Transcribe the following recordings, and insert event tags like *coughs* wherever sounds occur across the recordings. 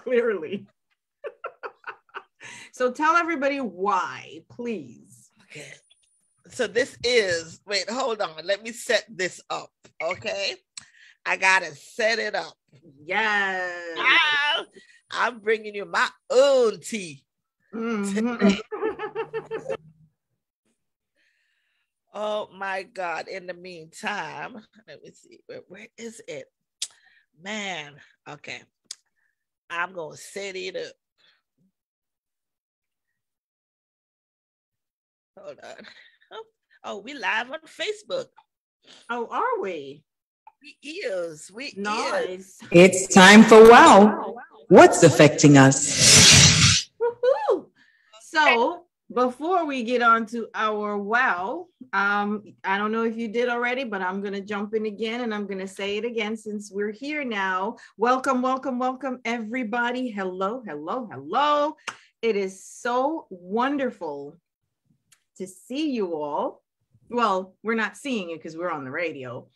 clearly. *laughs* so tell everybody why, please. Okay. So this is, wait, hold on. Let me set this up. Okay. I got to set it up. Yes. Ah, I'm bringing you my own tea. Mhm. *laughs* Oh my God. In the meantime, let me see. Where, where is it? Man. Okay. I'm going to set it up. Hold on. Oh, oh, we live on Facebook. oh, are we? We is. We is. It's time for wow. What's affecting us? Woohoo! So before we get on to our wow, um, I don't know if you did already, but I'm gonna jump in again and I'm gonna say it again since we're here now. Welcome, welcome, welcome, everybody. Hello, hello, hello. It is so wonderful to see you all. Well, we're not seeing you because we're on the radio,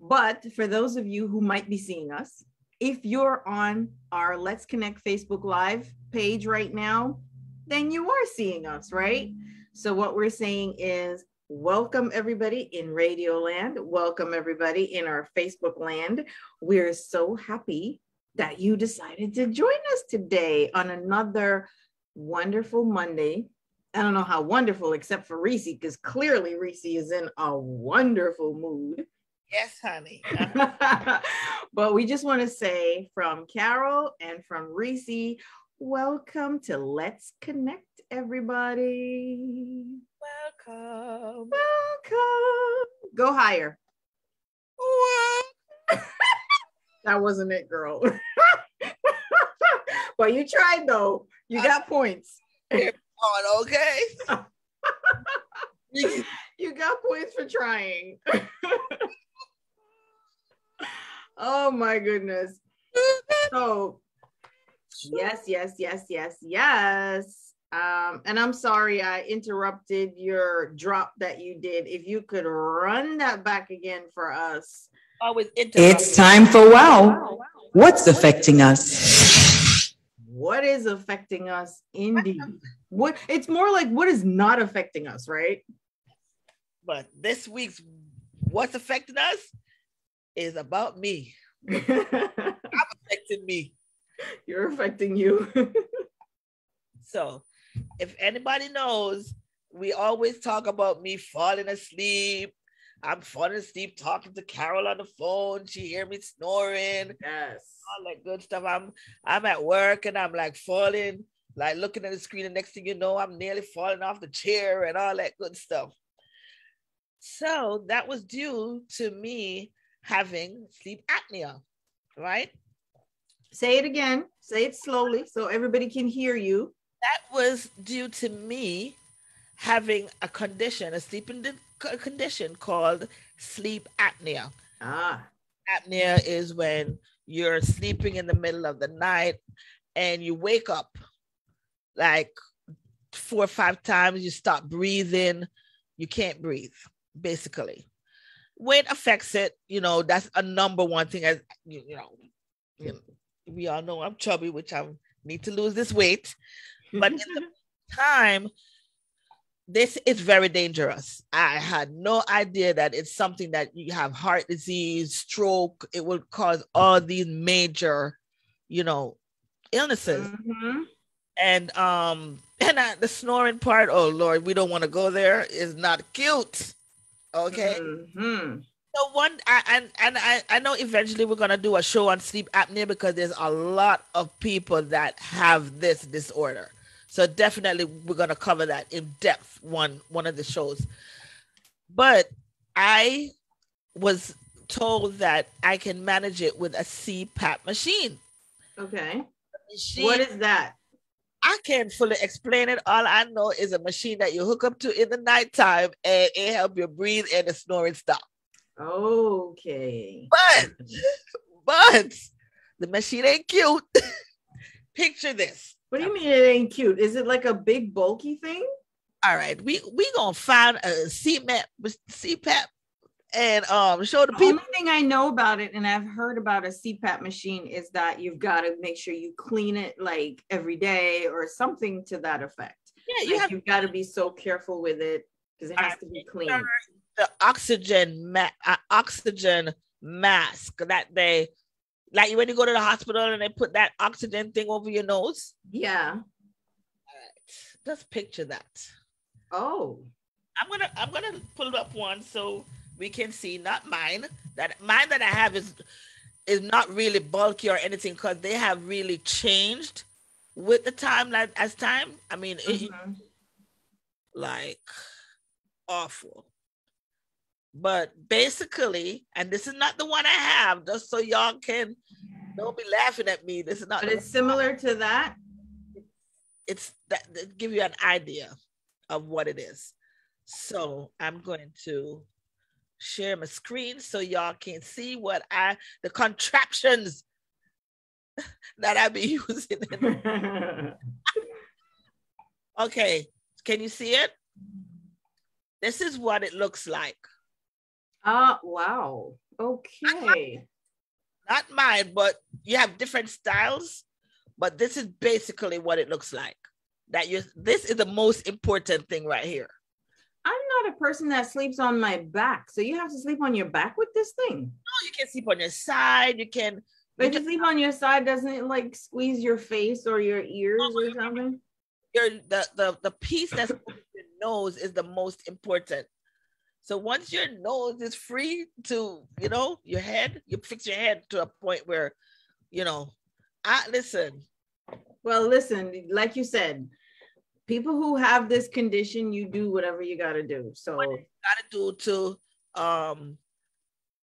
but for those of you who might be seeing us, if you're on our Let's Konnect Facebook Live page right now, then you are seeing us, right? So, what we're saying is, welcome everybody in Radio Land. Welcome everybody in our Facebook land. We're so happy that you decided to join us today on another wonderful Monday. I don't know how wonderful, except for Reese, because clearly Reese is in a wonderful mood. Yes, honey. *laughs* but we just want to say from Carol and from Reese, welcome to Let's Konnect, everybody. Welcome. Welcome. Go higher. *laughs* That wasn't it, girl. *laughs* but you tried though. You got points. On, okay. *laughs* You got points for trying. oh my goodness. So yes, yes, yes, yes, yes. Um, and I'm sorry I interrupted your drop that you did. If you could run that back again for us. Always It's time for wow. What's affecting us? What is affecting us indeed? What it's more like what is not affecting us, right? But this week's what's affecting us is about me. *laughs* You're Affecting me. *laughs* affecting you. *laughs* So if anybody knows, we always talk about me falling asleep. I'm falling asleep talking to Carol on the phone. She hear me snoring, yes. all that good stuff. I'm I'm at work and I'm like falling, like looking at the screen, and next thing you know, I'm nearly falling off the chair and all that good stuff. So that was due to me having sleep apnea, right? Say it again. Say it slowly so everybody can hear you. that was due to me having a condition, a sleeping di- condition called sleep apnea. Ah, Apnea is when you're sleeping in the middle of the night and you wake up like four or five times, you stop breathing, you can't breathe, basically. Weight affects it, you know, that's a number one thing as you, you know, you know, we all know I'm chubby, which I need to lose this weight. But in the *laughs* time this is very dangerous. I had no idea that it's something that you have heart disease stroke. It will cause all these major you know illnesses. Mhm. and um *laughs* and I, the snoring part oh lord we don't want to go there is not cute. Okay? Mhm. So one, I, and and I, I know eventually we're gonna do a show on sleep apnea because there's a lot of people that have this disorder. So definitely we're gonna cover that in depth one one of the shows. But I was told that I can manage it with a CPAP machine. Okay. Machine- What is that? I can't fully explain it. All I know is a machine that you hook up to in the nighttime and it help you breathe and the snoring stop. Okay. But *laughs* but the machine ain't cute. *laughs* Picture this. What do you mean it ain't cute? Is it like a big bulky thing? All right, we we gonna find a CPAP CPAP and um show the The people. only thing I know about it, and I've heard about a CPAP machine, is that you've got to make sure you clean it like every day or something to that effect. Yeah, you Like, have you've got to be so careful with it because it has to be clean. The oxygen ma- uh, oxygen mask that they like you when you go to the hospital and they put that oxygen thing over your nose. Yeah. All right. Just picture that. Oh. I'm gonna I'm gonna pull up one so we can see not mine. That mine that I have is is not really bulky or anything because they have really changed with the time like as time. I mean it, Mhm. like awful. But basically, and this is not the one I have, just so y'all can don't be laughing at me. This is not But it's similar to that. it's that, that give you an idea of what it is. So I'm going to share my screen so y'all can see what I the contraptions *laughs* that I be *laughs* using. *laughs* okay, can you see it? This is what it looks like. Ah, wow. Okay. Not mine, but you have different styles. But this is basically what it looks like. That you this is the most important thing right here. I'm not a person that sleeps on my back. So you have to sleep on your back with this thing. No, you can sleep on your side. You can But You sleep on your side, doesn't it like squeeze your face or your ears or something? your the the the piece that's your nose is the most important. So once your nose is free to, you know, your head, you fix your head to a point where, you know, I listen. Well, listen, like you said, people who have this condition, you do whatever you got to do. So Gotta do to um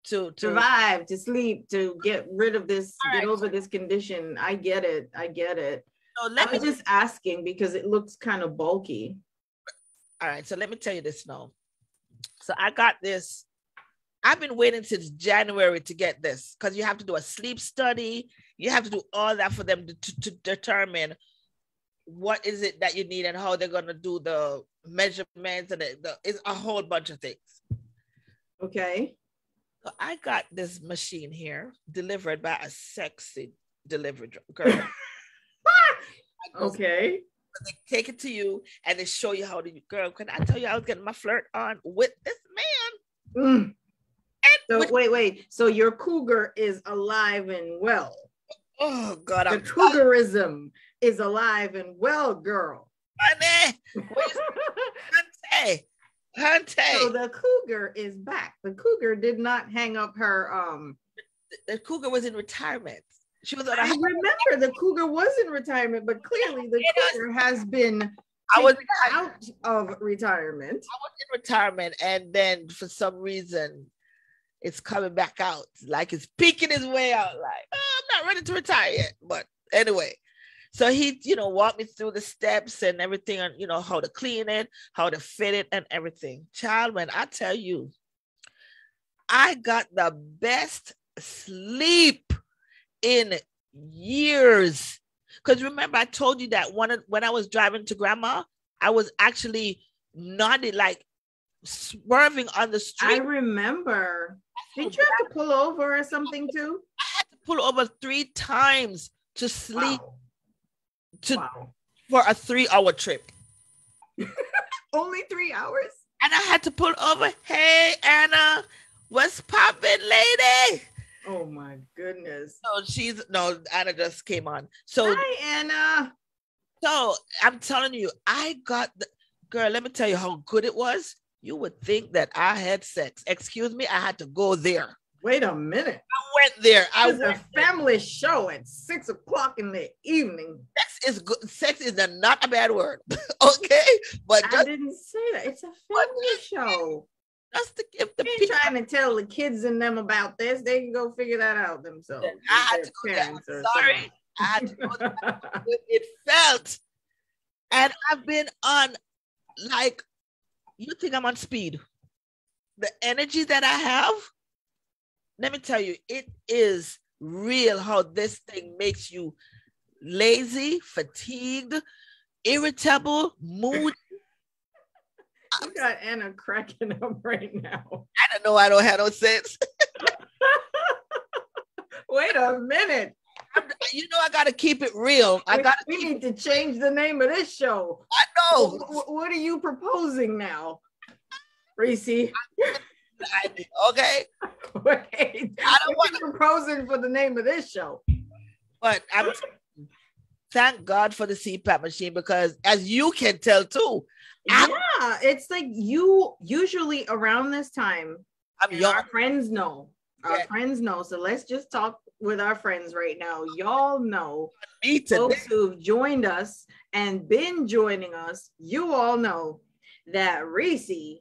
to to survive, to sleep, to get rid of this, All get over this condition. I get it. I get it. so I let me just asking because it looks kind of bulky. all right, so let me tell you this now. So I got this. I've been waiting since January to get this because you have to do a sleep study. You have to do all that for them to, to, to determine what is it that you need and how they're gonna do the measurements and the, the it's a whole bunch of things. Okay. So I got this machine here delivered by a sexy delivery girl. *laughs* Okay. They take it to you and they show you how to girl. Can I tell you I was getting my flirt on with this man? Mm. So Which- wait, wait. So your cougar is alive and well. Oh God, The I'm cougarism is alive and well, girl. honey. Hunte? *laughs* Hunte. So the cougar is back. The cougar did not hang up her um the cougar was in retirement. She was I remember the cougar was in retirement, but clearly the It was- cougar has been I was out of retirement. I was in retirement, and then for some reason, it's coming back out. Like it's peeking his way out. Like oh, I'm not ready to retire yet. But anyway, so he, you know, walked me through the steps and everything, and you know how to clean it, how to fit it, and everything. Child, when I tell you, I got the best sleep in years. Because remember, I told you that one when I was driving to grandma, I was actually nodding, like swerving on the street. I remember. Did you have to pull over or something too? I had to pull over three times to sleep Wow. to Wow. for a three-hour trip. *laughs* Only three hours? And I had to pull over. Hey Anna, what's poppin', lady? Oh my goodness. So she's no, Anna just came on. So Hi, Anna. So I'm telling you, I got the girl. Let me tell you how good it was. You would think that I had sex. Excuse me, I had to go there. Wait a minute. I went there. I It's a family show at six o'clock in the evening. Sex is good. Sex is a, not a bad word, *laughs* okay? But I didn't say that. It's a family show. Just to give the people. trying to tell the kids and them about this. They can go figure that out themselves. I had to go there. parents or Sorry, I had to go. *laughs* It felt, and I've been on like, you think I'm on speed? The energy that I have, let me tell you, it is real how this thing makes you lazy, fatigued, irritable, moody. You got Anna cracking up right now. I don't know. I don't have no sense. *laughs* Wait a minute. I'm- you know, I got to keep it real. I got to we need to change the name of this show. I know. Wh- wh- What are you proposing now? Reese, *laughs* okay. *laughs* wait. I don't want proposing for the name of this show? But I'm thank God for the CPAP machine because as you can tell too, Yeah, it's like you usually around this time, I'm young. our friends know. Our Yeah. friends know. So let's just talk with our friends right now. Y'all know Me today. folks who've joined us and been joining us, you all know that Reese,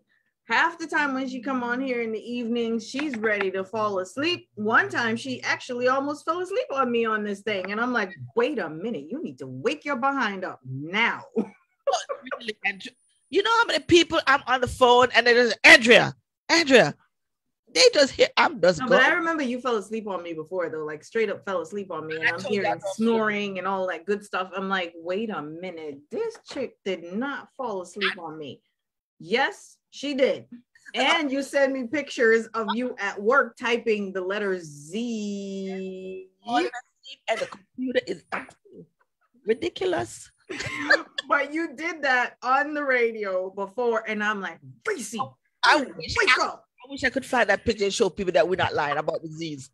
half the time when she come on here in the evening, she's ready to fall asleep. One time she actually almost fell asleep on me on this thing. And I'm like, wait a minute, you need to wake your behind up now. and you know how many people I'm on the phone and they're just Andrea, Andrea. They just hear I'm just No, going. but I remember you fell asleep on me before though, like straight up fell asleep on me, and I I'm told you I hearing snoring and all that good stuff. I'm like, wait a minute, this chick did not fall asleep on me. Yes, she did. And you send me pictures of you at work typing the letter Z. And the computer is ridiculous. *laughs* but you did that on the radio before, and I'm like, Reese, I wish wake I, up. I wish I could find that picture and show people that we're not lying about disease.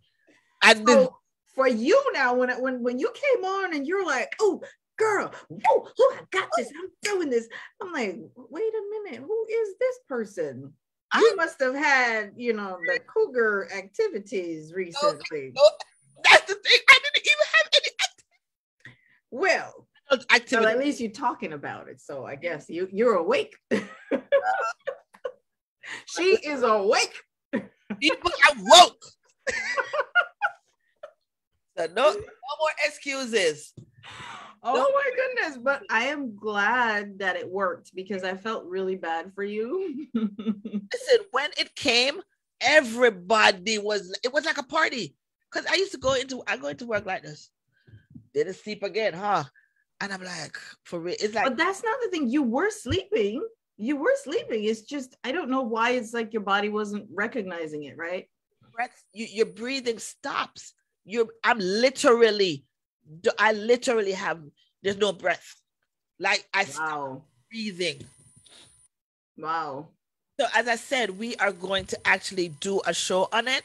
And this, So for you now, when when when you came on and you're like, oh girl, whoa, whoa, I got oh. this, I'm doing this. I'm like, wait a minute, who is this person? You I- must have had, you know, the cougar activities oh, recently. no, that's the thing. I didn't even have any Well, act- so at least you're talking about it. So I guess you you're awake. *laughs* she is awake. People are woke. *laughs* so no, no more excuses. Oh No. my goodness, but I am glad that it worked because I felt really bad for you. *laughs* Listen, when it came, everybody was. It was like a party. Cause I used to go into. I go into work like this. Didn't sleep again, huh? And I'm like, for real. It's like but that's not the thing. You were sleeping. You were sleeping. It's just I don't know why it's like your body wasn't recognizing it, right? breath. You, your breathing stops. You're. I'm literally. I literally have. There's no breath. Like I stop Wow. breathing. Wow. So as I said, we are going to actually do a show on it.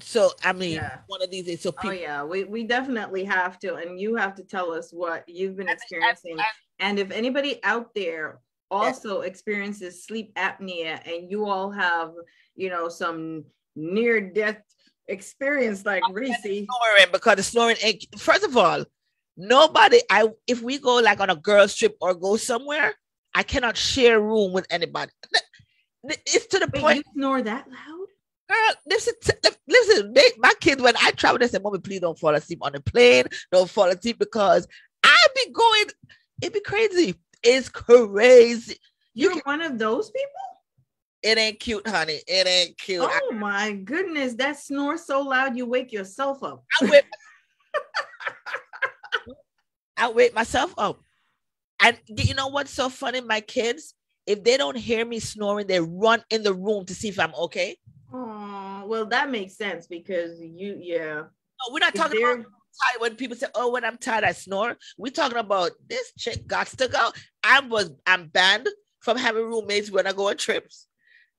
So I mean, Yeah. one of these days. So Oh yeah, we, we definitely have to, and you have to tell us what you've been And- and- experiencing. and- And if anybody out there also experiences sleep apnea and you all have, you know, some near death experience like Reese, snoring because the snoring. ain't- First of all, nobody. I if we go like on a girls trip or go somewhere, I cannot share room with anybody. It's to the wait, point, you snore that loud? Girl. Listen, listen. They, my kids, when I travel, they say, "Mommy, please don't fall asleep on the plane. Don't fall asleep because I be going. It be crazy. It's crazy. You You're can, one of those people? it ain't cute, honey. It ain't cute. I, Oh my goodness, that snore so loud you wake yourself up. I wake, *laughs* I wake myself up. And do you know what's so funny? My kids, if they don't hear me snoring, they run in the room to see if I'm okay. Oh, well, that makes sense because you, yeah. No, we're not If talking about tired when people say, "Oh, when I'm tired, I snore." We're talking about this chick got to go. I was I'm banned from having roommates when I go on trips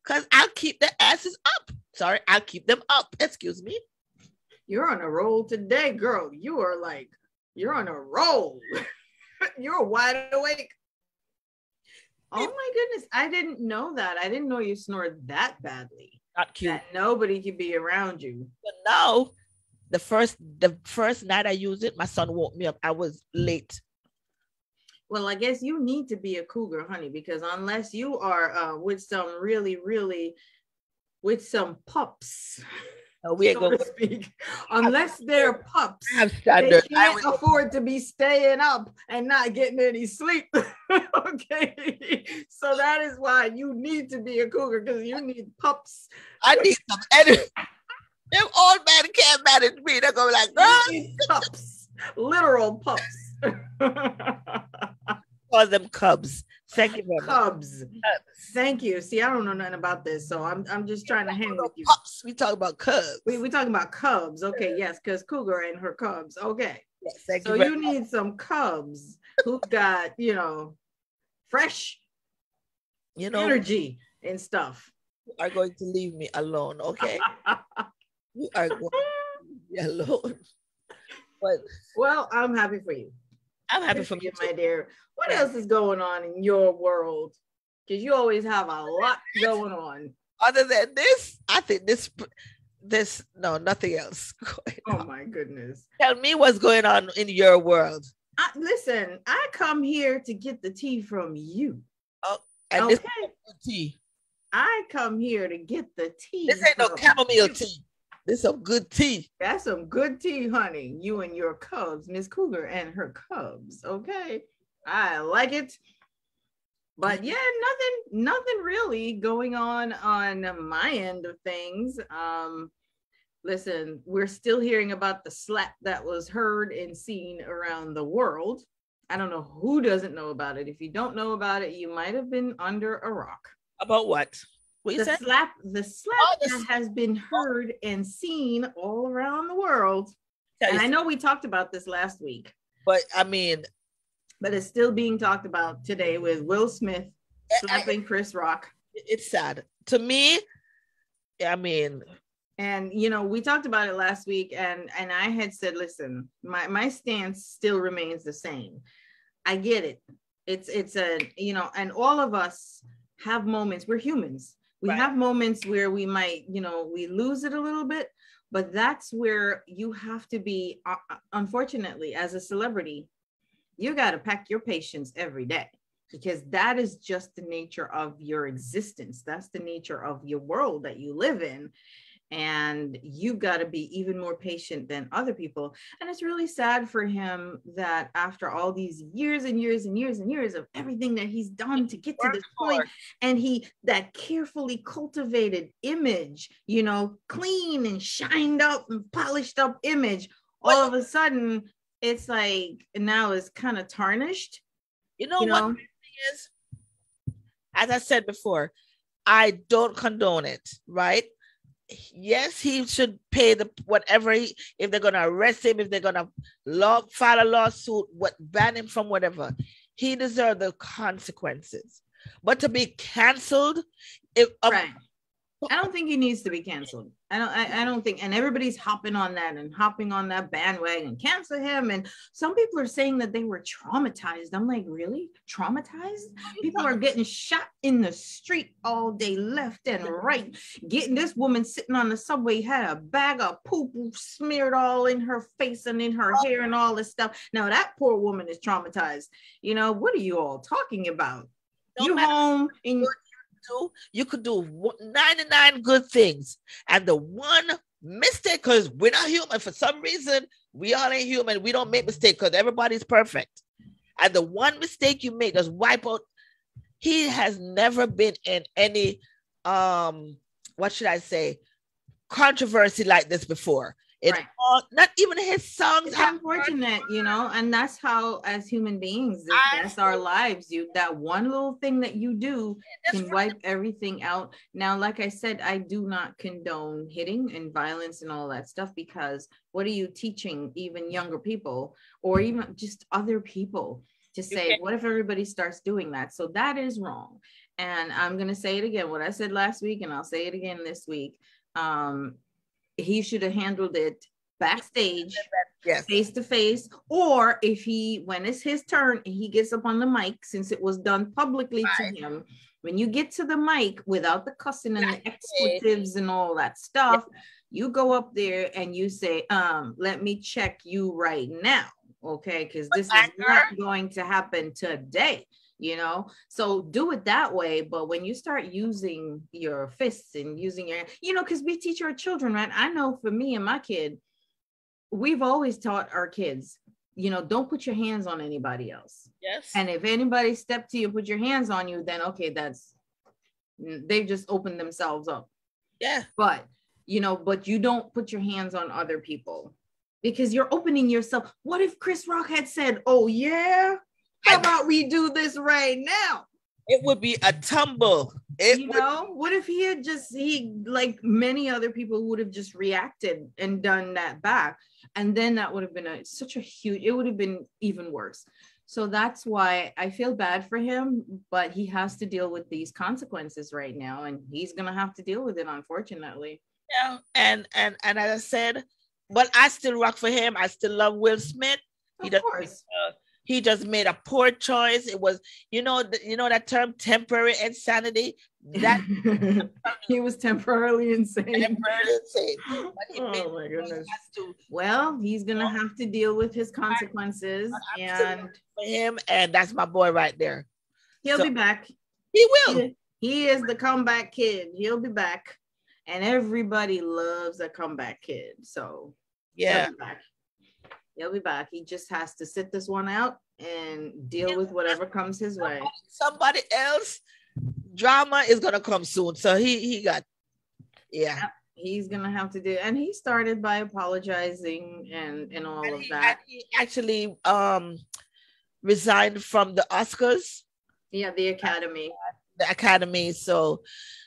because I'll keep the asses up. Sorry, I'll keep them up. Excuse me. You're on a roll today, girl. You are like, you're on a roll. *laughs* you're wide awake. Oh my goodness. I didn't know that. I didn't know you snored that badly. Not cute. That nobody can be around you. But now, the first the first night I used it, my son woke me up. I was late. Well, I guess you need to be a cougar, honey, because unless you are uh, with some really, really, with some pups, *laughs* No, we ain't so gonna to speak, unless they're pups, they. Can't afford to be staying up and not getting any sleep. *laughs* okay, so that is why you need to be a cougar because you need pups. I need some energy. Them old men can't manage me. They're gonna be like, girl, ah! pups, literal pups. *laughs* call them cubs. Thank you very much. Cubs. Thank you. See, I don't know nothing about this, so I'm I'm just trying to hang with you. Pups. We talk about cubs. We we talking about cubs. Okay, yes, because Cougar and her cubs. Okay. Yes, thank So you. very you much. need some cubs who got, you know, fresh you know, energy and stuff. you are going to leave me alone, okay? *laughs* You are going to leave me alone. *laughs* But well, I'm happy for you. I'm happy for you, my dear. What else is going on in your world? Because you always have a lot going on. Other than this, I think this, this, no, nothing else. *laughs* Oh on. my goodness. Tell me what's going on in your world. I, listen, I come here to get the tea from you. Oh, and this Okay. is tea. I come here to get the tea. This ain't no chamomile you. tea. This some good tea. That's some good tea, honey. You and your cubs, Miss Cougar and her cubs. Okay. I like it. But yeah, nothing, nothing really going on on my end of things. Um, listen, we're still hearing about the slap that was heard and seen around the world. I don't know who doesn't know about it. If you don't know about it, you might have been under a rock About what? What the said? slap the slap Oh, the that has been heard and seen all around the world. And i know we talked about this last week. But I mean, but it's still being talked about today with will smith I- slapping chris rock. It's sad. To me. I mean, and you know we talked about it last week and and i had said listen my my stance still remains the same. I get it. It's it's a you know and all of us have moments. We're humans we Right. have moments where we might you know we lose it a little bit but that's where you have to be uh, uh, unfortunately as a celebrity you got to pack your patience every day because that is just the nature of your existence that's the nature of your world that you live in and you've got to be even more patient than other people and it's really sad for him that after all these years and years and years and years of everything that he's done to get to this and he that carefully cultivated image you know clean and shined up and polished up image all of a sudden it's like now it's kind of tarnished you know you what know thing is? As I said before, I don't condone it, right? Yes, he should pay the whatever he, if they're gonna arrest him, if they're gonna law file a lawsuit, what ban him from whatever. He deserves the consequences. But to be canceled, if um, right i don't think he needs to be canceled. I don't I, I don't think and everybody's hopping on that and hopping on that bandwagon. Cancel him. And some people are saying that they were traumatized. I'm like really? Traumatized? People are getting shot in the street all day left and right. Getting this woman sitting on the subway had a bag of poop smeared all in her face and in her hair and all this stuff. Now that poor woman is traumatized. You know what are you all talking about? No you home and do, you could do 99 good things. And the one mistake, because we're not human, for some reason, we all ain't human. We don't make mistakes because everybody's perfect. And the one mistake you make is wipe out. He has never been in any um, what should I say, controversy like this before. It Right. all, not even his songs it's unfortunate, you know, and that's how, as human beings, that's our lives. You that one little thing that you do That's can wipe everything out. Now, like I said, I do not condone hitting and violence and all that stuff because what are you teaching even younger people or even just other people to say, can't- what if everybody starts doing that? So that is wrong. And I'm gonna say it again, what I said last week, and I'll say it again this week. Um, he should have handled it backstage yes. face to face, or if he, when it's his turn and he gets up on the mic, since it was done publicly Right. to him, when you get to the mic without the cussing and the Right. expletives and all that stuff, you go up there and you say, um, let me check you right now. Okay, because this is not going to happen today you know? So do it that way but when you start using your fists and using your you know because we teach our children right? I know for me and my kid we've always taught our kids you know don't put your hands on anybody else. Yes. and if anybody step to you and put your hands on you then okay that's mm, they've just opened themselves up. Yeah. but you know but you don't put your hands on other people because you're opening yourself. What if chris rock had said oh yeah how about we do this right now It would be a tumble. It you would, know, what if he had just he like many other people would have just reacted and done that back, and then that would have been a such a huge. It would have been even worse. So that's why I feel bad for him, but he has to deal with these consequences right now, and he's gonna have to deal with it, unfortunately. yeah, and and and as I said, but I still rock for him. I still love Will Smith. He Of does course. He just made a poor choice. It was, you know, th- you know that term temporary insanity. That *laughs* he was temporarily insane. temporary insane. Oh my goodness. to Well, he's gonna oh. have to deal with his consequences, and for him, and that's my boy right there. he'll So- be back. He will. He, he is the comeback kid. He'll be back, and everybody loves a comeback kid. So Yeah. He'll be back. He'll be back. He just has to sit this one out and deal with whatever comes his way. Somebody else drama is gonna come soon. So he he got yeah. He's gonna have to do, and he started by apologizing and and all And of he, that. and he actually um resigned from the Oscars, Yeah, the academy. the Academy. So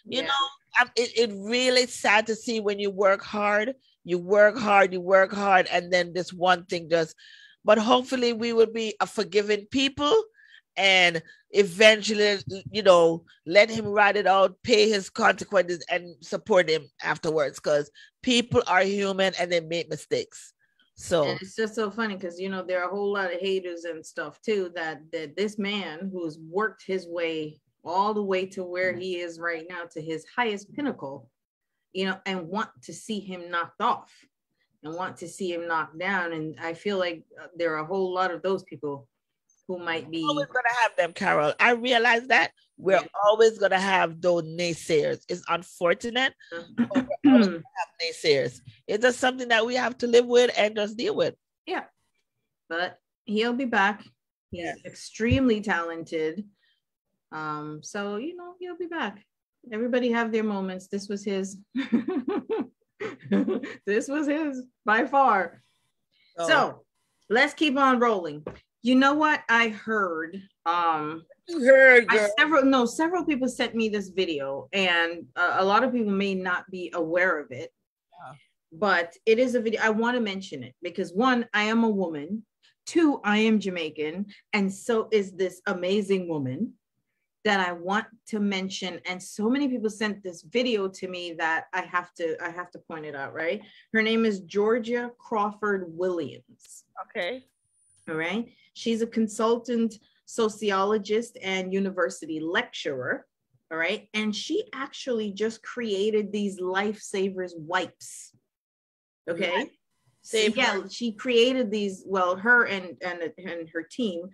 you Yeah. know, um, it, it really sad to see when you work hard, you work hard, you work hard, and then this one thing does. But hopefully, we will be a forgiving people and eventually, you know, let him ride it out, pay his consequences, and support him afterwards because people are human and they make mistakes. So, And it's just so funny because you know there are a whole lot of haters and stuff too that that this man who's worked his way all the way to where mm. he is right now to his highest pinnacle, you know, and want to see him knocked off and want to see him knocked down. And I feel like uh, there are a whole lot of those people who might be always gonna have them, Carol. I realize that we're Yeah. always gonna have those naysayers. It's unfortunate, but we're *clears throat* always gonna have naysayers. It's just something that we have to live with and just deal with. Yeah. But he'll be back. He's Yeah. extremely talented. Um, so you know, he'll be back. Everybody have their moments. This was his. *laughs* this was his by far. So let's keep on rolling. You know what I heard? Um, you heard, I, several no, several people sent me this video, and uh, a lot of people may not be aware of it. Yeah. But it is a video. I want to mention it because one, I am a woman. Two, I am Jamaican, and so is this amazing woman that I want to mention. And so many people sent this video to me that I have to I have to point it out. Right? Her name is Georgia Crawford Williams. Okay. All right. She's a consultant sociologist and university lecturer. All right. And she actually just created these lifesavers wipes. Okay. So, Save yeah, she created these. Well, her and and and her team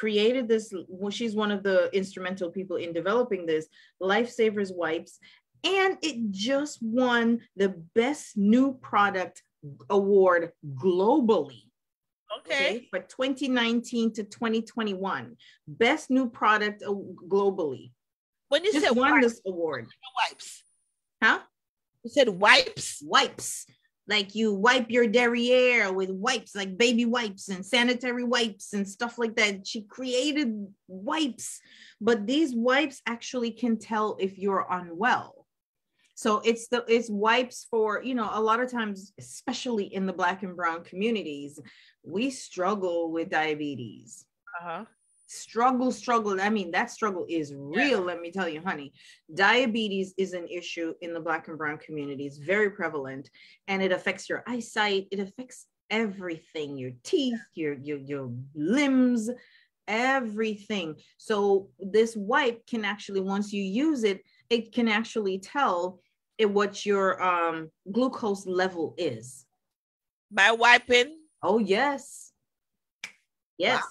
created this. Well, she's one of the instrumental people in developing this lifesavers wipes, and it just won the best new product award globally Okay. for 2019 to 2021 best new product globally When you just said won wipes, this award wipes, huh you said wipes. wipes like you wipe your derriere with wipes like baby wipes and sanitary wipes and stuff like that. She created wipes but these wipes actually can tell if you're unwell. So it's the it's wipes for you know a lot of times especially in the black and brown communities we struggle with diabetes. Uh-huh. Struggle struggle i mean that struggle is real let me tell you honey. Diabetes is an issue in the black and brown community. It's very prevalent and it affects your eyesight. It affects everything your teeth your your, your limbs everything. So this wipe can actually once you use it it can actually tell it what your um glucose level is. By wiping. Oh, yes. Yes.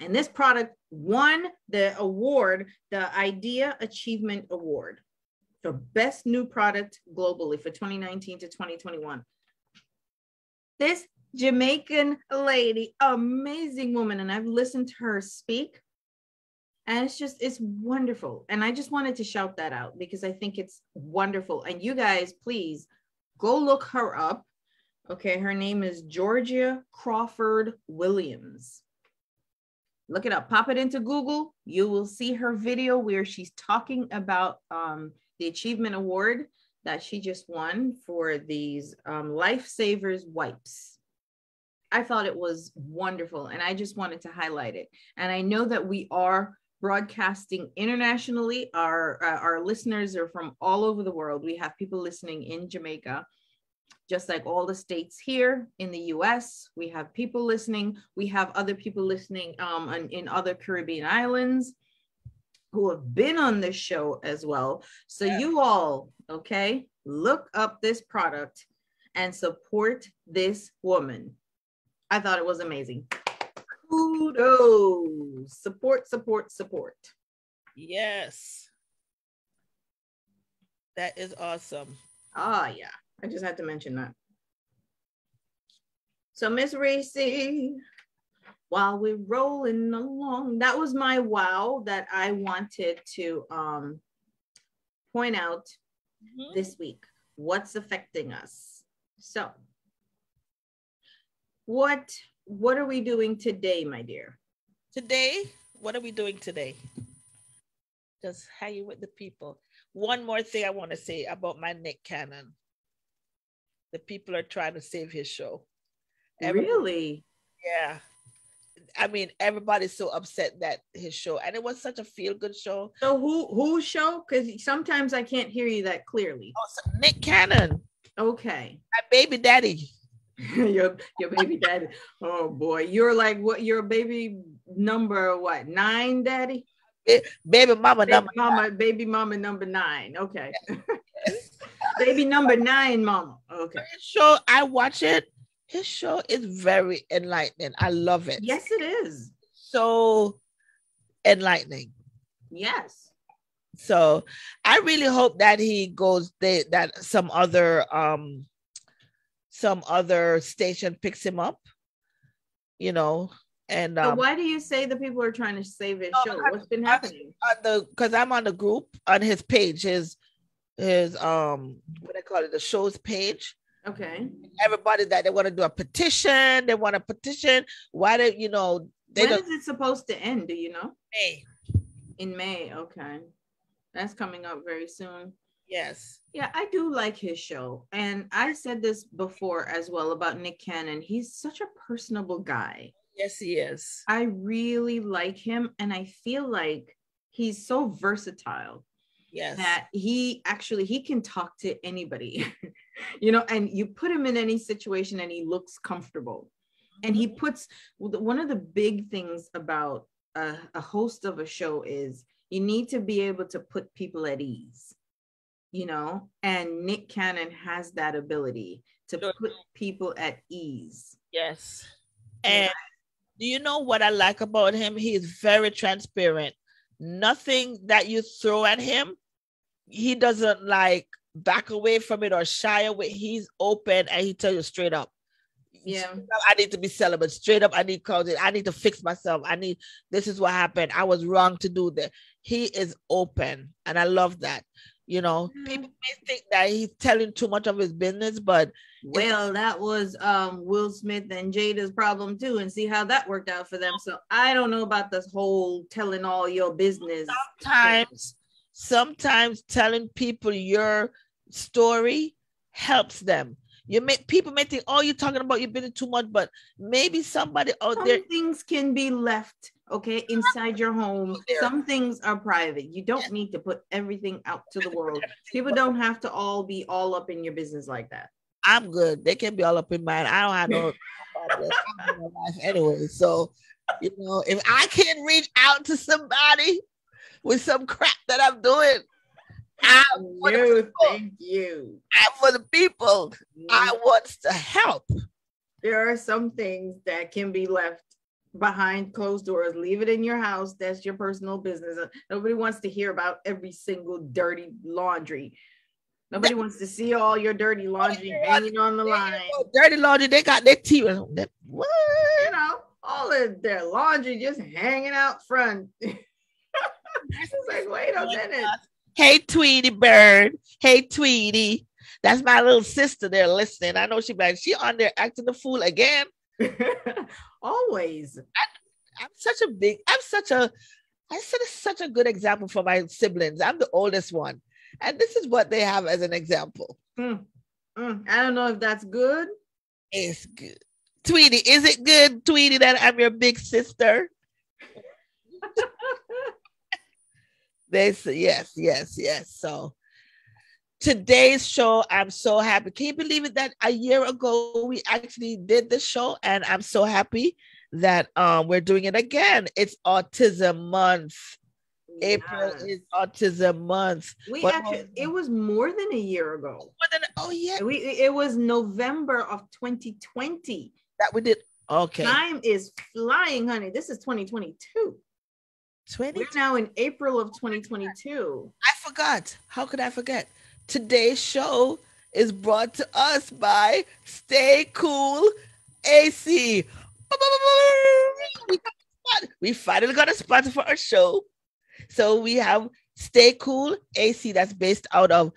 And this product won the award, the Idea Achievement Award for Best New Product globally for 2019 to 2021. This Jamaican lady, amazing woman, and I've listened to her speak. And it's just, it's wonderful. And I just wanted to shout that out because I think it's wonderful. And you guys, please go look her up. Okay, her name is Georgia Crawford Williams. Look it up. Pop it into Google. You will see her video where she's talking about um, the achievement award that she just won for these um, lifesavers wipes. I thought it was wonderful and I just wanted to highlight it. And I know that we are broadcasting internationally. Our, uh, our listeners are from all over the world. We have people listening in Jamaica, just like all the states here in the US. We have people listening. We have other people listening um, in, in other Caribbean islands who have been on this show as well. So yeah. you all, okay, look up this product and support this woman. I thought it was amazing. Kudos. Support, support, support. Yes. That is awesome. Ah, yeah. I just had to mention that. So Miss Racy, while we're rolling along. That was my wow that I wanted to um, point out mm-hmm. this week. What's affecting us? So, what what are we doing today, my dear? Today, what are we doing today? Just hanging with the people. One more thing I want to say about my Nick Cannon. The people are trying to save his show. Everybody, really? Yeah. I mean, everybody's so upset that his show, and it was such a feel good show. So who whose show? Because sometimes I can't hear you that clearly. Oh, so Nick Cannon. Okay. My baby daddy. *laughs* your your baby daddy. Oh boy, you're like what? Your baby number what? Nine, daddy. baby mama baby number mama, nine. baby mama number nine. Okay. *laughs* baby number nine, mama. Okay. Show I watch it his show is very enlightening. I love it. Yes, it is. So enlightening. Yes. So I really hope that he goes they, that some other um some other station picks him up, you know. And um, why do you say the people are trying to save his show? What's been happening? On the because I'm on the group on his page, his his um what I call it, the show's page. Okay. Everybody that they want to do a petition, they want a petition. Why do you know? They when is it supposed to end? Do you know? May. In May. Okay. That's coming up very soon. Yes. Yeah, I do like his show. And I said this before as well about Nick Cannon. He's such a personable guy. Yes, he is. I really like him. And I feel like he's so versatile yes. that he actually he can talk to anybody. *laughs* You know and you put him in any situation and he looks comfortable. And he mm-hmm. puts one of the big things about a, a host of a show is you need to be able to put people at ease you know? And nick cannon has that ability to sure. put people at ease. Yes. And do you know what i like about him? He is very transparent. Nothing that you throw at him, he doesn't like back away from it or shy away. He's open and he tells you straight up. Yeah. I need to be celibate. Straight up, I need cause I need to fix myself. I need this is what happened. I was wrong to do that. He is open, and I love that. You know, mm-hmm. people may think that he's telling too much of his business, but well, that was um Will Smith and Jada's problem too, and see how that worked out for them. So I don't know about this whole telling all your business. Sometimes, sometimes telling people your story helps them. You may people may think, oh, you're talking about your business too much, but maybe somebody out Some there. Things can be left okay inside your home. some things are private. You don't need to put everything out to the world. people don't have to all be all up in your business like that. I'm good. They can be all up in mine. I don't have no *laughs* life anyway. So you know if i can reach out to somebody with some crap that i'm doing I'm you, thank you. I'm for the people. I want to help. There are some things that can be left behind closed doors. Leave it in your house. That's your personal business. Nobody wants to hear about every single dirty laundry. Nobody wants to see all your dirty laundry hanging on the line. Dirty laundry, they got their teeth. What? You know, all of their laundry just hanging out front. *laughs* it's like, wait a minute. Hey, Tweety Bird. Hey, Tweety. That's my little sister there listening. I know she back. She on there acting the fool again. *laughs* Always. I'm such a big, I'm such a, I set a, such a good example for my siblings. I'm the oldest one. And this is what they have as an example. Mm, mm. I don't know if that's good. It's good. Tweety, is it good, Tweety, that I'm your big sister? *laughs* they say yes, yes, yes. So today's show, I'm so happy. Can you believe it that a year ago we actually did the show, and I'm so happy that um we're doing it again. It's autism month. April is autism month. We But- actually, it was more than a year ago. More than- oh yeah, We it was November of 2020. that we did. Okay, Time is flying, honey. This is 2022. 20. We're now in April of 2022. I forgot. How could I forget? Today's show is brought to us by Stay Cool AC. We got a spot- We finally got a sponsor for our show. So we have Stay Cool AC that's based out of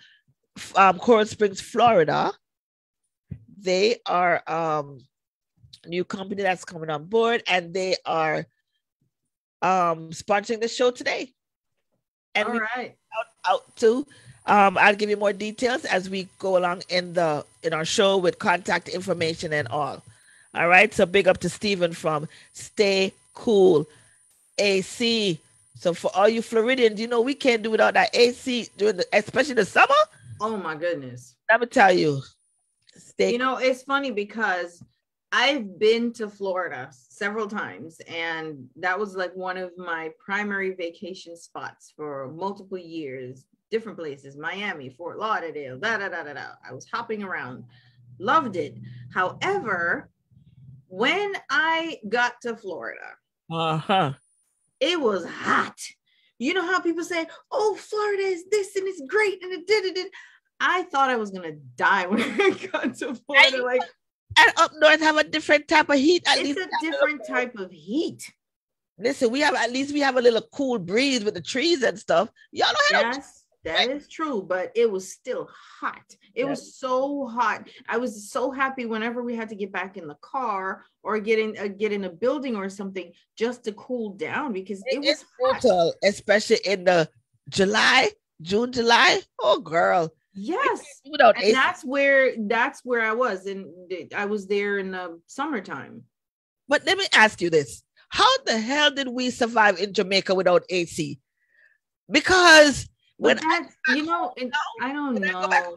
um, Coral Springs, Florida. They are um new company that's coming on board and they are um sponsoring the show today. And All right. out to. Um, I'll give you more details as we go along in the in our show with contact information and all. All right. So big up to Stephen from Stay Cool AC. So for all you Floridians, you know we can't do without that AC during the especially the summer. Oh my goodness. Let me tell you. Stay You know, it's funny because I've been to Florida several times, and that was like one of my primary vacation spots for multiple years, different places Miami, Fort Lauderdale, da da da da da. I was hopping around, loved it. However, when I got to Florida, uh-huh. it was hot. You know how people say, "Oh, Florida is this and it's great and it did it." did." I thought I was gonna die *laughs* when I got to Florida. Like And up north have a different type of heat. At it's least a different type of heat. listen, we have at least we have a little cool breeze with the trees and stuff. Y'all don't have Yes, that is true, but it was still hot. It Yeah. was so hot. I was so happy whenever we had to get back in the car or get in uh, get in a building or something just to cool down because it, It was hot. brutal, especially in the July, June, July. Oh, girl, Yes. without And AC. that's where that's where I was, and I was there in the summertime. But let me ask you this: How the hell did we survive in Jamaica without AC? Because when that, you know, and I don't when I go back know.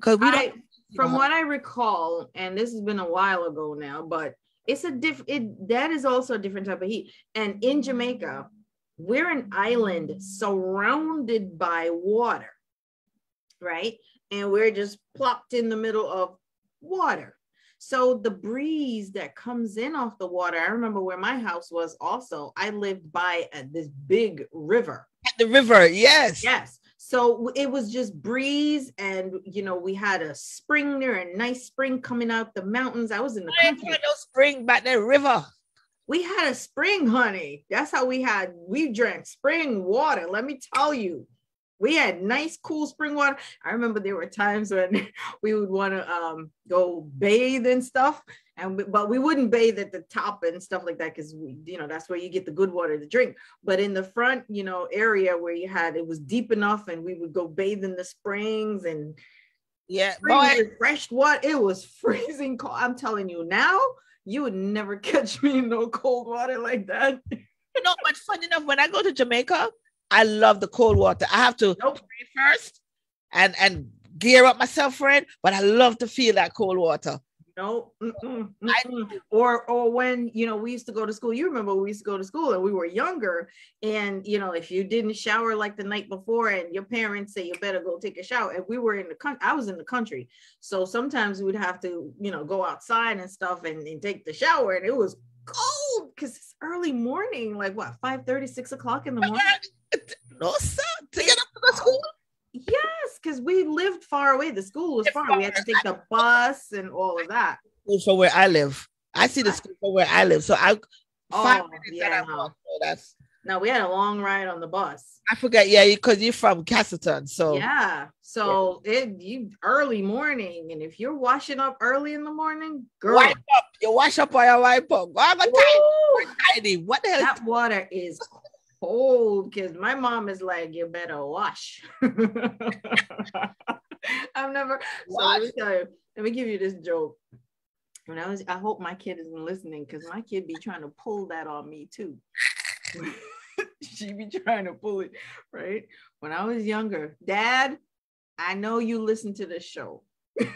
because we I, don't. from uh-huh. what I recall, and this has been a while ago now, but it's a diff. It that is also a different type of heat. And in Jamaica, we're an island surrounded by water, right? And we're just plopped in the middle of water. So the breeze that comes in off the water, I remember where my house was also, I lived by uh, this big river. at the river, yes. Yes. So it was just breeze, and you know, we had a spring there, a nice spring coming out the mountains. I was in the I country. no spring back there, river. We had a spring, honey. That's how we had, we drank spring water. Let me tell you. We had nice, cool spring water. I remember there were times when *laughs* we would want to um, go bathe and stuff, and we- but we wouldn't bathe at the top and stuff like that because we, you know, that's where you get the good water to drink. But in the front, you know, area where you had it was deep enough, and we would go bathe in the springs and Yeah, boy. refreshed water. It was *laughs* freezing cold. I'm telling you now, you would never *laughs* catch me in no cold water like that. You know, but funny enough, when I go to Jamaica, I love the cold water. I have to Nope. pray first and and gear up myself for it, but I love to feel that cold water. No, mm-mm, I- mm-mm. or or when you know we used to go to school. You remember we used to go to school and we were younger, and you know if you didn't shower like the night before, and your parents say you better go take a shower, and we were in the country. I was in the country, so sometimes we'd have to you know go outside and stuff and, and take the shower, and it was cold because it's early morning, like what 5 30, 6 o'clock in the oh, morning. *laughs* No, sir. To get up to the school. Yes, because we lived far away. The school was far. We had to take the bus and all of that. For where I live. I see the school for where I live. So I oh, five Oh, minutes yeah, that I walk. So that's No, we had a long ride on the bus. I forget. Yeah, because you're from Castleton, so Yeah. So it you early morning, and if you're washing up early in the morning, girl, wipe up. You wash up on your wipe up. Go on, go woo, tiny, tiny. What the hell? that water is cold because my mom is like, you better wash. *laughs* I've never so let me tell you, let me give you this joke. When I was, I hope my kid isn't listening because my kid be trying to pull that on me too. *laughs* *laughs* she be trying to pull it, right? When I was younger, dad, I know you listen to this show. *laughs* and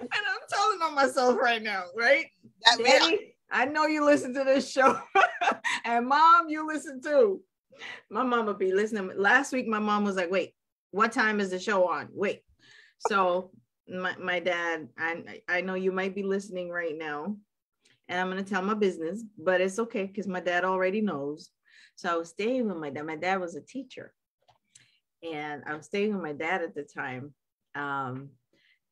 I'm telling on myself right now, right? That Daddy, I know you listen to this show. *laughs* and mom, you listen too. My mom would be listening. Last week, my mom was like, wait, what time is the show on? Wait. So my, my dad, I, I know you might be listening right now. And I'm gonna tell my business, but it's okay because my dad already knows. So I was staying with my dad. My dad was a teacher. And I was staying with my dad at the time. Um,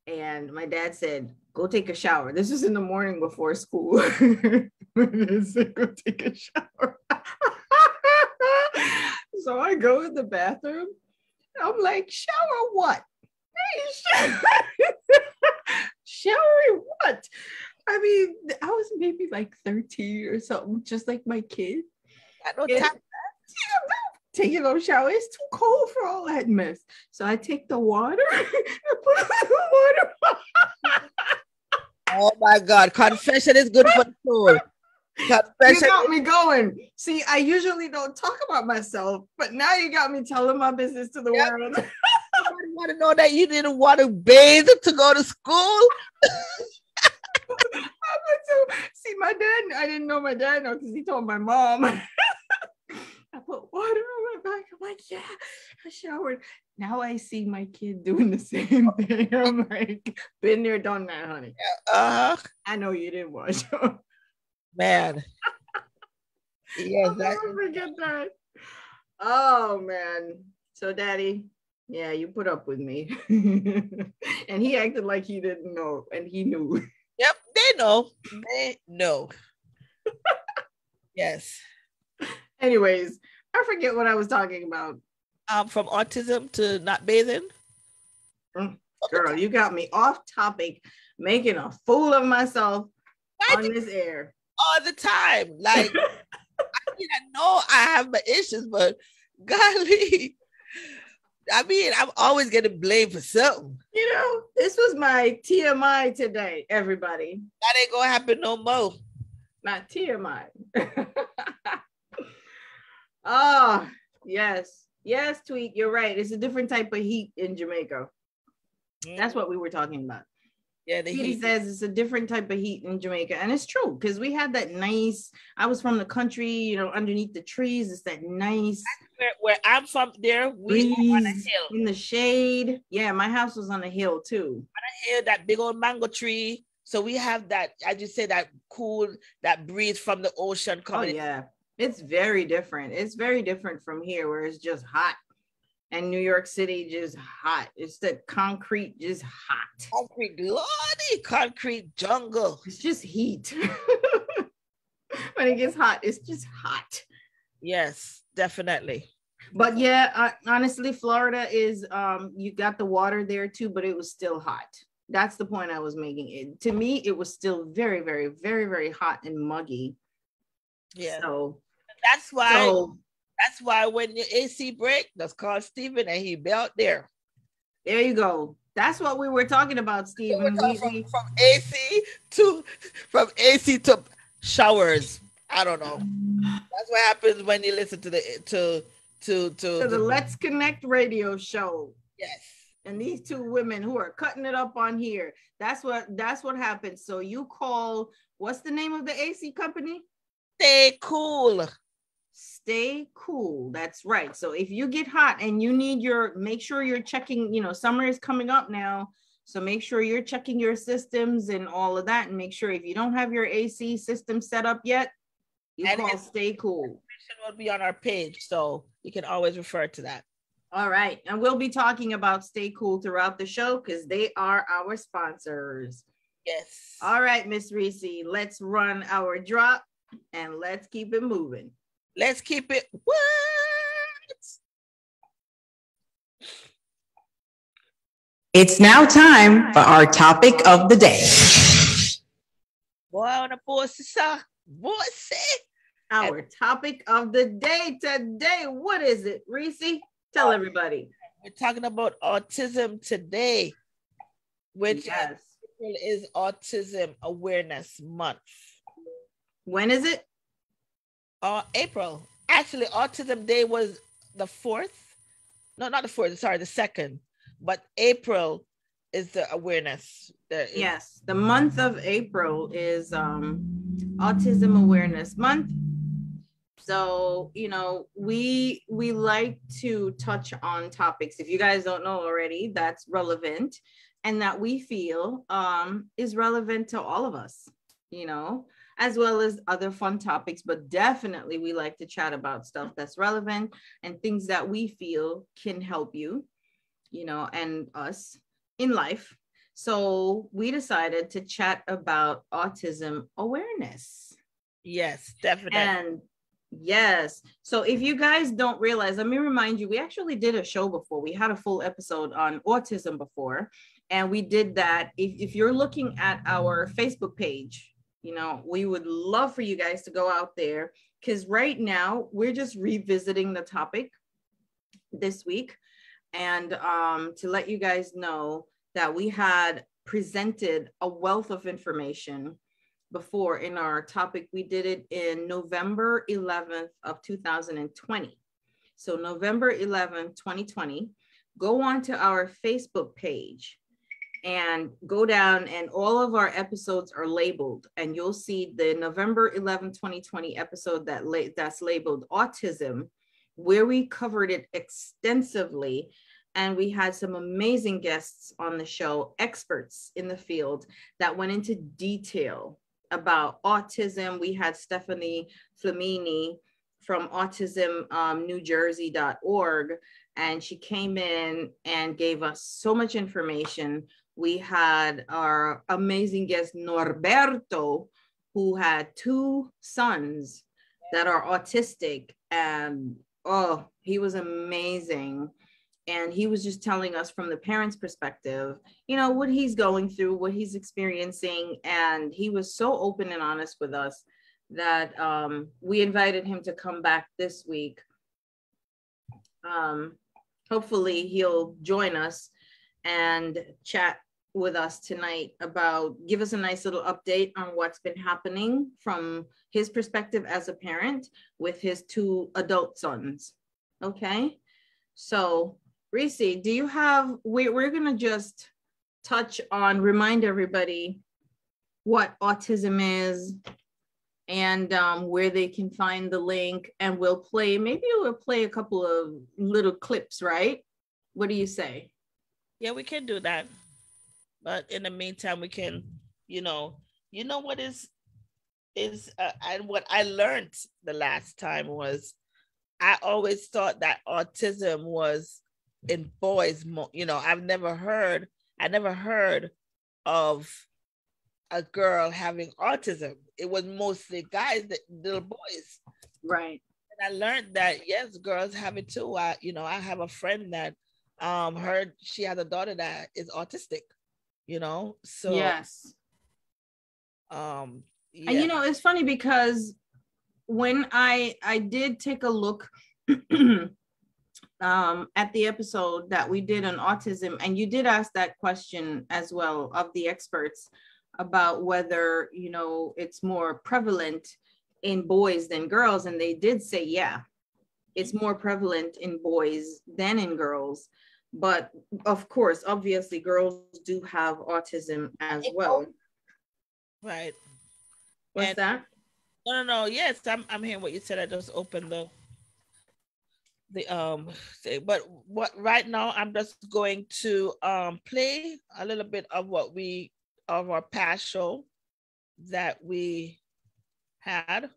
and my dad said, "Go take a shower." This was in the morning before school. *laughs* Said, "Go take a shower." *laughs* so I go in the bathroom. I'm like, "Shower what? Hey, *laughs* shower- Showering what?" I mean, I was maybe like 13 or something, just like my kid. I don't. Taking no shower. It's too cold for all that mess. So I take the water *laughs* and put the water *laughs* Oh my God! Confession is good for the soul. You Confession. got me going. See, I usually don't talk about myself, but now you got me telling my business to the Yep. world. Somebody want to know that you didn't want to bathe to go to school. *laughs* So, see, my dad, I didn't know my dad know because he told my mom. *laughs* I put water on my back. I'm like, yeah, I showered. Now I see my kid doing the same *laughs* thing. I'm like, been there, done that, honey. Uh. I know you didn't wash *laughs* up. Man. Yes, I'll that, never forget that. Oh man. So daddy, yeah, you put up with me. and he acted like he didn't know and he knew. Yep, they know. They know. yes. Anyways, I forget what I was talking about. Um, from autism to not bathing. Mm, Girl, you got me off topic, making a fool of myself Why on this air. all the time. Like, *laughs* I mean, I know I have my issues, but *laughs* golly, I mean, I'm always getting blamed for something. You know, this was my TMI today, everybody. That ain't gonna happen no more. Not TMI. *laughs* oh, yes. Yes, Tweet, you're right. It's a different type of heat in Jamaica. That's mm. what we were talking about. Yeah, the He heat. says it's a different type of heat in Jamaica. And it's true because we had that nice, I was from the country, you know, underneath the trees. It's that nice Where, where I'm from, there we on a hill. in the shade. Yeah, my house was on a hill too. Here, that big old mango tree. So we have that. I just say that cool, that breeze from the ocean Oh, coming. in. yeah. It's very different. It's very different from here where it's just hot. And New York City just hot. It's the concrete just hot. Concrete, bloody concrete jungle. It's just heat. *laughs* when it gets hot, it's just hot. Yes, definitely. But yeah, uh, honestly, Florida is um you got the water there too, but it was still hot. That's the point I was making. It to me, it was still very, very, very, very hot and muggy. Yeah. So, That's why. so That's why when your AC break, that's called Stephen, and he be out there. there you go. That's what we were talking about, Stephen. talking from, from AC to from AC to showers. I don't know. That's what happens when you listen to the to to to, to the to- Let's Konnect radio show. yes. and these two women who are cutting it up on here. That's what that's what happens. So you call what's the name of the AC company? Stay cool. Stay cool. That's right. So if you get hot and you need your make sure you're checking, you know, summer is coming up now. So make sure you're checking your systems and all of that and make sure if you don't have your AC system set up yet, you And call Stay Cool. Will be on our page, so you can always refer to that. All right. And we'll be talking about Stay Cool throughout the show because they are our sponsors. Yes. All right, Miss Reese, let's run our drop and let's keep it moving. Let's keep it what? It's now time for our topic of the day. Boy, on a boss, boss. Our topic of the day today. What is it, Reese? Tell oh, everybody. We're talking about autism today, which Yes. is Autism Awareness Month. When is it? Uh, April. Actually, Autism Day was the fourth. No, not the fourth. Sorry, the second. But April is the awareness. Is- Yes, the month of April is um Autism Awareness Month. So, you know, we we like to touch on topics if you guys don't know already that's relevant and that we feel um is relevant to all of us, you know, as well as other fun topics, but definitely we like to chat about stuff that's relevant and things that we feel can help you, you know, and us in life. So we decided to chat about autism awareness. Yes, definitely. And yes, so if you guys don't realize, let me remind you, we actually did a show before. We had a full episode on autism before. And we did that. If, if you're looking at our Facebook page, you know, we would love for you guys to go out there because right now we're just revisiting the topic this week. And um, to let you guys know that we had presented a wealth of information before in our topic. We did it in November 11th of 2020. So November 11th, 2020, go on to our Facebook page and go down and all of our episodes are labeled and you'll see the November 11, 2020 episode that la- that's labeled autism where we covered it extensively and we had some amazing guests on the show, experts in the field that went into detail about autism. We had Stephanie Flamini from autismnewjersey.org, um, and she came in and gave us so much information. We had our amazing guest, Norberto, who had two sons that are autistic. And oh, he was amazing and he was just telling us from the parents perspective you know what he's going through what he's experiencing and he was so open and honest with us that um, we invited him to come back this week um, hopefully he'll join us and chat with us tonight about give us a nice little update on what's been happening from his perspective as a parent with his two adult sons okay so Reese, do you have, we, we're going to just touch on, remind everybody what autism is and um, where they can find the link. And we'll play, maybe we'll play a couple of little clips, right? What do you say? Yeah, we can do that. But in the meantime, we can, you know, you know what is is uh, and what I learned the last time was I always thought that autism was in boys mo- you know i've never heard i never heard of a girl having autism it was mostly guys that little boys Right. and i learned that yes girls have it too i you know i have a friend that um heard she has a daughter that is autistic you know so yes. um And you know, it's funny because when I I did take a look *clears throat* um, at the episode that we did on autism, and you did ask that question as well of the experts about whether you know it's more prevalent in boys than girls, and they did say yeah, it's more prevalent in boys than in girls. But of course, obviously, girls do have autism as well. right What's And- that? No, no, no. Yes, I'm. I'm hearing what you said. I just opened the the um. Say, but what right now? I'm just going to um play a little bit of what we of our past show that we had.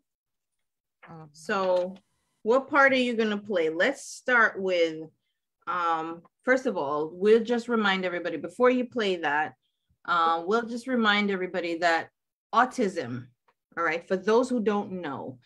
Um, So, what part are you going to play? Let's start with, um, first of all, we'll just remind everybody before you play that, uh, we'll just remind everybody that autism, All right. For those who don't know,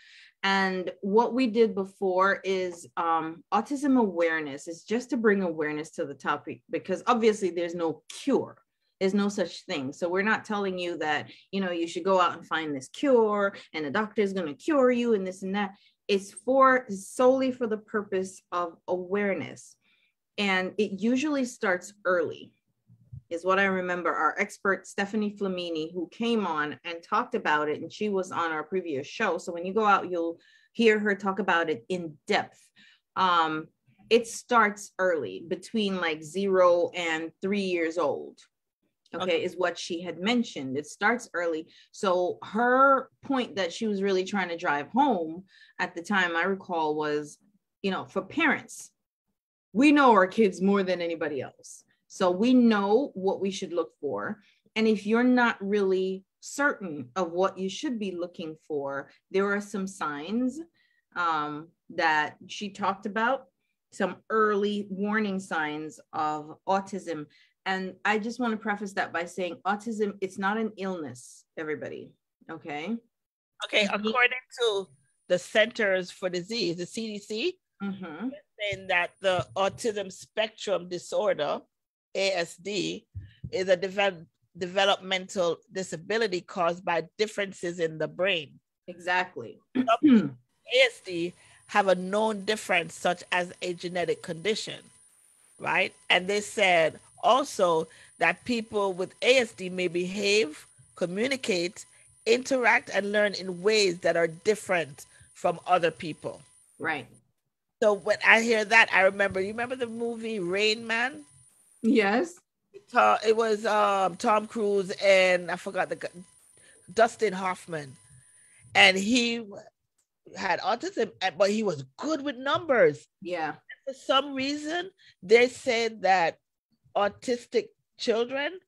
and what we did before is um, autism awareness is just to bring awareness to the topic because obviously there's no cure. There's no such thing. So we're not telling you that, you know, you should go out and find this cure and the doctor is going to cure you and this and that. It's for solely for the purpose of awareness. And it usually starts early is what I remember. Our expert, Stephanie Flamini, who came on and talked about it, and she was on our previous show. So when you go out, you'll hear her talk about it in depth. Um, it starts early, between like zero and three years old. Okay, okay, is what she had mentioned. It starts early. So her point that she was really trying to drive home at the time, I recall, was, you know, for parents, we know our kids more than anybody else so we know what we should look for. And if you're not really certain of what you should be looking for, there are some signs um, that she talked about, some early warning signs of autism. And I just want to preface that by saying autism, it's not an illness, everybody. Okay. Okay. According to the Centers for Disease, the CDC, mm-hmm. Saying that the autism spectrum disorder ASD is a develop, developmental disability caused by differences in the brain. Exactly. *clears throat* ASD have a known difference, such as a genetic condition, right? And they said also that people with ASD may behave, communicate, interact, and learn in ways that are different from other people. Right. So when I hear that, I remember, you remember the movie Rain Man? Yes. It was um, Tom Cruise and I forgot the Dustin Hoffman, and he had autism, but he was good with numbers. Yeah. For some reason, they said that autistic children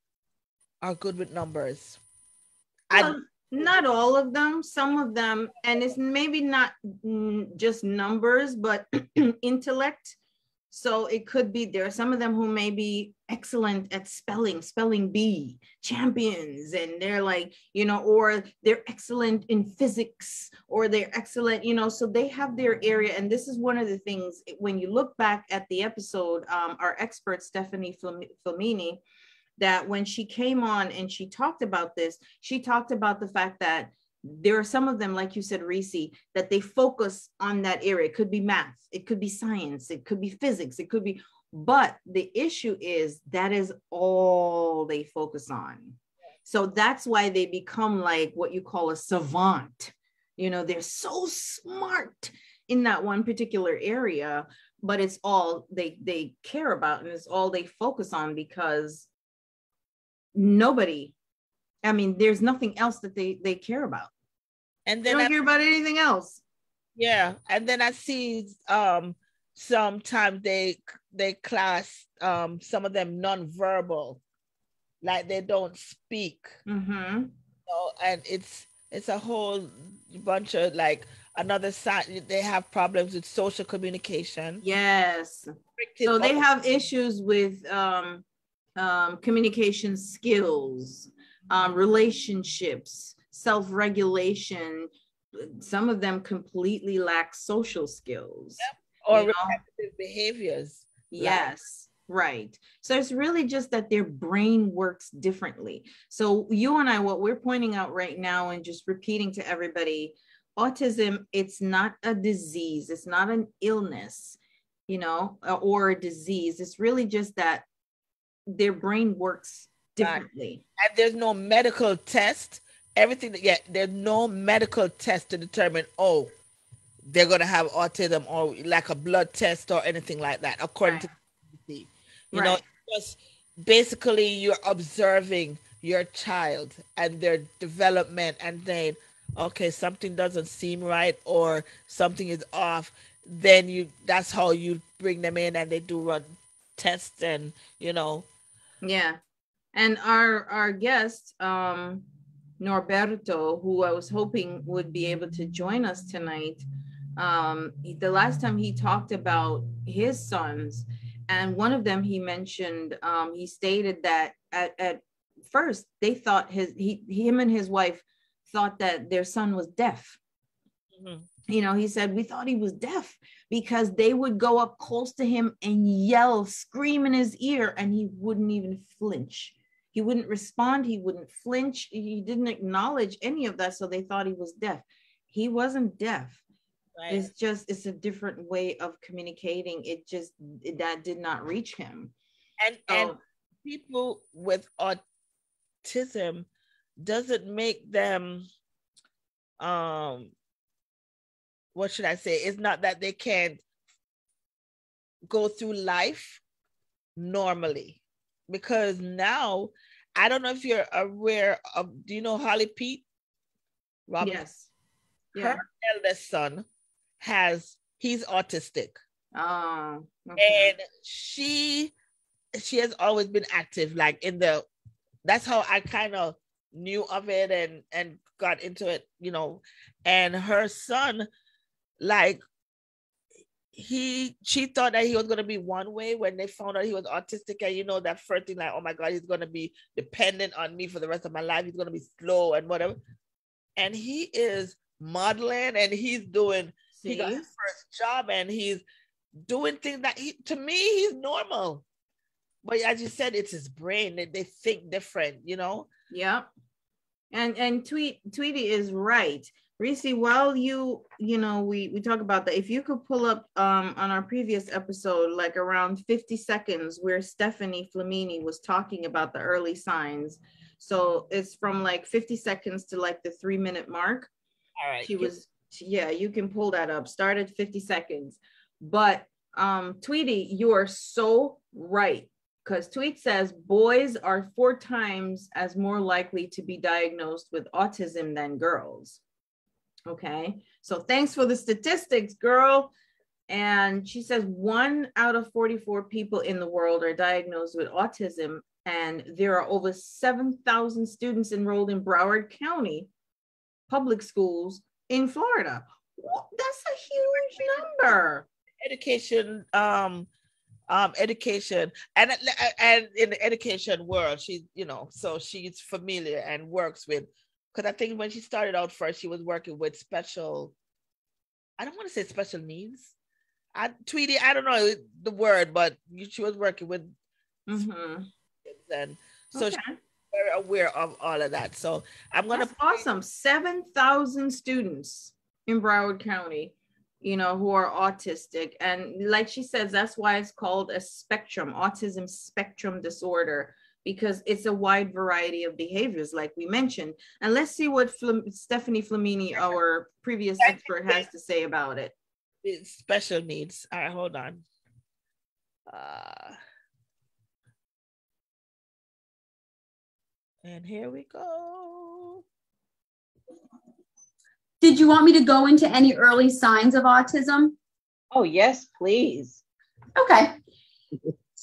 are good with numbers. Well, not all of them, some of them, and it's maybe not just numbers, but *clears throat* intellect so it could be there are some of them who may be excellent at spelling, spelling bee, champions, and they're like, you know, or they're excellent in physics, or they're excellent, you know, so they have their area. And this is one of the things when you look back at the episode, um, our expert, Stephanie Flamini, that when she came on and she talked about this, she talked about the fact that there are some of them, like you said, Reese, that they focus on that area. It could be math, it could be science, it could be physics, it could be, but the issue is that is all they focus on. So that's why they become like what you call a savant. You know, they're so smart in that one particular area, but it's all they they care about and it's all they focus on because nobody I mean, there's nothing else that they they care about. And then they don't I, care about anything else. Yeah, and then I see um sometimes they they class um some of them nonverbal, like they don't speak. Mm-hmm. So, and it's it's a whole bunch of like another side. They have problems with social communication. Yes. So they have issues with um, um, communication skills um, relationships, self regulation. Some of them completely lack social skills. Yep. Or repetitive behaviors. Yes. Right. So it's really just that their brain works differently. So you and I, what we're pointing out right now and just repeating to everybody, autism, it's not a disease, it's not an illness, you know, or a disease. It's really just that their brain works differently. And there's no medical test. Everything that yeah, there's no medical test to determine, oh, they're gonna have autism or like a blood test or anything like that, according right. to the you right. know, just basically you're observing your child and their development and then okay something doesn't seem right or something is off then you that's how you bring them in and they do run tests and you know yeah and our our guest, um, Norberto, who I was hoping would be able to join us tonight, um, the last time he talked about his sons, and one of them he mentioned, um, he stated that at, at first they thought his he him and his wife thought that their son was deaf. Mhm. You know, he said, We thought he was deaf because they would go up close to him and yell, scream in his ear, and he wouldn't even flinch. He wouldn't respond. He wouldn't flinch. He didn't acknowledge any of that. So they thought he was deaf. He wasn't deaf. Right. It's just, it's a different way of communicating. It just, that did not reach him. and and people with autism doesn't make them um what should i say it's not that they can't go through life normally because now i don't know if you're aware of do you know holly Peete Robin? yes. Yeah. her eldest son has he's autistic Oh, okay. and she she has always been active like in the that's how i kind of knew of it and and got into it you know and her son like he she thought that he was going to be one way when they found out he was autistic and you know that first thing like oh my god he's going to be dependent on me for the rest of my life. He's going to be slow and whatever. And he is modeling and he's doing he got his first job and he's doing things that he to me he's normal. But as you said it's his brain. They, they think different you know? Yep. And and tweet Tweety is right. Reese, while you you know we we talk about that, if you could pull up um on our previous episode like around 50 seconds where Stephanie Flamini was talking about the early signs. So it's from like 50 seconds to like the three minute mark. all right She was yeah, you can pull that up. Start at 50 seconds. But um Tweety, you are so right because tweet says boys are four times as more likely to be diagnosed with autism than girls okay. So thanks for the statistics girl. And she says one out of 44 people in the world are diagnosed with autism and there are over 7000 students enrolled in broward county public schools in florida. That's a huge number. Education um um education and and in the education world she, you know so she's familiar and works with because i think when she started out first she was working with special i don't want to say special needs i tweety i don't know the word but she was working with Mhm. kids and so Okay. she's very aware of all of that so i'm gonna That's awesome. Seven thousand students in Broward County, you know, who are autistic, and like she says, that's why it's called a spectrum, autism spectrum disorder, because it's a wide variety of behaviors, like we mentioned. And let's see what Flam- Stephanie Flamini, our previous expert, has to say about it. it's special needs. All right, hold on. Uh, and here we go. Did you want me to go into any early signs of autism? Oh yes, please. Okay.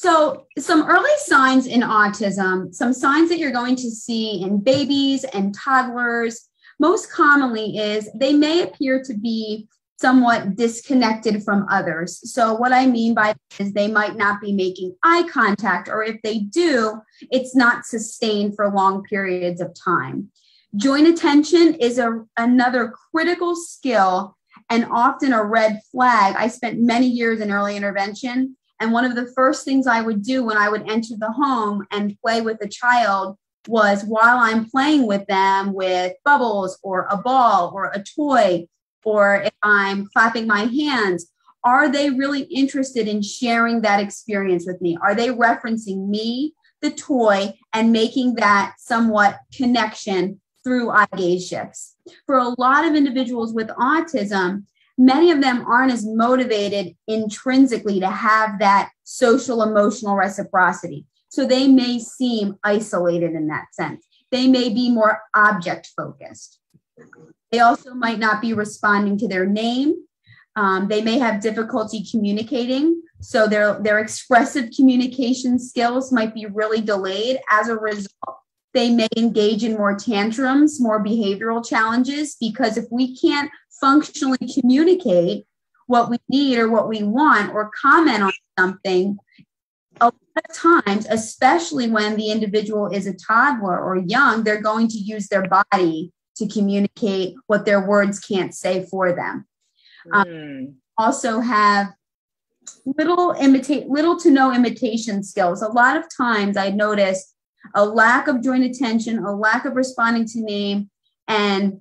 So, some early signs in autism, some signs that you're going to see in babies and toddlers, most commonly is they may appear to be somewhat disconnected from others. So, what I mean by is they might not be making eye contact, or if they do, it's not sustained for long periods of time. Joint attention is a, another critical skill and often a red flag. I spent many years in early intervention. And one of the first things I would do when I would enter the home and play with a child was while I'm playing with them with bubbles or a ball or a toy, or if I'm clapping my hands, are they really interested in sharing that experience with me? Are they referencing me, the toy, and making that somewhat connection through eye gaze shifts? For a lot of individuals with autism, many of them aren't as motivated intrinsically to have that social emotional reciprocity. So they may seem isolated in that sense. They may be more object focused. They also might not be responding to their name. Um, they may have difficulty communicating. So their, their expressive communication skills might be really delayed. As a result, they may engage in more tantrums, more behavioral challenges, because if we can't functionally communicate what we need or what we want or comment on something, a lot of times, especially when the individual is a toddler or young, they're going to use their body to communicate what their words can't say for them. Um, Mm. also have little imitate little to no imitation skills. A lot of times I notice a lack of joint attention, a lack of responding to name, and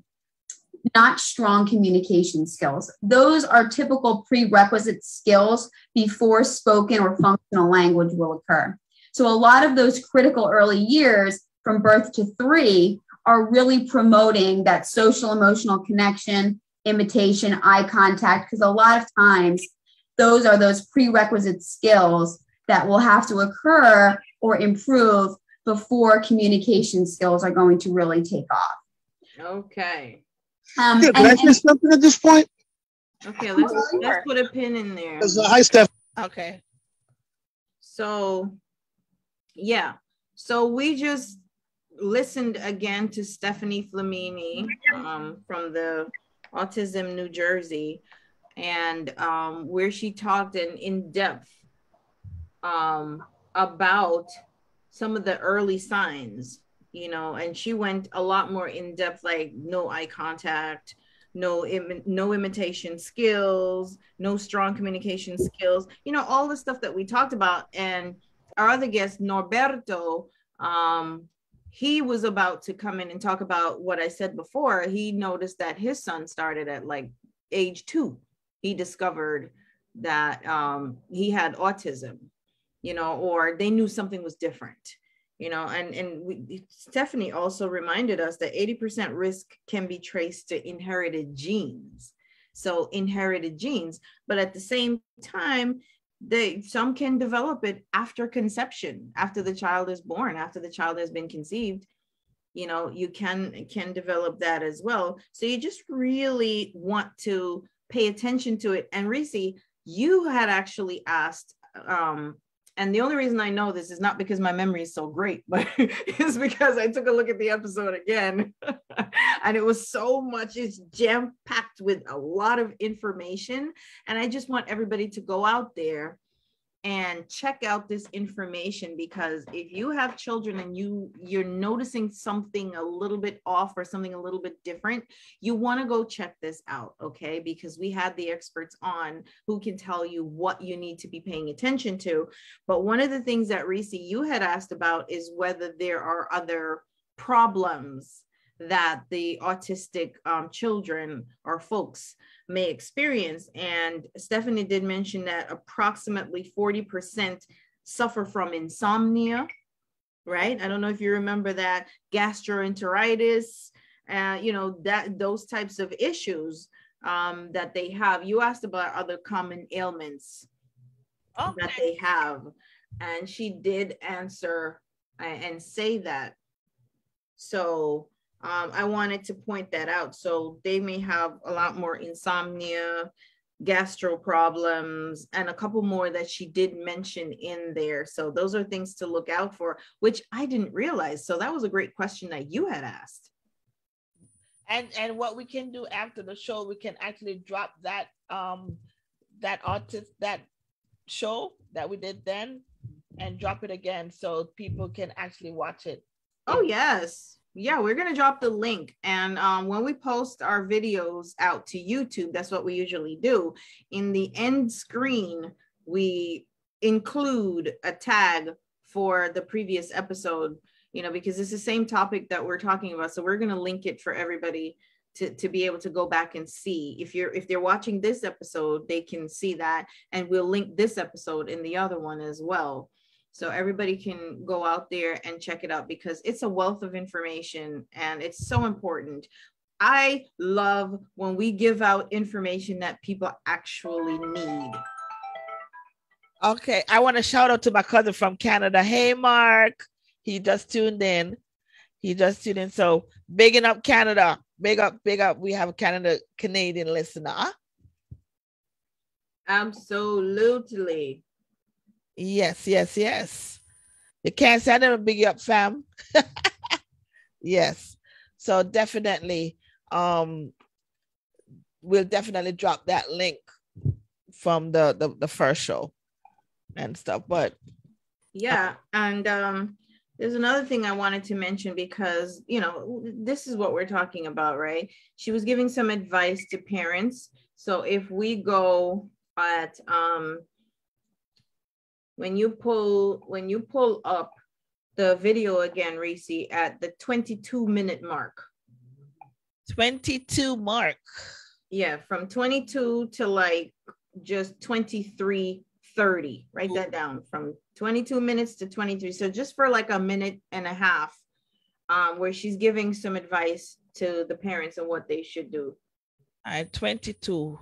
not strong communication skills. Those are typical prerequisite skills before spoken or functional language will occur. So, a lot of those critical early years from birth to three are really promoting that social emotional connection, imitation, eye contact, because a lot of times those are those prerequisite skills that will have to occur or improve before communication skills are going to really take off. Okay. Um, Yeah, and- Can I say and- something at this point? Okay, let's Sure. let's put a pin in there. uh, Hi, Steph. Okay. So, yeah. So we just listened again to Stephanie Flamini um, from the Autism New Jersey, and um, where she talked in in depth um, about some of the early signs, you know, and she went a lot more in depth, like no eye contact, no Im- no imitation skills, no strong communication skills, you know, all the stuff that we talked about. And our other guest, Norberto, um, he was about to come in and talk about what I said before. He noticed that his son started at like age two. He discovered that um, he had autism, you know, or they knew something was different you know and and we, stephanie also reminded us that 80% risk can be traced to inherited genes. So inherited genes but at the same time they some can develop it after conception after the child is born after the child has been conceived. You know you can can develop that as well. So you just really want to pay attention to it. And Reese, you had actually asked um and the only reason I know this is not because my memory is so great, but *laughs* it's because I took a look at the episode again. *laughs* and it was so much, it's jam packed with a lot of information. And I just want everybody to go out there and check out this information because if you have children and you you're noticing something a little bit off or something a little bit different you want to go check this out okay? Because we had the experts on who can tell you what you need to be paying attention to. But one of the things that Reese you had asked about is whether there are other problems that the autistic um, children or folks may experience. And Stephanie did mention that approximately 40% suffer from insomnia, right? I don't know if you remember that gastroenteritis, uh, you know, that those types of issues um, that they have. You asked about other common ailments that they have. And she did answer and say that. So um, I wanted to point that out. So they may have a lot more insomnia, gastro problems, and a couple more that she did mention in there. So those are things to look out for, which I didn't realize. So that was a great question that you had asked. And and what we can do after the show, we can actually drop that um that artist that show that we did then and drop it again so people can actually watch it. Oh yes. Yeah, we're gonna drop the link. And um, when we post our videos out to YouTube, that's what we usually do. In the end screen, we include a tag for the previous episode, you know, because it's the same topic that we're talking about. So we're gonna link it for everybody to, to be able to go back and see. If you're if they're watching this episode, they can see that. And we'll link this episode in the other one as well so everybody can go out there and check it out because it's a wealth of information and it's so important. I love when we give out information that people actually need. Okay, I want to shout out to my cousin from Canada. Hey, Mark. He just tuned in. He just tuned in. So bigging up Canada. Big up, big up. We have a Canada Canadian listener. Absolutely. Yes, yes, yes. You can't send them a big you up, fam. *laughs* yes. So definitely, um, we'll definitely drop that link from the the, the first show and stuff. But Yeah. And um, there's another thing I wanted to mention because, you know, this is what we're talking about, right? She was giving some advice to parents. So if we go at um when you pull when you pull up the video again, Reese, at the 22 minute mark. 22 mark. Yeah, from 22 to like just 23 30. Write that down from 22 minutes to 23. So just for like a minute and a half, um, where she's giving some advice to the parents on what they should do. All right, 22.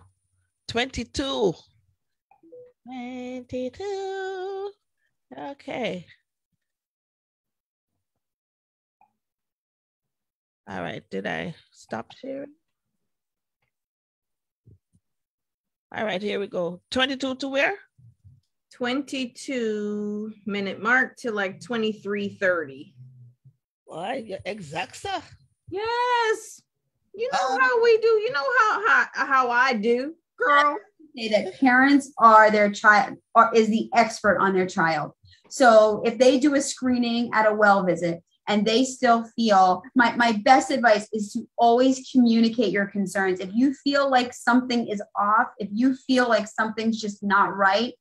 22. 22. Okay. All right, did I stop sharing? All right, here we go. 22 to where? 22 minute mark to like 23:30. What? Exacta? Yes. You know Um, how we do. You know how how, how I do, girl. Say that parents are their child or is the expert on their child. So if they do a screening at a well visit and they still feel my, my best advice is to always communicate your concerns. If you feel like something is off, if you feel like something's just not right,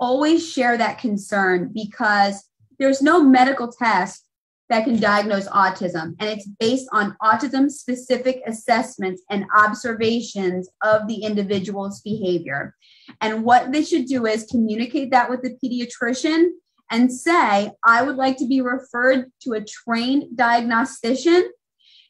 always share that concern because there's no medical test that can diagnose autism. And it's based on autism specific assessments and observations of the individual's behavior. And what they should do is communicate that with the pediatrician and say i would like to be referred to a trained diagnostician.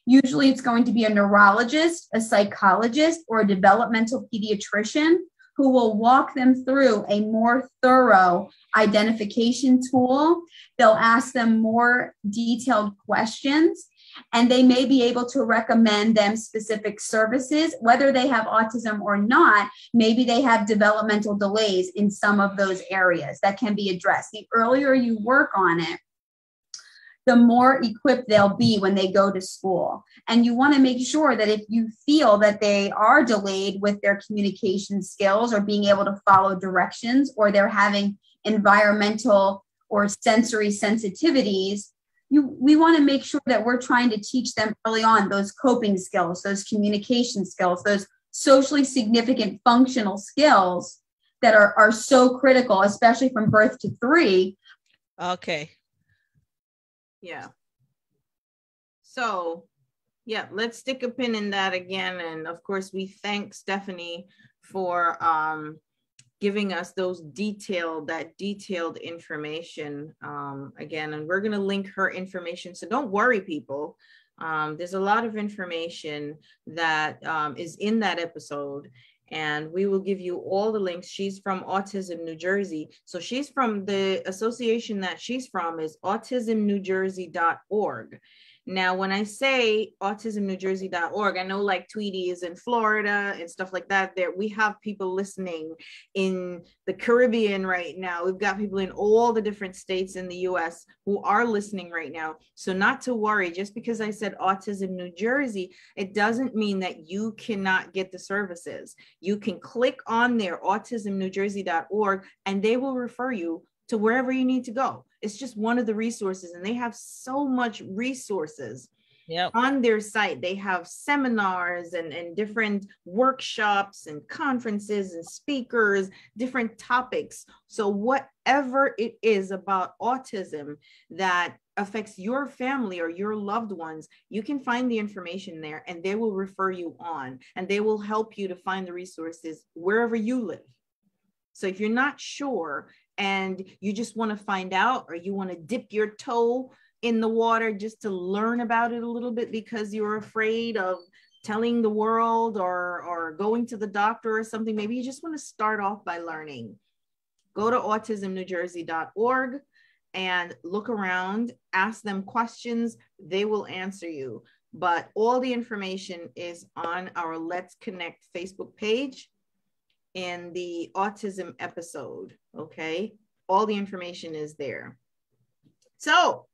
Usually it's going to be a neurologist a psychologist or a developmental pediatrician who will walk them through a more thorough identification tool. They'll ask them more detailed questions and they may be able to recommend them specific services, whether they have autism or not. Maybe they have developmental delays in some of those areas that can be addressed. The earlier you work on it, the more equipped they'll be when they go to school. And you want to make sure that if you feel that they are delayed with their communication skills or being able to follow directions or they're having environmental or sensory sensitivities, you we want to make sure that we're trying to teach them early on those coping skills, those communication skills, those socially significant functional skills that are, are so critical, especially from birth to three, Okay. Yeah. So, yeah, let's stick a pin in that again. And of course, we thank Stephanie for um, giving us those detailed, that detailed information um, again. And we're going to link her information. So don't worry, people. Um, there's a lot of information that um, is in that episode and we will give you all the links. She's from Autism New Jersey. So she's from the association that she's from is autismnewjersey.org. Now, when I say autismnewjersey.org, I know like Tweety is in Florida and stuff like that. There, we have people listening in the Caribbean right now. We've got people in all the different states in the US who are listening right now. So, not to worry, just because I said Autism New Jersey, it doesn't mean that you cannot get the services. You can click on their autismnewjersey.org and they will refer you to wherever you need to go. It's just one of the resources, and they have so much resources Yep. on their site. They have seminars and, and different workshops and conferences and speakers, different topics. So, whatever it is about autism that affects your family or your loved ones, you can find the information there and they will refer you on and they will help you to find the resources wherever you live. So, if you're not sure and you just want to find out or you want to dip your toe in the water just to learn about it a little bit because you're afraid of telling the world or or going to the doctor or something. Maybe you just want to start off by learning. Go to autismnewjersey.org and look around ask them questions. They will answer you. But all the information is on our Let's Konnect facebook page in the autism episode okay all the information is there so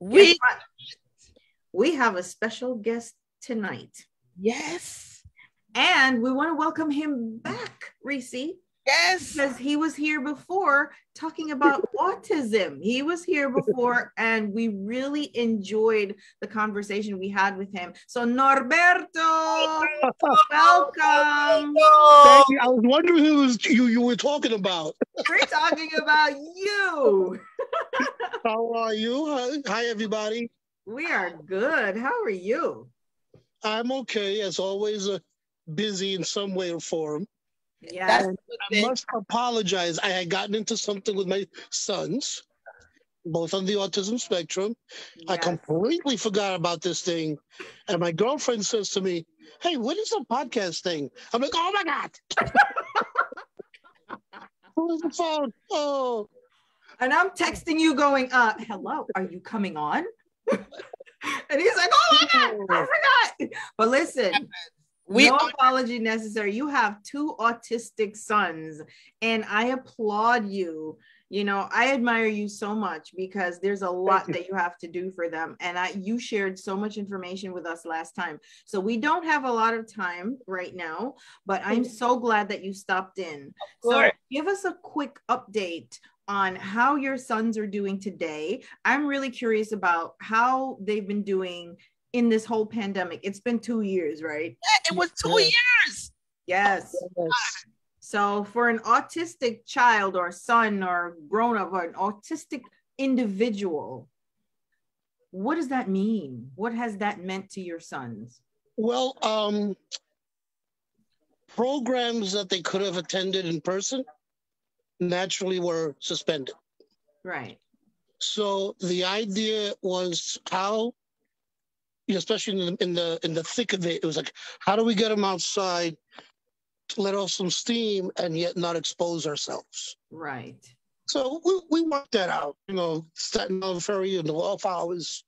We we have a special guest tonight, yes. and we want to welcome him back, Reese. Yes. because he was here before talking about *laughs* autism. He was here before, and we really enjoyed the conversation we had with him. So, Norberto, *laughs* welcome. Thank you. I was wondering who was you you were talking about. *laughs* We're talking about you. How are you? Hi, everybody. We are good. How are you? I'm okay, as always. Uh, busy in some way or form. Yeah. That's And good I must apologize. I had gotten into something with my sons, both on the autism spectrum. I completely forgot about this thing, and my girlfriend says to me, "Hey, what is the podcast thing?" I'm like, "Oh my god." *laughs* Who's the phone? Oh, And I'm texting you going, uh, hello, are you coming on? *laughs* and he's like, oh my God, I forgot. But listen, We no apology necessary. You have two autistic sons, and I applaud you. You know, I admire you so much because there's a lot that you have to do for them. And I you shared so much information with us last time. So we don't have a lot of time right now, but I'm so glad that you stopped in. So give us a quick update on how your sons are doing today. I'm really curious about how they've been doing in this whole pandemic. It's been two years, right? Yeah, it was two Yeah. years. Yes. yes. So for an autistic child or son or grown up or an autistic individual, what does that mean? What has that meant to your sons? Well, um, programs that they could have attended in person naturally were suspended. Right. So the idea was how, especially in the, in the in the thick of it, it was like, how do we get them outside, let off some steam, and yet not expose ourselves? Right. So we, we worked that out. You know, Staten Island Ferry in the off hours.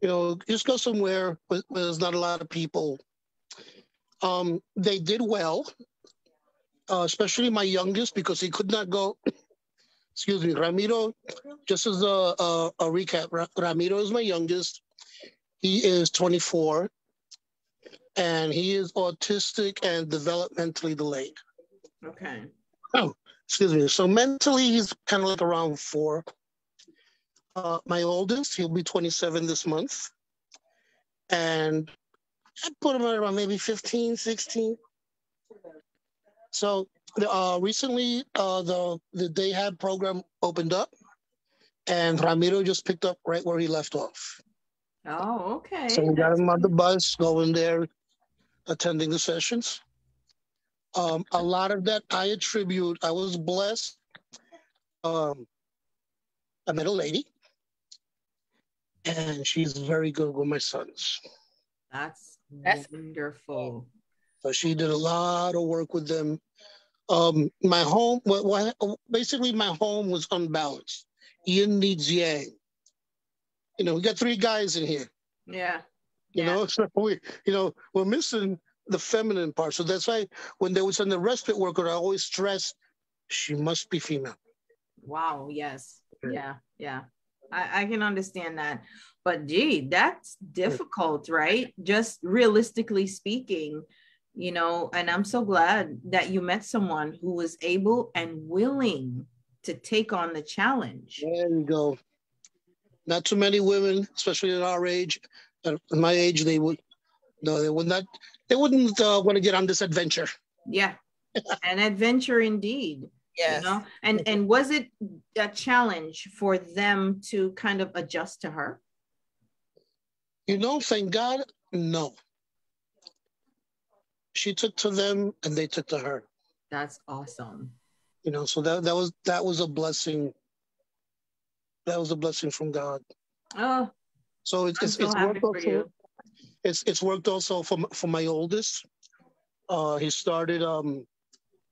You know, just go somewhere where, where there's not a lot of people. Um, they did well, uh, especially my youngest because he could not go. *coughs* Excuse me, Ramiro. Just as a, a, a recap, Ra- Ramiro is my youngest. He is 24, and he is autistic and developmentally delayed Okay. Oh, excuse me. So mentally, he's kind of like around four. Uh, my oldest, he'll be 27 this month. And I put him at around maybe 15, 16. So uh, recently, uh, the, the Day Hab program opened up, and Ramiro just picked up right where he left off. Oh, okay. So we got That's him on the bus, going there, attending the sessions. Um, a lot of that I attribute. I was blessed. Um, I met a lady, and she's very good with my sons. That's That's- wonderful. So she did a lot of work with them. Um, my home, what, what, basically, my home was unbalanced. Yin needs yang. You know, we got three guys in here. Yeah. You Yeah. know, *laughs* so we, you know, we're missing the feminine part. So that's why when there was an respite worker, I always stressed she must be female. Wow. Yes. Okay. Yeah. Yeah. I, I can understand that. But gee, that's difficult, right? Just realistically speaking, you know, and I'm so glad that you met someone who was able and willing to take on the challenge. There you go. Not too many women, especially at our age, at my age, they would no, they would not. They wouldn't uh, want to get on this adventure. Yeah. *laughs* An adventure indeed. Yes. You know, and and was it a challenge for them to kind of adjust to her? You know, thank God, no. She took to them, and they took to her. That's awesome. You know, so that that was that was a blessing. That was a blessing from God. Oh, So it's I'm it's, so it's happy worked for also. you. It's it's worked also for for my oldest. Uh, he started um,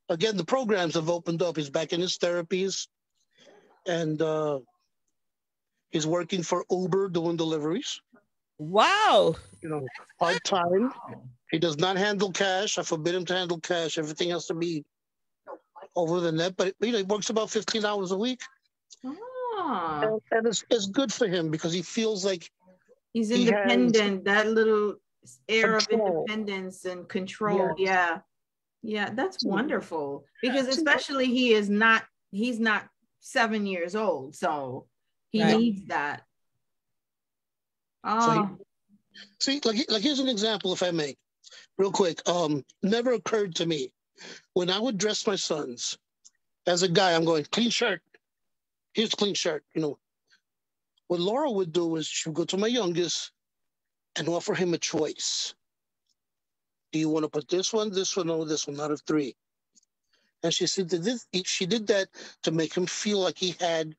again. The programs have opened up. He's back in his therapies, and uh, he's working for Uber doing deliveries. Wow. You know, part time. He does not handle cash. I forbid him to handle cash. Everything has to be over the net. But you know, he works about fifteen hours a week, Ah, and, and it's it's good for him because he feels like he's He has independent. that little air control. of independence and control. Yeah. Yeah, that's wonderful because especially he is not he's not seven years old, so he Right. needs that. So Oh, See, like like here's an example, if I may, real quick. Um, never occurred to me when I would dress my sons as a guy. I'm going clean shirt. Here's a clean shirt. You know, what Laura would do is she would go to my youngest and offer him a choice. Do you want to put this one, this one, or this one out of three? And she said that this, she did that to make him feel like he had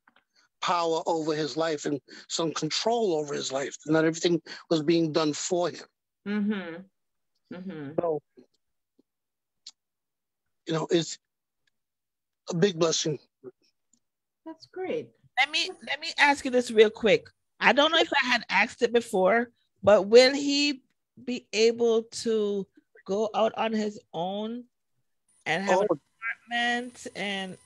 power over his life and some control over his life. Not everything was being done for him. mm-hmm. Mm-hmm. So, you know, it's a big blessing. That's great. Let me let me ask you this real quick. I don't know if I had asked it before, but will he be able to go out on his own and have Oh, an apartment and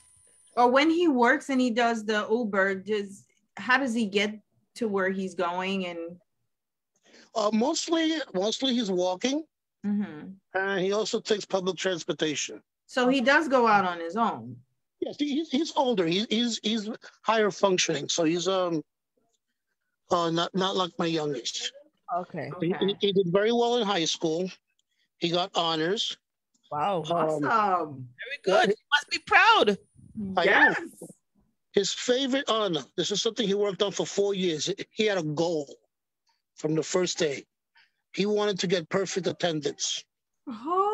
Or when he works and he does the Uber, does how does he get to where he's going and uh, mostly, mostly he's walking, Mhm. and he also takes public transportation. so he does go out on his own. Yes, he's, he's older. He's he's he's higher functioning, so he's um, uh, not not like my youngest. okay. He, Okay. he- he did very well in high school. He got honors. Wow. Um, Awesome. Very good. You must be proud. I yes. am. His favorite honor. This is something he worked on for four years. He had a goal from the first day. He wanted to get perfect attendance. Oh.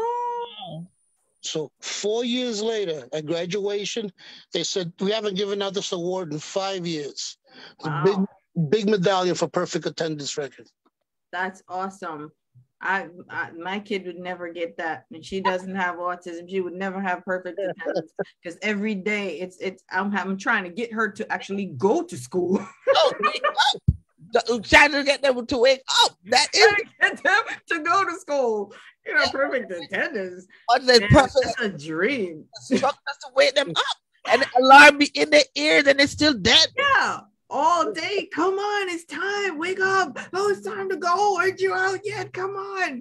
So four years later, at graduation, they said we haven't given out this award in five years. Wow. big, big medallion for perfect attendance record. That's awesome. I, I my kid would never get that, and she doesn't have autism. She would never have perfect *laughs* attendance because every day it's it's I'm I'm trying to get her to actually go to school. *laughs* Oh, wake oh, Trying to get them to wake up. That is *laughs* to get them to go to school. You know, perfect attendance. what the Man, perfect That's a dream. instructors to wake them up. *laughs* And the alarm be in their ears and they're still dead. Yeah. All day. Come on, it's time. Wake up. Oh, it's time to go. Aren't you out yet? Come on.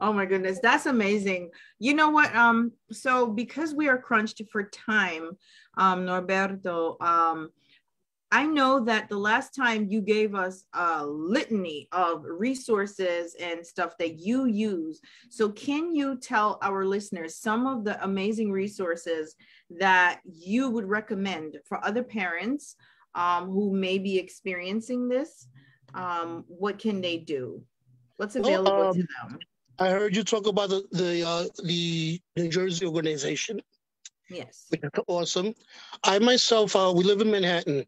Oh my goodness, that's amazing. You know what? Um, so because we are crunched for time, um, Norberto, um, I know that the last time you gave us a litany of resources and stuff that you use. So, can you tell our listeners some of the amazing resources that you would recommend for other parents um, who may be experiencing this? Um, what can they do? What's Well, available to um, them? I heard you talk about the the uh, the New Jersey organization, Yes. which is awesome. I myself, uh, we live in Manhattan,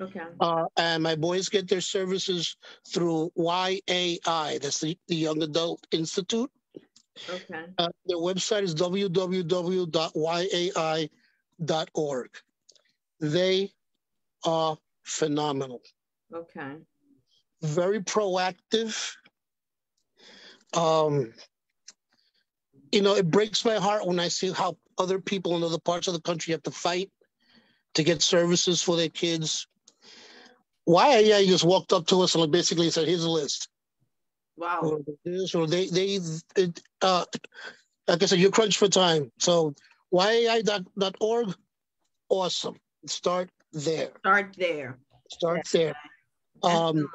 Okay. uh, and my boys get their services through YAI. That's the, the Young Adult Institute. Okay. Uh, their website is www.yai.org. They are phenomenal, Okay. very proactive. Um, you know, it breaks my heart when I see how other people in other parts of the country have to fight to get services for their kids. YAI just walked up to us and basically said, "Here's a list." Wow. or they they it, uh like I said, you're crunched for time. So YAI.org, awesome. Start there. Start there. Start there. Um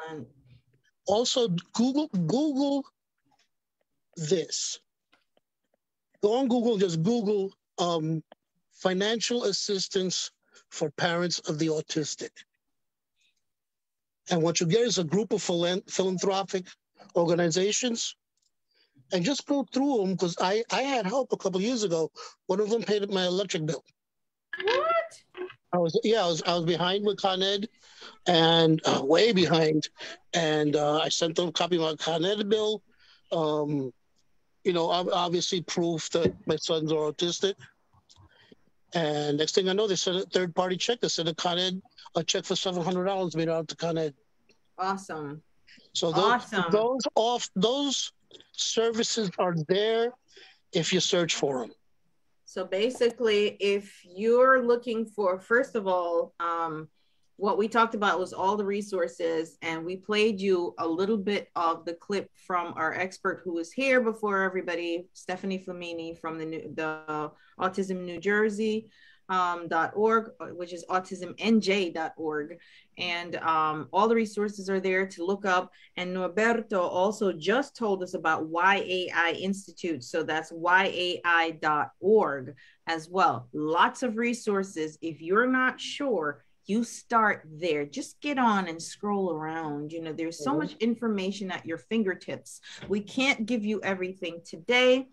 also Google Google this. Go on Google, just Google um financial assistance for parents of the autistic. And what you get is a group of philan- philanthropic organizations and just go through them because I, I had help a couple years ago. One of them paid my electric bill. What? I was yeah, I was I was behind with Con Ed and uh, way behind, and uh, I sent them a copy of my Con Ed bill. Um, you know, obviously proof that my sons are autistic. And next thing I know, they sent a third party check. They sent a Con Ed a check for seven hundred dollars made out to Con Ed. Awesome. So those Awesome. those off those services are there if you search for them. So basically, if you're looking for, first of all, um, what we talked about was all the resources, and we played you a little bit of the clip from our expert who was here before everybody, Stephanie Flamini from the new, the Autism New Jersey um, .org, which is autismnj.org. And um, all the resources are there to look up. And Norberto also just told us about YAI Institute. So that's yai.org as well. Lots of resources. If you're not sure, you start there. Just get on and scroll around. You know, there's so mm-hmm. much information at your fingertips. We can't give you everything today,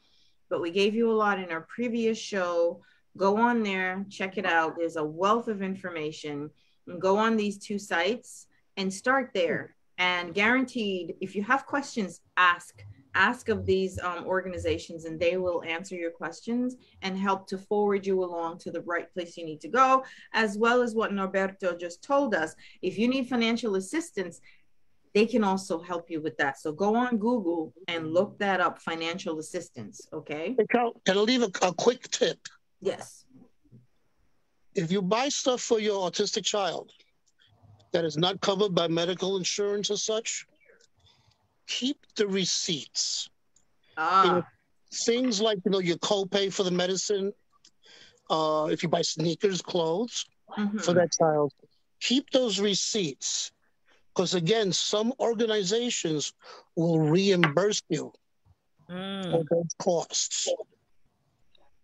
but we gave you a lot in our previous show. Go on there, check it out. There's a wealth of information. Go on these two sites and start there. And guaranteed, if you have questions, ask ask of these um, organizations and they will answer your questions and help to forward you along to the right place you need to go as well as what norberto just told us. If you need financial assistance they can also help you with that. So go on google and look that up financial assistance okay? Can i leave a, a quick tip? Yes. If you buy stuff for your autistic child that is not covered by medical insurance or such keep the receipts. Ah. You know, things like you know your copay for the medicine, uh, if you buy sneakers, clothes mm-hmm. for that child, keep those receipts because again, some organizations will reimburse you mm. for those costs.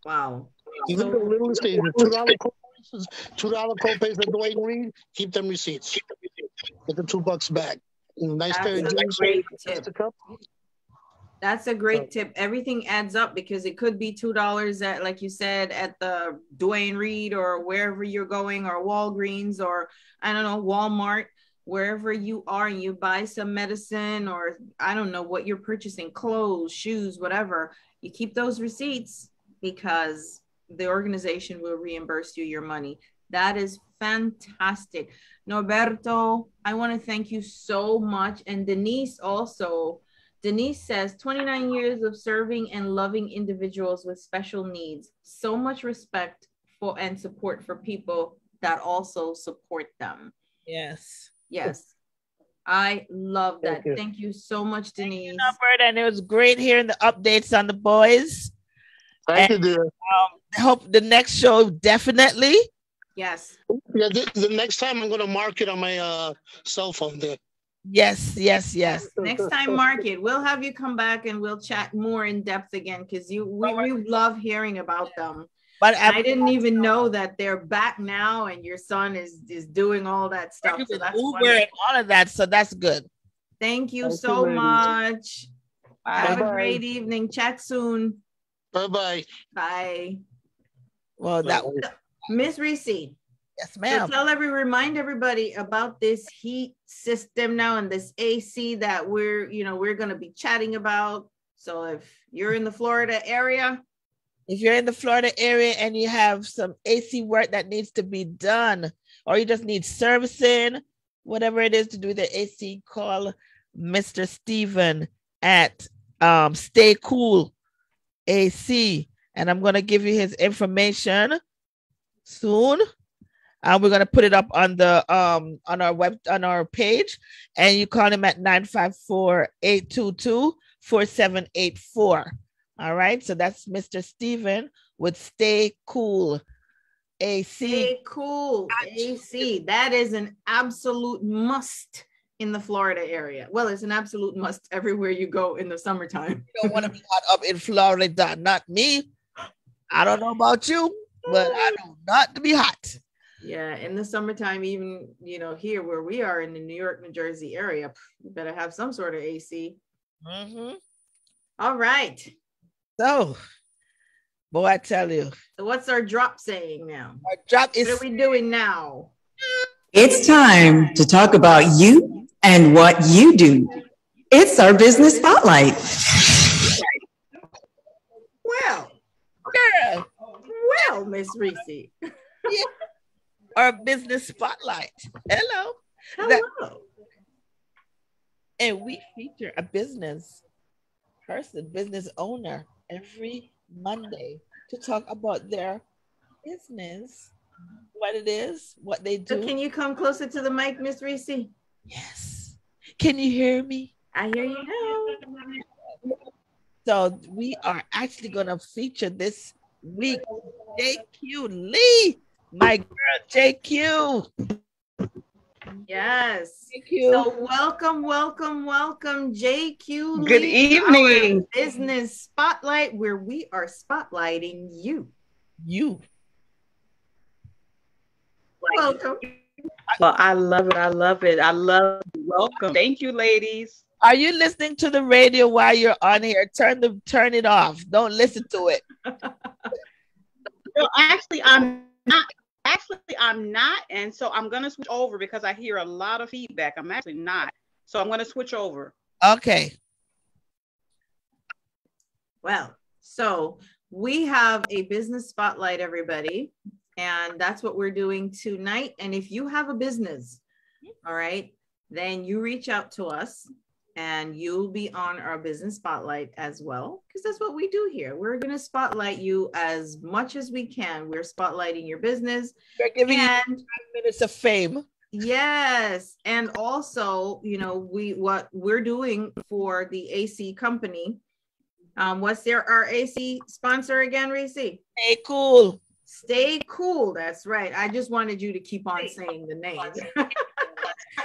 Wow. Even the littlest things, two dollar copays, two dollar copays at Duane Reade, keep them receipts. Get the two bucks back. Nice jeans. Great tip. That's a great tip. Everything adds up because it could be two dollars at, like you said, at the Duane Reade or wherever you're going, or Walgreens, or I don't know, Walmart, wherever you are, and you buy some medicine, or I don't know what you're purchasing, clothes, shoes, whatever. You keep those receipts because the organization will reimburse you your money. That is fantastic. Norberto, I want to thank you so much. And Denise also. Denise says 29 years of serving and loving individuals with special needs. So much respect for and support for people that also support them. Yes. Yes. I love that. Thank you, Thank you so much, Denise. You, and it was great hearing the updates on the boys. Thank and, you, dear. Um, hope the next show definitely Yes. Yeah, the, the next time I'm going to mark it on my uh, cell phone there. Yes, yes, yes. *laughs* Next time, mark it. We'll have you come back and we'll chat more in depth again because you we, we love hearing about them. But I didn't even know that they're back now, and your son is is doing all that stuff. So that's Uber and all of that. So that's good. Thank you Thank so you, much. Bye. Have Bye-bye. a great evening. Chat soon. Bye bye. Bye. Well, that was Miss Reese. Yes, ma'am. So tell every remind everybody about this heat system now and this AC that we're, you know, we're going to be chatting about. So if you're in the Florida area, if you're in the Florida area and you have some AC work that needs to be done, or you just need servicing, whatever it is to do the AC, call Mr. Steven at um, Stay Cool AC. And I'm going to give you his information soon. And we're gonna put it up on the um on our web on our page, and you call him at 954-822-4784. All right, so that's Mr. Steven with Stay Cool AC. Stay Cool AC. That is an absolute must in the Florida area. Well, it's an absolute must everywhere you go in the summertime. You don't want to be hot up in Florida, not me. I don't know about you but I know not to be hot. Yeah, in the summertime, even you know here where we are in the New York, New Jersey area, you better have some sort of AC. Mm-hmm. All right. So, boy, I tell you. So, what's our drop saying now? Our drop is. What are we doing now? It's time to talk about you and what you do. It's our business spotlight. Well, girl well, Miss Reese. yeah. Our business spotlight. Hello. Hello. That, and we feature a business person, business owner every Monday to talk about their business what it is, what they do. So can you come closer to the mic, Miss Reese? Yes. Can you hear me? I hear you now. So we are actually going to feature this week JQ Lee, my girl JQ. Yes. JQ. So welcome, welcome, welcome, JQ. Good Lee, our evening. Business Spotlight, where we are spotlighting you. you. Welcome. Well, I love it. I love it. I love welcome. Thank you, ladies. Are you listening to the radio while you're on here? Turn the turn it off. Don't listen to it. *laughs* No, actually, I'm not. Actually, I'm not, and so I'm gonna switch over because I hear a lot of feedback. I'm actually not, so I'm gonna switch over. Okay. Well, so we have a business spotlight, everybody, and that's what we're doing tonight. And if you have a business, all right, then you reach out to us and you'll be on our business spotlight as well, because that's what we do here. We're going to spotlight you as much as we can. We're spotlighting your business We're giving you and five minutes of fame. Yes, and also, you know, we what we're doing for the AC company. Um, what's their our AC sponsor again, Reese? Hey, cool. Stay cool. That's right. I just wanted you to keep on saying the name. *laughs*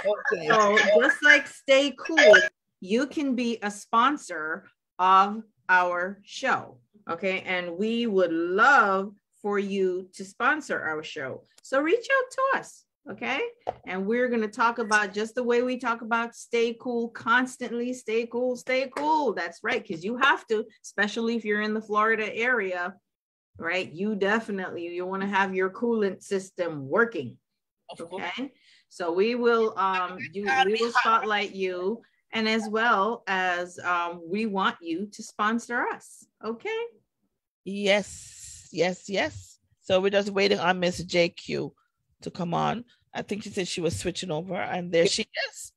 Okay. so just like Stay Cool, you can be a sponsor of our show. Okay, and we would love for you to sponsor our show. So reach out to us. Okay. And we're going to talk about just the way we talk about stay cool constantly. Stay cool, stay cool. That's right. Because you have to, especially if you're in the Florida area, right? You definitely, you want to have your coolant system working. Okay. So we will, um, you, we will spotlight you and as well as, um, we want you to sponsor us. Okay. Yes, yes, yes. So we're just waiting on Miss JQ to come on. I think she said she was switching over, and there she is.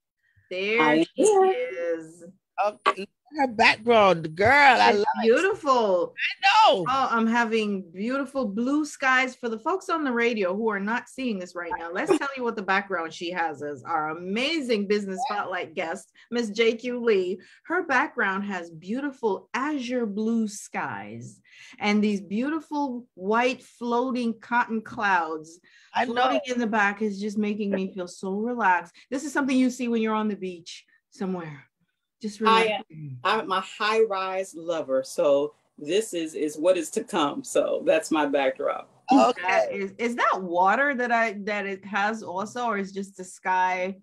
There I she is. Okay, look at her background, girl. I love beautiful. I know. Oh, I'm having beautiful blue skies for the folks on the radio who are not seeing this right now. Let's tell you what the background she has is our amazing business spotlight guest, Miss JQ Lee. Her background has beautiful azure blue skies and these beautiful white floating cotton clouds I know. floating in the back is just making me feel so relaxed. This is something you see when you're on the beach somewhere. Just I am- I'm a high rise lover, so this is is what is to come. So that's my backdrop. Okay. is, is that water that I that it has also, or is just the sky?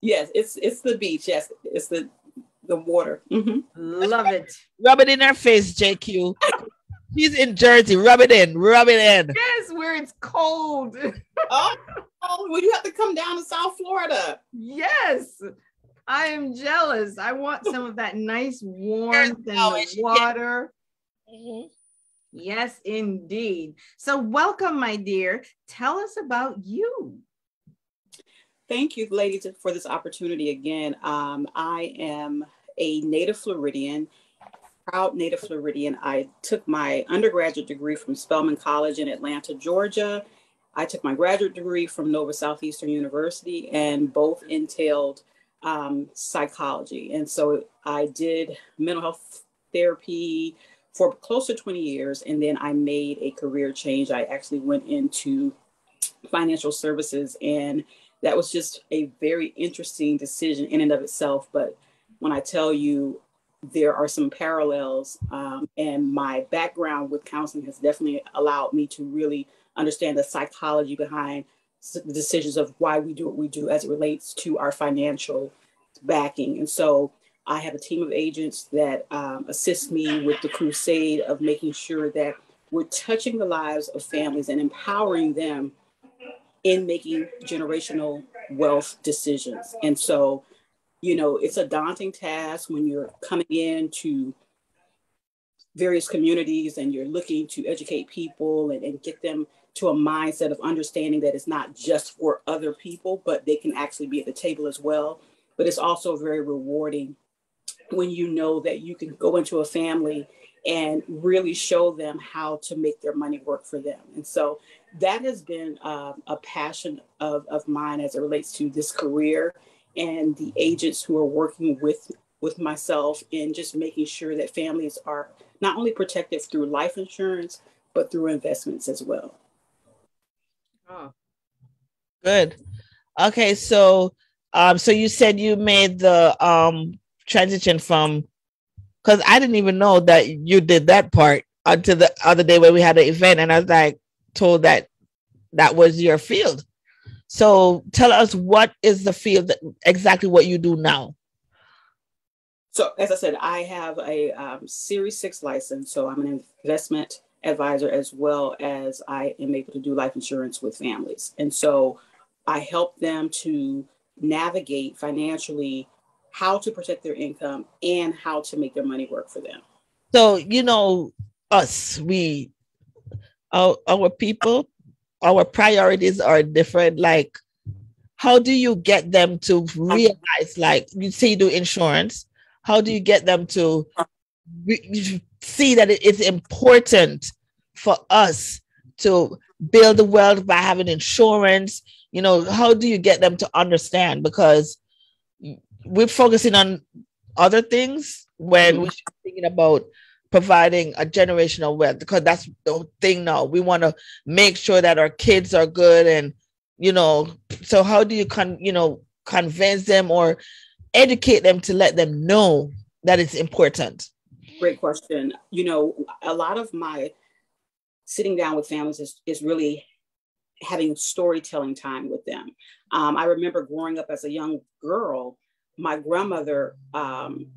Yes, it's it's the beach. Yes, it's the the water. hmm Love it. Rub it in her face, JQ. She's in Jersey. Rub it in. Rub it in. Yes, where it's cold. Oh, oh, well, you have to come down to South Florida. yes. I am jealous. I want some of that nice warmth in how the it should get. water. Mhm. Yes, indeed. So, welcome, my dear. Tell us about you. Thank you, ladies, for this opportunity again. Um, I am a native Floridian, proud native Floridian. I took my undergraduate degree from Spelman College in Atlanta, Georgia. I took my graduate degree from Nova Southeastern University, and both entailed um, psychology. And so I did mental health therapy for close to 20 years, and then I made a career change. I actually went into financial services and that was just a very interesting decision in and of itself. But when I tell you there are some parallels, um, and my background with counseling has definitely allowed me to really understand the psychology behind decisions of why we do what we do as it relates to our financial backing. And so I have a team of agents that um, assist me with the crusade of making sure that we're touching the lives of families and empowering them in making generational wealth decisions. And so, you know, it's a daunting task when you're coming into various communities and you're looking to educate people and, and get them to a mindset of understanding that it's not just for other people, but they can actually be at the table as well. But it's also very rewarding when you know that you can go into a family and really show them how to make their money work for them. And so that has been uh, a passion of, of mine as it relates to this career and the agents who are working with with myself in just making sure that families are not only protected through life insurance but through investments as well. Oh. Good. Okay, so um so you said you made the um transition from because I didn't even know that you did that part until the other day when we had an event and I was like told that that was your field. So tell us what is the field that, exactly what you do now. So as I said, I have a um, Series Six license, so I'm an investment advisor as well as I am able to do life insurance with families, and so I help them to navigate financially how to protect their income and how to make their money work for them. So you know us, we our, our people our priorities are different. Like how do you get them to realize like you say you do insurance. How do you get them to see that it is important for us to build the wealth by having insurance you know how do you get them to understand because we're focusing on other things when mm-hmm. we're thinking about providing a generational wealth because that's the thing now. We want to make sure that our kids are good and you know, so how do you con you know convince them or educate them to let them know that it's important? Great question. You know, a lot of my sitting down with families is, is really having storytelling time with them. Um, I remember growing up as a young girl, my grandmother um,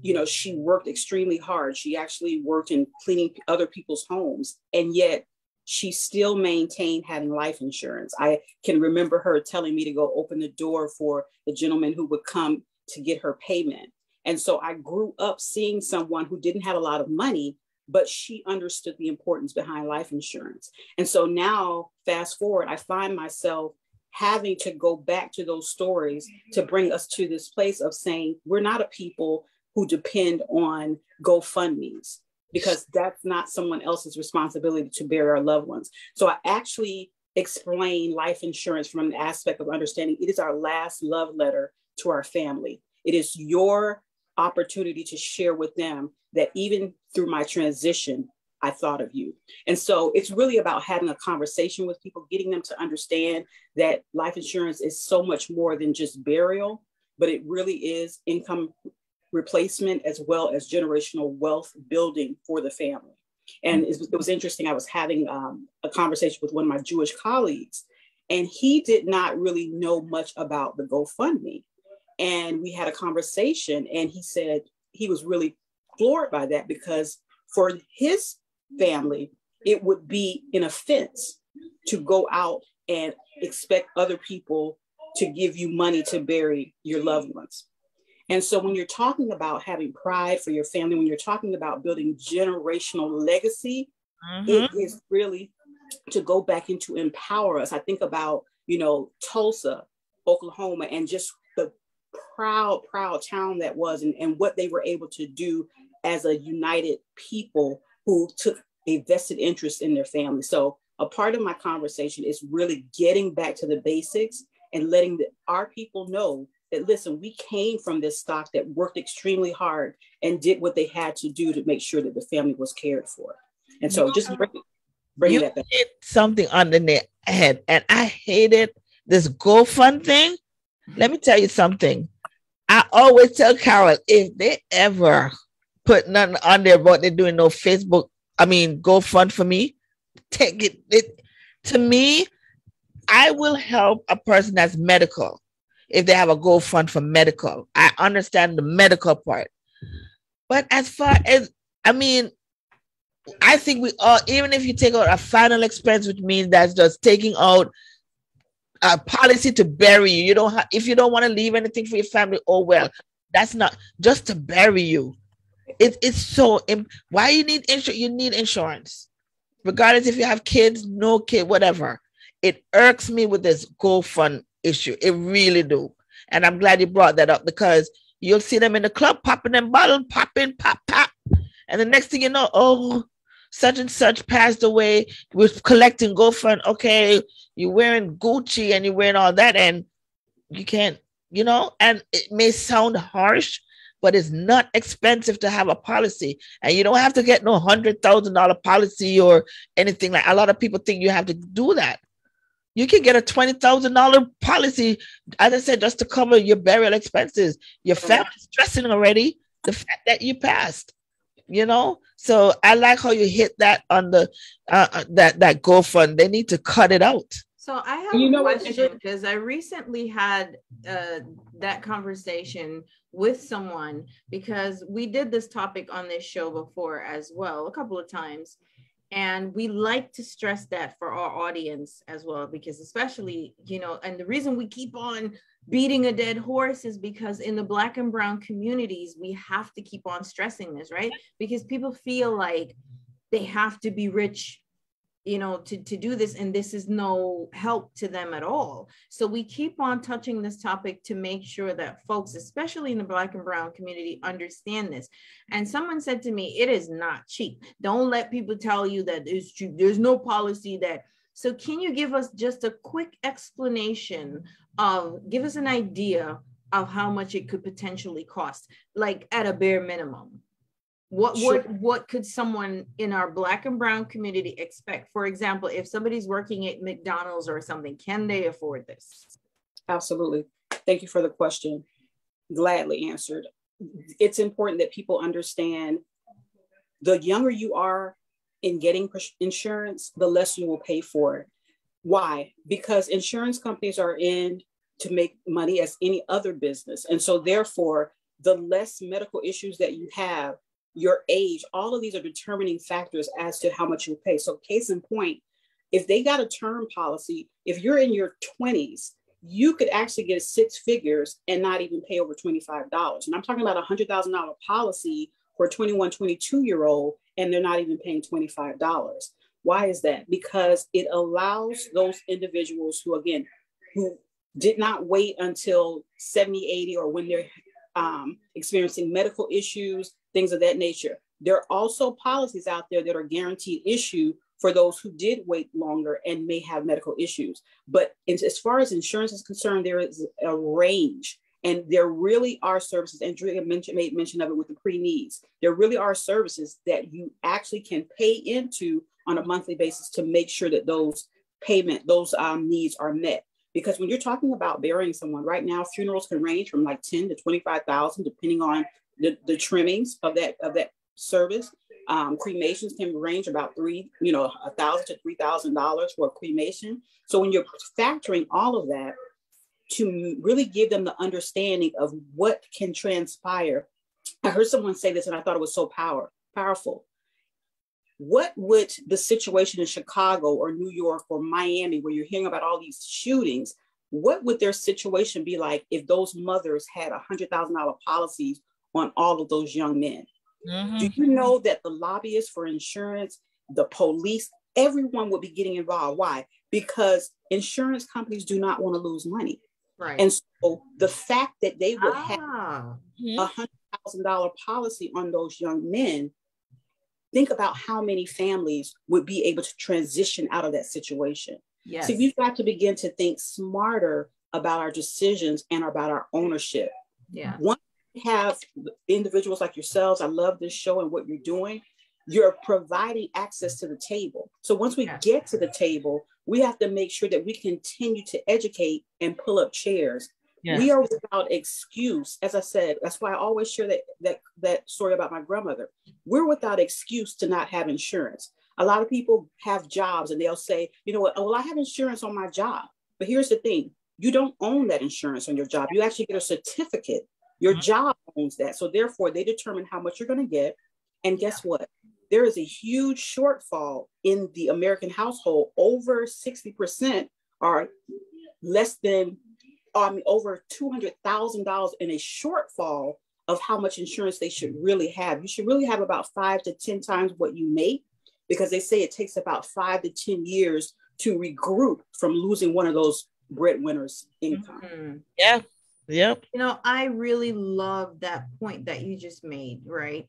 you know, she worked extremely hard. She actually worked in cleaning other people's homes, and yet she still maintained having life insurance. I can remember her telling me to go open the door for the gentleman who would come to get her payment. And so I grew up seeing someone who didn't have a lot of money, but she understood the importance behind life insurance. And so now, fast forward, I find myself having to go back to those stories mm-hmm. to bring us to this place of saying, we're not a people who depend on GoFundMe's because that's not someone else's responsibility to bury our loved ones. So I actually explain life insurance from an aspect of understanding it is our last love letter to our family. It is your opportunity to share with them that even through my transition, I thought of you. And so it's really about having a conversation with people, getting them to understand that life insurance is so much more than just burial, but it really is income replacement as well as generational wealth building for the family. And it was, interesting. I was having um, a conversation with one of my Jewish colleagues, and he did not really know much about the GoFundMe. And we had a conversation, and he said he was really floored by that because for his family, it would be an offense to go out and expect other people to give you money to bury your loved ones. And so when you're talking about having pride for your family, when you're talking about building generational legacy, mm-hmm. it is really to go back and to empower us. I think about, you know, Tulsa, Oklahoma, and just proud, proud town that was and, and what they were able to do as a united people who took a vested interest in their family. So a part of my conversation is really getting back to the basics and letting the, our people know that listen, we came from this stock that worked extremely hard and did what they had to do to make sure that the family was cared for. And so just bring, bring you that back. Hit something on the head, and I hated this GoFund thing. Let me tell you something. I always tell Carol if they ever put nothing on there about they're doing no Facebook, I mean GoFund for me, take it, it to me, I will help a person that's medical if they have a GoFund for medical. I understand the medical part. But as far as, I mean, I think we all, even if you take out a final expense, which means that's just taking out a policy to bury you. You don't have, if you don't want to leave anything for your family, oh well, that's not just to bury you. It, it's so, why you need insurance? You need insurance. Regardless if you have kids, no kid, whatever. It irks me with this GoFund issue. It really do. And I'm glad you brought that up because you'll see them in the club popping them bottle, popping, pop, pop. And the next thing you know, oh, such and such passed away. We're collecting GoFund. Okay, you're wearing Gucci and you're wearing all that, and you can't, you know, and it may sound harsh, but it's not expensive to have a policy. And you don't have to get no hundred thousand dollar policy or anything like a lot of people think you have to do that. You can get a twenty thousand dollar policy, as I said, just to cover your burial expenses. Your family's stressing already. The fact that you passed, you know. So I like how you hit that on the uh, uh that that GoFund. They need to cut it out. So I have you a know question because I recently had uh, that conversation with someone because we did this topic on this show before as well a couple of times and we like to stress that for our audience as well because especially you know and the reason we keep on beating a dead horse is because in the black and brown communities we have to keep on stressing this right? Because people feel like they have to be rich you know to, to do this and this is no help to them at all. So we keep on touching this topic to make sure that folks especially in the black and brown community understand this. And someone said to me it is not cheap. Don't let people tell you that it's cheap. There's no policy that so can you give us just a quick explanation of give us an idea of how much it could potentially cost like at a bare minimum. What sure. what what could someone in our black and brown community expect? For example if somebody's working at mcdonald's or something can they afford this? Absolutely. Thank you for the question. Gladly answered. It's important that people understand the younger you are in getting insurance the less you will pay for it why because insurance companies are in to make money as any other business and so therefore the less medical issues that you have your age, all of these are determining factors as to how much you pay. So, case in point, if they got a term policy, if you're in your 20s, you could actually get six figures and not even pay over $25. And I'm talking about a $100,000 policy for a 21, 22 year old, and they're not even paying $25. Why is that? Because it allows those individuals who, again, who did not wait until 70, 80, or when they're um, experiencing medical issues, things of that nature. There are also policies out there that are guaranteed issue for those who did wait longer and may have medical issues. But as far as insurance is concerned, there is a range. And there really are services, and Drea mentioned, made mention of it with the pre-needs. There really are services that you actually can pay into on a monthly basis to make sure that those payment, those um, needs are met. Because when you're talking about burying someone right now, funerals can range from like 10 to 25,000, depending on the, the trimmings of that of that service. Um, cremations can range about three, you know, a thousand to three thousand dollars for a cremation. So when you're factoring all of that to really give them the understanding of what can transpire, I heard someone say this, and I thought it was so power powerful. What would the situation in Chicago or New York or Miami, where you're hearing about all these shootings, what would their situation be like if those mothers had a hundred thousand dollar policies on all of those young men. Mm-hmm. Do you know that the lobbyists for insurance, the police, everyone would be getting involved? Why? Because insurance companies do not want to lose money. Right. And so the fact that they would ah. have a hundred thousand dollar policy on those young men, think about how many families would be able to transition out of that situation. Yes. So we've got to begin to think smarter about our decisions and about our ownership. Yeah. Once One have individuals like yourselves, I love this show and what you're doing. You're providing access to the table. So once we get to the table, we have to make sure that we continue to educate and pull up chairs. Yes. We are without excuse. As I said, that's why I always share that, that, that story about my grandmother. We're without excuse to not have insurance. A lot of people have jobs and they'll say, you know what, oh, well, I have insurance on my job. But here's the thing you don't own that insurance on your job. You actually get a certificate your mm-hmm. job owns that. So therefore, they determine how much you're going to get. And guess what? There is a huge shortfall in the American household. Over 60% are less than, I mean, over $200,000 in a shortfall of how much insurance they should really have. You should really have about five to 10 times what you make because they say it takes about five to 10 years to regroup from losing one of those breadwinners' income. Mm-hmm. Yeah, Yep. You know, I really love that point that you just made, right?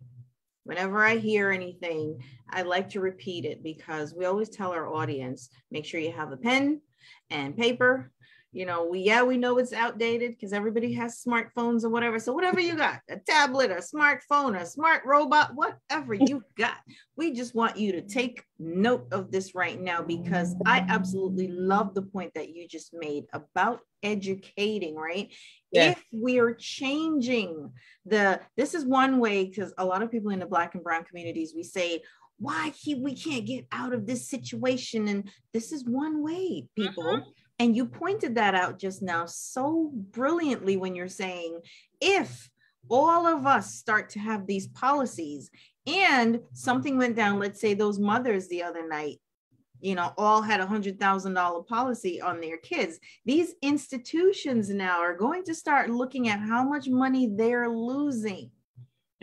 Whenever I hear anything, I like to repeat it because we always tell our audience make sure you have a pen and paper you know we yeah we know it's outdated because everybody has smartphones or whatever. So whatever you got a tablet a smartphone a smart robot whatever *laughs* you got we just want you to take note of this right now because i absolutely love the point that you just made about educating right? Yeah. if we're changing the this is one way because a lot of people in the black and brown communities we say why he, we can't get out of this situation? And this is one way people. Mm-hmm and you pointed that out just now so brilliantly when you're saying if all of us start to have these policies and something went down, let's say those mothers the other night, you know, all had a hundred thousand dollar policy on their kids. These institutions now are going to start looking at how much money they're losing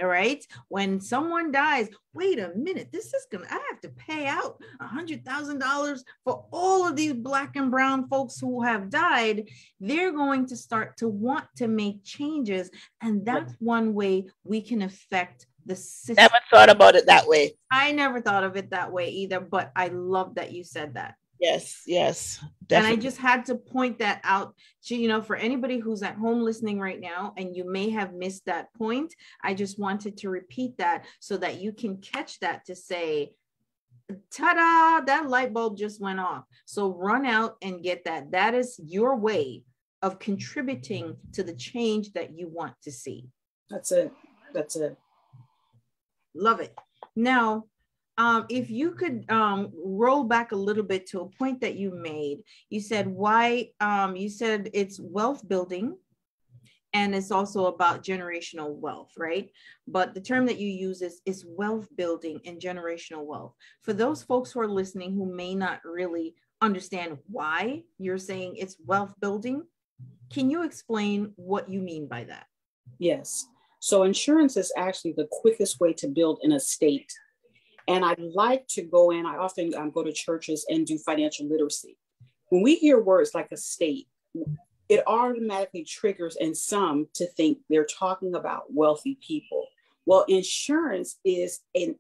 all right. When someone dies, wait a minute, this is gonna, I have to pay out a hundred thousand dollars for all of these black and brown folks who have died. They're going to start to want to make changes. And that's one way we can affect the system. Never thought about it that way. I never thought of it that way either, but I love that you said that. Yes, yes. Definitely. And I just had to point that out to, you know, for anybody who's at home listening right now and you may have missed that point. I just wanted to repeat that so that you can catch that to say, ta-da, that light bulb just went off. So run out and get that. That is your way of contributing to the change that you want to see. That's it. That's it. Love it. Now, um, if you could um, roll back a little bit to a point that you made, you said why, um, you said it's wealth building and it's also about generational wealth, right? But the term that you use is, is wealth building and generational wealth. For those folks who are listening who may not really understand why you're saying it's wealth building, can you explain what you mean by that? Yes. So insurance is actually the quickest way to build an estate and I like to go in, I often um, go to churches and do financial literacy. When we hear words like estate, it automatically triggers in some to think they're talking about wealthy people. Well, insurance is an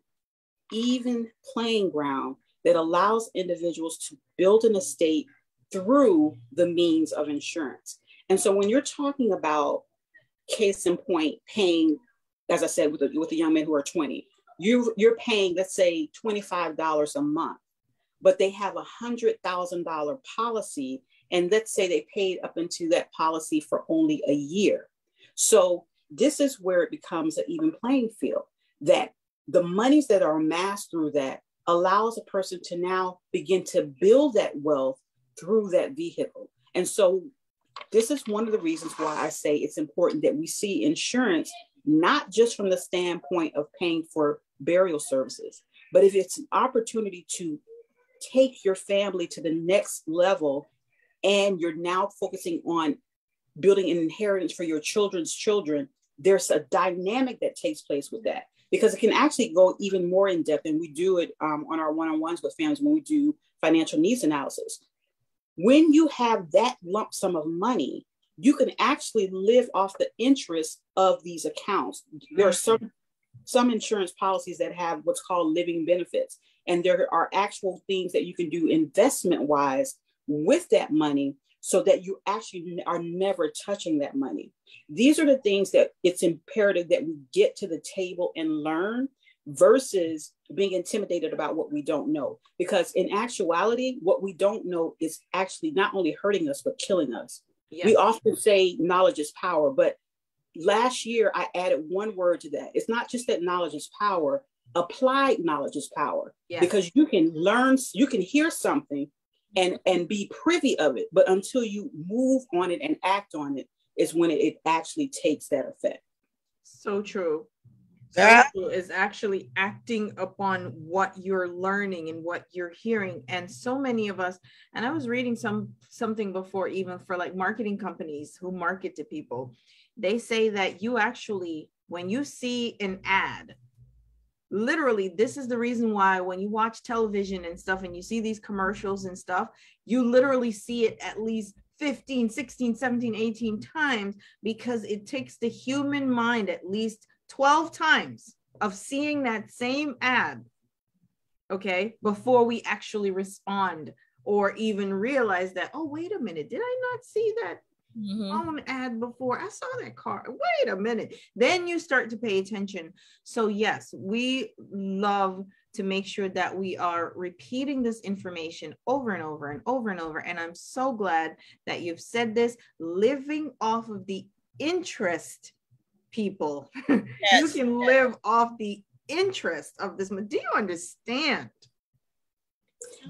even playing ground that allows individuals to build an estate through the means of insurance. And so when you're talking about case in point, paying, as I said, with with the young men who are 20, you you're paying let's say $25 a month but they have a hundred thousand dollar policy and let's say they paid up into that policy for only a year. So this is where it becomes an even playing field that the monies that are amassed through that allows a person to now begin to build that wealth through that vehicle. And so this is one of the reasons why i say it's important that we see insurance not just from the standpoint of paying for burial services, but if it's an opportunity to take your family to the next level and you're now focusing on building an inheritance for your children's children, there's a dynamic that takes place with that because it can actually go even more in depth. And we do it um, on our one on ones with families when we do financial needs analysis. When you have that lump sum of money, you can actually live off the interest of these accounts. There are mm-hmm. some some insurance policies that have what's called living benefits, and there are actual things that you can do investment wise with that money so that you actually are never touching that money. These are the things that it's imperative that we get to the table and learn versus being intimidated about what we don't know. Because in actuality, what we don't know is actually not only hurting us, but killing us. Yes. We often say knowledge is power, but last year I added one word to that. It's not just that knowledge is power, applied knowledge is power. Yes. Because you can learn, you can hear something and mm-hmm. and be privy of it, but until you move on it and act on it is when it, it actually takes that effect. So true yeah. is actually acting upon what you're learning and what you're hearing and so many of us and i was reading some something before even for like marketing companies who market to people they say that you actually when you see an ad literally this is the reason why when you watch television and stuff and you see these commercials and stuff you literally see it at least 15 16 17 18 times because it takes the human mind at least 12 times of seeing that same ad, okay, before we actually respond or even realize that, oh, wait a minute, did I not see that Mhm. phone ad before? I saw that car. Wait a minute. Then you start to pay attention. So, yes, we love to make sure that we are repeating this information over and over and over and over. And I'm so glad that you've said this living off of the interest, people. *laughs* you Yes, can live off the interest of this. Do you understand?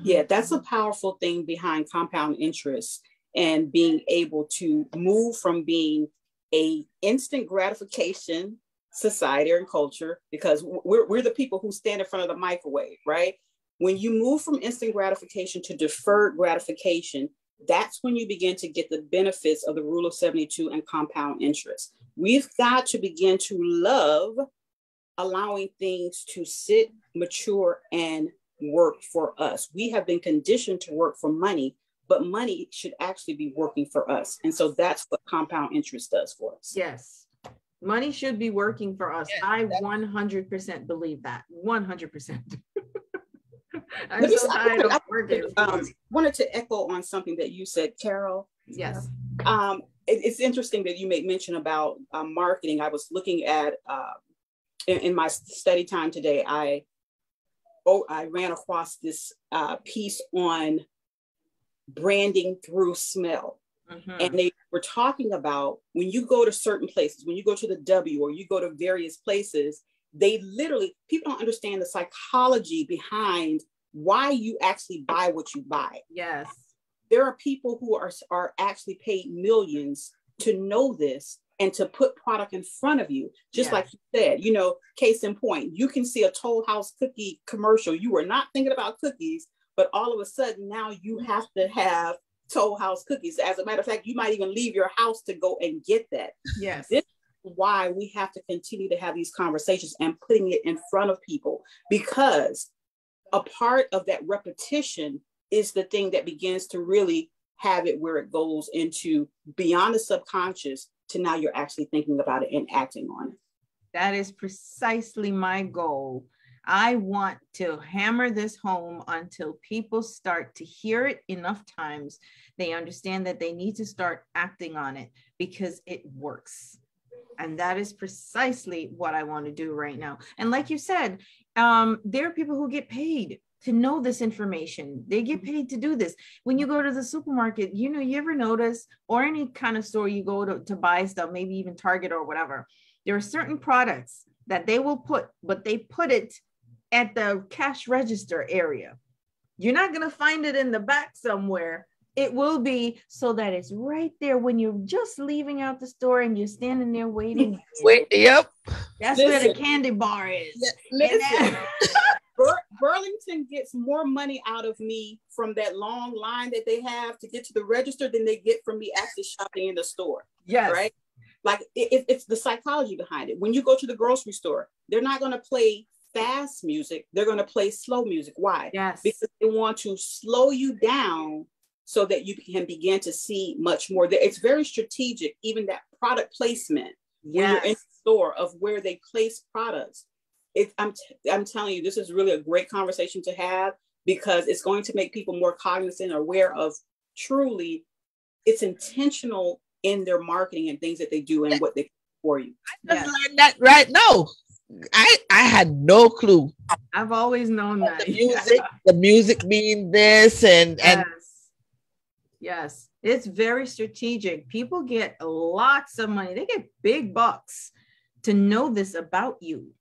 Yeah, that's a powerful thing behind compound interest and being able to move from being a instant gratification society and culture because we're, we're the people who stand in front of the microwave, right? When you move from instant gratification to deferred gratification, that's when you begin to get the benefits of the rule of 72 and compound interest. We've got to begin to love allowing things to sit, mature, and work for us. We have been conditioned to work for money, but money should actually be working for us. And so that's what compound interest does for us. Yes. Money should be working for us. Yeah, I 100% believe that. 100%. I'm so tired of working. for Um, wanted to echo on something that you said, Carol. Yes. Um, it- it's interesting that you made mention about um, marketing. I was looking at uh, in, in my study time today. I oh, I ran across this uh, piece on branding through smell. Mhm. and they were talking about when you go to certain places, when you go to the W or you go to various places, they literally, people don't understand the psychology behind why you actually buy what you buy. Yes. There are people who are, are actually paid millions to know this and to put product in front of you. Just Yeah. like you said, you know, case in point, you can see a Toll House cookie commercial. You were not thinking about cookies, but all of a sudden now you have to have Toll House cookies. As a matter of fact, you might even leave your house to go and get that. Yes. This- Why we have to continue to have these conversations and putting it in front of people because a part of that repetition is the thing that begins to really have it where it goes into beyond the subconscious to now you're actually thinking about it and acting on it. That is precisely my goal. I want to hammer this home until people start to hear it enough times. They understand that they need to start acting on it because it works. And that is precisely what I want to do right now. And like you said, um, there are people who get paid to know this information. They get paid to do this. When you go to the supermarket, you know, you ever notice, or any kind of store you go to, to buy stuff, maybe even Target or whatever, there are certain products that they will put, but they put it at the cash register area. You're not going to find it in the back somewhere. It will be so that it's right there when you're just leaving out the store and you're standing there waiting. *laughs* Wait, yep. That's where the candy bar is. Listen, that- *laughs* Bur- Burlington gets more money out of me from that long line that they have to get to the register than they get from me actually shopping in the store. yes. right? Like it, it- it's the psychology behind it. When you go to the grocery store, they're not going to play fast music. They're going to play slow music. Why? Yes. Because they want to slow you down so that you can begin to see much more. It's very strategic. Even that product placement when you're in the store of where they place products. It, I'm t- I'm telling you, this is really a great conversation to have because it's going to make people more cognizant, aware of truly, it's intentional in their marketing and things that they do and what they for you. I just Yes. learned that right now. I I had no clue. I've always known that. The music, *laughs* the music being this and and yes. Yes. It's very strategic. People get lots of money. They get big bucks to know this about you.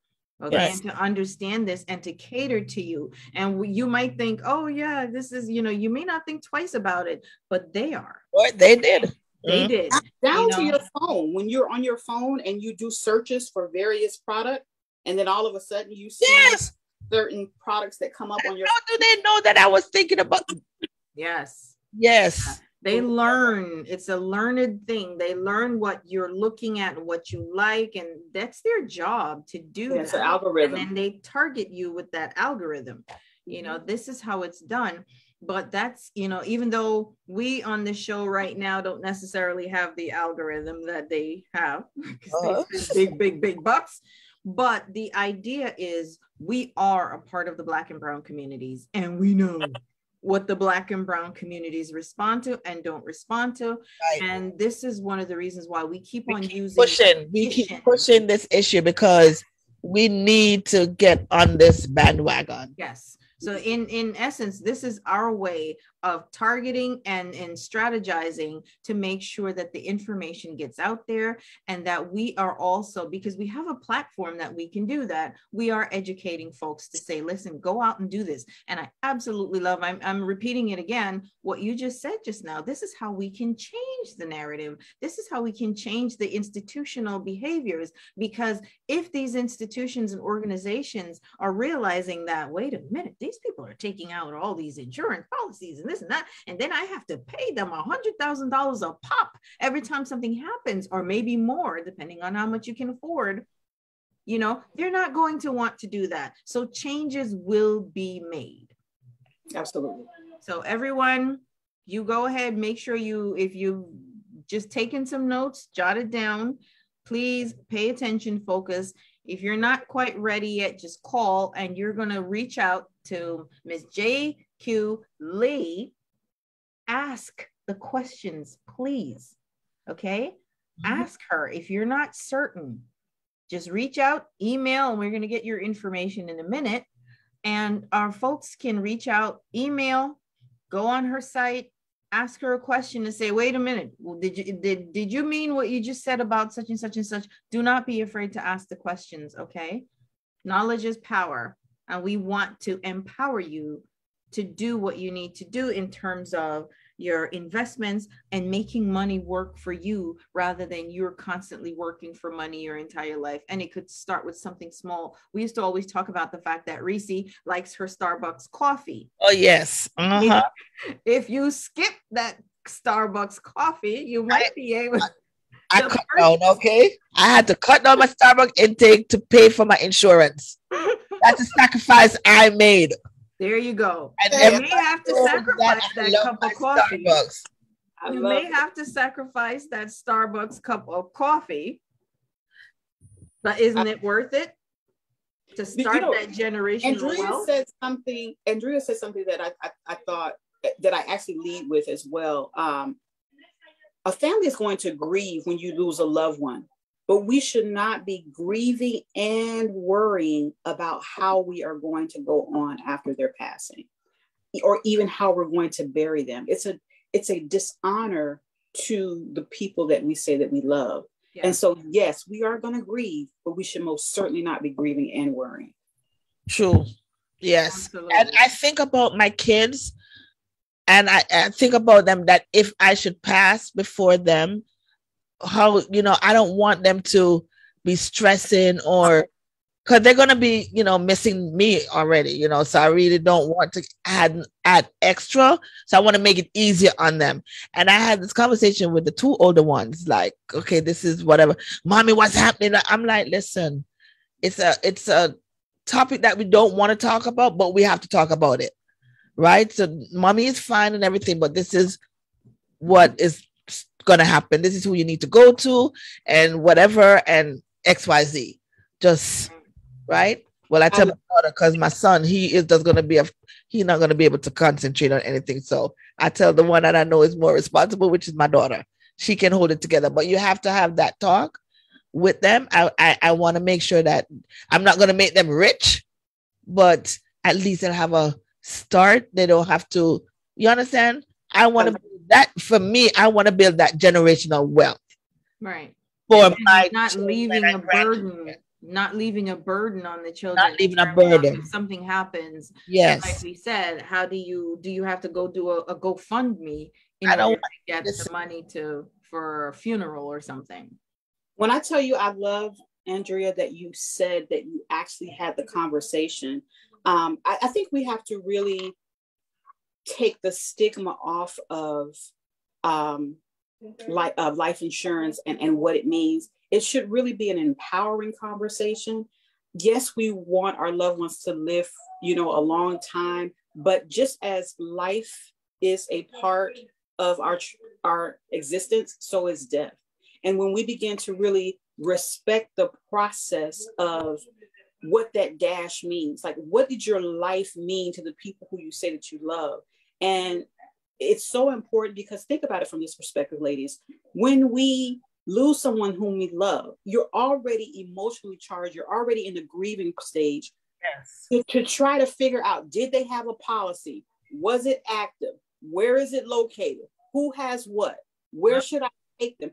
Okay. Yes. And to understand this and to cater to you. And you might think, oh, yeah, this is, you know, you may not think twice about it, but they are. boy, they did. They Mhm. did. Down You to your phone when you're on your phone and you do searches for various product, and then all of a sudden you see Yes. certain products that come up on your How do they know that I was thinking about? Yes. Yes. They learn. It's a learned thing. They learn what you're looking at what you like. And that's their job to do it's an algorithm. and then they target you with that algorithm you know this is how it's done but that's you know even though we on the show right now don't necessarily have the algorithm that they have *laughs* Uh-huh. spend big big big bucks But the idea is we are a part of the Black and Brown communities, and we know what the Black and Brown communities respond to and don't respond to. Right. And this is one of the reasons why we keep We on keep using pushing. We keep pushing this issue because we need to get on this bandwagon. Yes. So in in essence, this is our way of targeting and and strategizing to make sure that the information gets out there and that we are also because we have a platform that we can do that. We are educating folks to say, listen, go out and do this. And I absolutely love. I'm I'm repeating it again. What you just said just now. This is how we can change the narrative. This is how we can change the institutional behaviors because if these institutions and organizations are realizing that wait a minute these people are taking out all these insurance policies and this and that and then i have to pay them a hundred thousand dollars a pop every time something happens or maybe more depending on how much you can afford you know they're not going to want to do that so changes will be made Absolutely. so everyone, you go ahead, make sure you, if you've just taken some notes, jot it down. Please pay attention, focus. If you're not quite ready yet, just call and you're gonna reach out to Ms. J.Q. Lee. Ask the questions, please. Okay? Mm-hmm. Ask her if you're not certain. Just reach out, email, and we're gonna get your information in a minute and our folks can reach out, email, go on her site, ask her a question and say, wait a minute, did you did, did you mean what you just said about such and such and such? Do not be afraid to ask the questions, okay? Knowledge is power, and we want to empower you to do what you need to do in terms of your investments and making money work for you rather than you're constantly working for money your entire life. And it could start with something small. We used to always talk about the fact that Reese likes her Starbucks coffee. Oh yes. Uh-huh. If you skip that Starbucks coffee, you might be able *laughs* I the cut person- down, okay? I had to cut down my Starbucks intake to pay for my insurance. *laughs* That's a sacrifice I made. There you go. And You may have to sacrifice I that cup of coffee. Starbucks. You may it. have to sacrifice that Starbucks cup of coffee, but isn't it worth it to you start know, that generational Andrea wealth? said something. Andrea said something that I, I, I thought that I actually lead with as well. Um, a family is going to grieve when you lose a loved one, but we should not be grieving and worrying about how we are going to go on after their passing, or even how we're going to bury them. It's a it's a dishonor to the people that we say that we love. Yeah. And so, yes, we are going to grieve, but we should most certainly not be grieving and worrying. True. Yes. Absolutely. And I think about my kids and I, I think about them that if I should pass before them, how, you know, I don't want them to be stressing or because they're going to be, you know, missing me already, you know, so I really don't want to add, add extra. So I want to make it easier on them. And I had this conversation with the two older ones, like, okay, this is whatever. Mommy, what's happening? I'm like, listen, it's a, it's a, topic that we don't want to talk about, but we have to talk about it. Right. So mommy is fine and everything, but this is what is gonna happen. This is who you need to go to and whatever and XYZ. Just right. Well, I tell my daughter because my son, he is just gonna be a he's not gonna be able to concentrate on anything. So I tell the one that I know is more responsible, which is my daughter. She can hold it together, but you have to have that talk with them. I I, I want to make sure that I'm not going to make them rich, but at least they'll have a start. They don't have to. You understand? I want to build that for me. I want to build that generational wealth right. for And my not leaving a burden, not leaving a burden on the children. in leaving a burden. If something happens, Yes, like we said, how do you do you have to go do a, a GoFundMe in I don't order to get this- the money to for a funeral or something? When I tell you I love Andrea that you said that you actually had the conversation, um, I, I think we have to really take the stigma off of um, like of life insurance and, and what it means. It should really be an empowering conversation. Yes, we want our loved ones to live, you know, a long time, but just as life is a part of our our existence, so is death. And when we begin to really respect the process of what that dash means. Like, what did your life mean to the people who you say that you love? And it's so important because think about it from this perspective, ladies. When we lose someone whom we love, you're already emotionally charged, you're already in the grieving stage. Yes. To, to try to figure out did they have a policy? Was it active? Where is it located? Who has what? Where should I take them?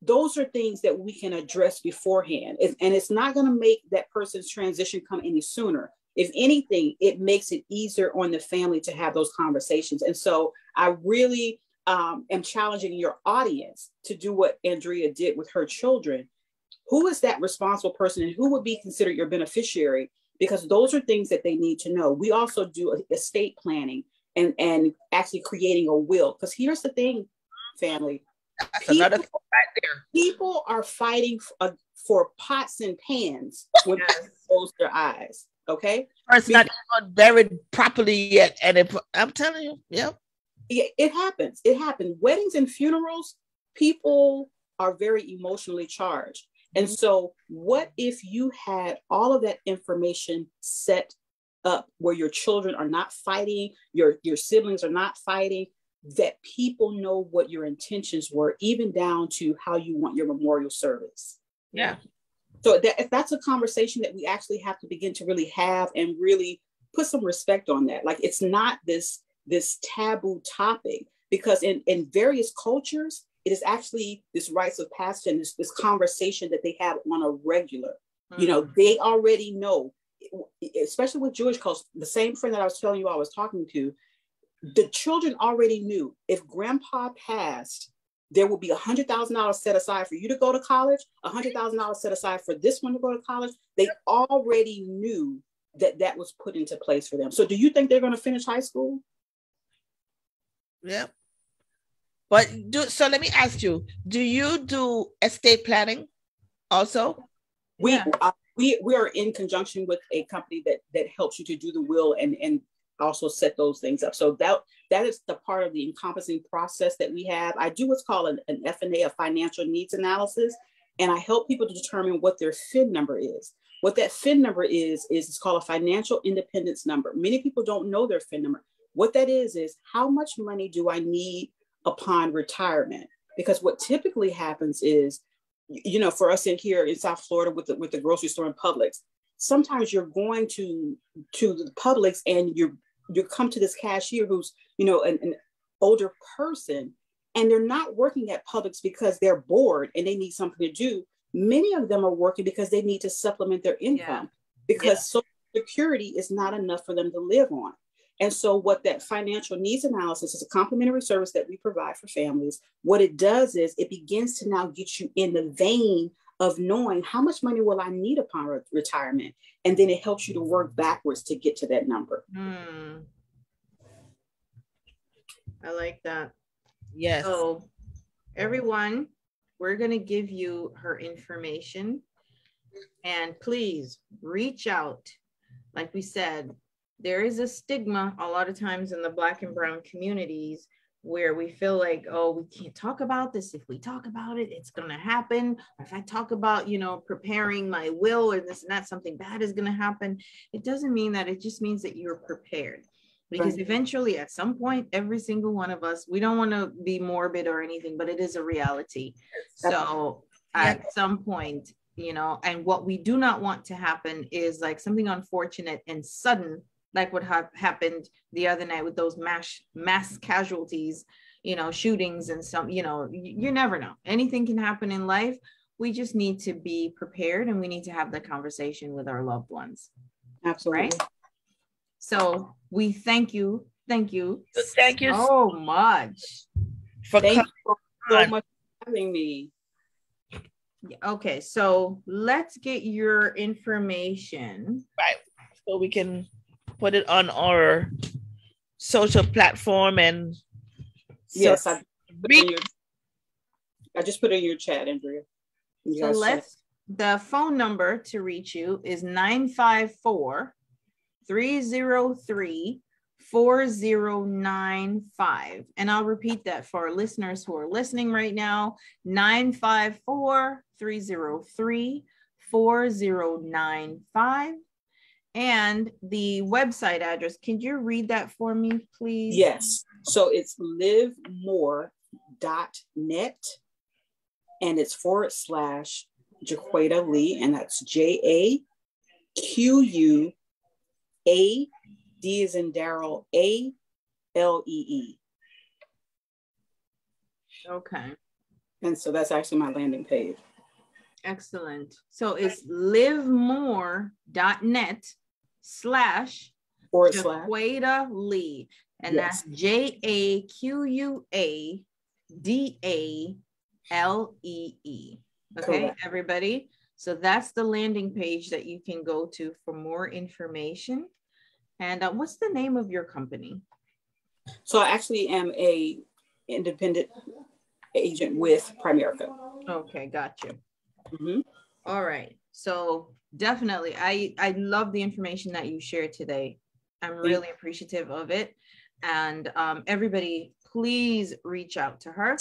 Those are things that we can address beforehand. And it's not going to make that person's transition come any sooner. If anything, it makes it easier on the family to have those conversations. And so I really um, am challenging your audience to do what Andrea did with her children. Who is that responsible person and who would be considered your beneficiary? Because those are things that they need to know. We also do estate planning and, and actually creating a will. Because here's the thing, family. That's People- another right there. People are fighting for, uh, for pots and pans when they close their eyes. Okay. First, not even buried properly yet, and it, I'm telling you, yep. it, it happens. It happens. Weddings and funerals, people are very emotionally charged. And mm-hmm. so, what if you had all of that information set up where your children are not fighting, your, your siblings are not fighting, that people know what your intentions were, even down to how you want your memorial service? Yeah. So that if that's a conversation that we actually have to begin to really have and really put some respect on that. Like it's not this this taboo topic because in in various cultures it is actually this rites of passage and this, this conversation that they have on a regular. You know, mm. they already know, especially with Jewish culture. The same friend that I was telling you I was talking to, the children already knew if Grandpa passed, there will be a hundred thousand dollars set aside for you to go to college, a hundred thousand dollars set aside for this one to go to college. They already knew that that was put into place for them. So, do you think they're going to finish high school? Yeah. But do so let me ask you, do you do estate planning also? We Yeah. uh, we we are in conjunction with a company that that helps you to do the will and and also set those things up. So that that is the part of the encompassing process that we have. I do what's called an, an FNA, a financial needs analysis, and I help people to determine what their FIN number is. What that FIN number is is it's called a financial independence number. Many people don't know their FIN number. What that is is how much money do I need upon retirement? Because what typically happens is, you know, for us in here in South Florida with the with the grocery store and Publix, sometimes you're going to to the Publix and you're you come to this cashier who's you know an, an older person and they're not working at Publix because they're bored and they need something to do. Many of them are working because they need to supplement their income because Yeah. Social Security is not enough for them to live on. And so, what that financial needs analysis is a complimentary service that we provide for families. What it does is it begins to now get you in the vein of knowing how much money will I need upon re- retirement. And then it helps you to work backwards to get to that number. Hmm. I like that. Yes. So, everyone, we're going to give you her information. And please reach out. Like we said, there is a stigma a lot of times in the Black and Brown communities where we feel like, oh, we can't talk about this. If we talk about it, it's going to happen. If I talk about, you know, preparing my will or this and that, something bad is going to happen. It doesn't mean that. It just means that you're prepared because Right. eventually at some point every single one of us we don't want to be morbid or anything but it is a reality so at some point you know and what we do not want to happen is like something unfortunate and sudden like what ha- happened the other night with those mass mass casualties you know shootings and some you know y- you never know anything can happen in life we just need to be prepared and we need to have the conversation with our loved ones Absolutely. right so we thank you thank you Thank you so much for Thank coming. you so on. much for having me. okay so let's get your information Right. So we can put it on our social platform and Yes, so I, put your, I just put it in your chat, Andrea. You so let's the phone number to reach you is 954 303 4095. And I'll repeat that for our listeners who are listening right now 954 303 4095. And the website address, can you read that for me, please? Yes. So it's livemore.net and it's forward slash Jaquada Lee, and that's J A Q U A D is in Daryl A L E E. Okay. And so that's actually my landing page. Excellent. So it's livemore.net slash Forward slash. Lee. And Yes. that's J A Q U A D A L E E. Okay, Correct. everybody. So that's the landing page that you can go to for more information. And uh, what's the name of your company? So I actually am a independent agent with Primerica. Okay, got you. Mhm. All right. So definitely, I I love the information that you shared today. I'm really appreciative of it. And um, everybody, please reach out to her,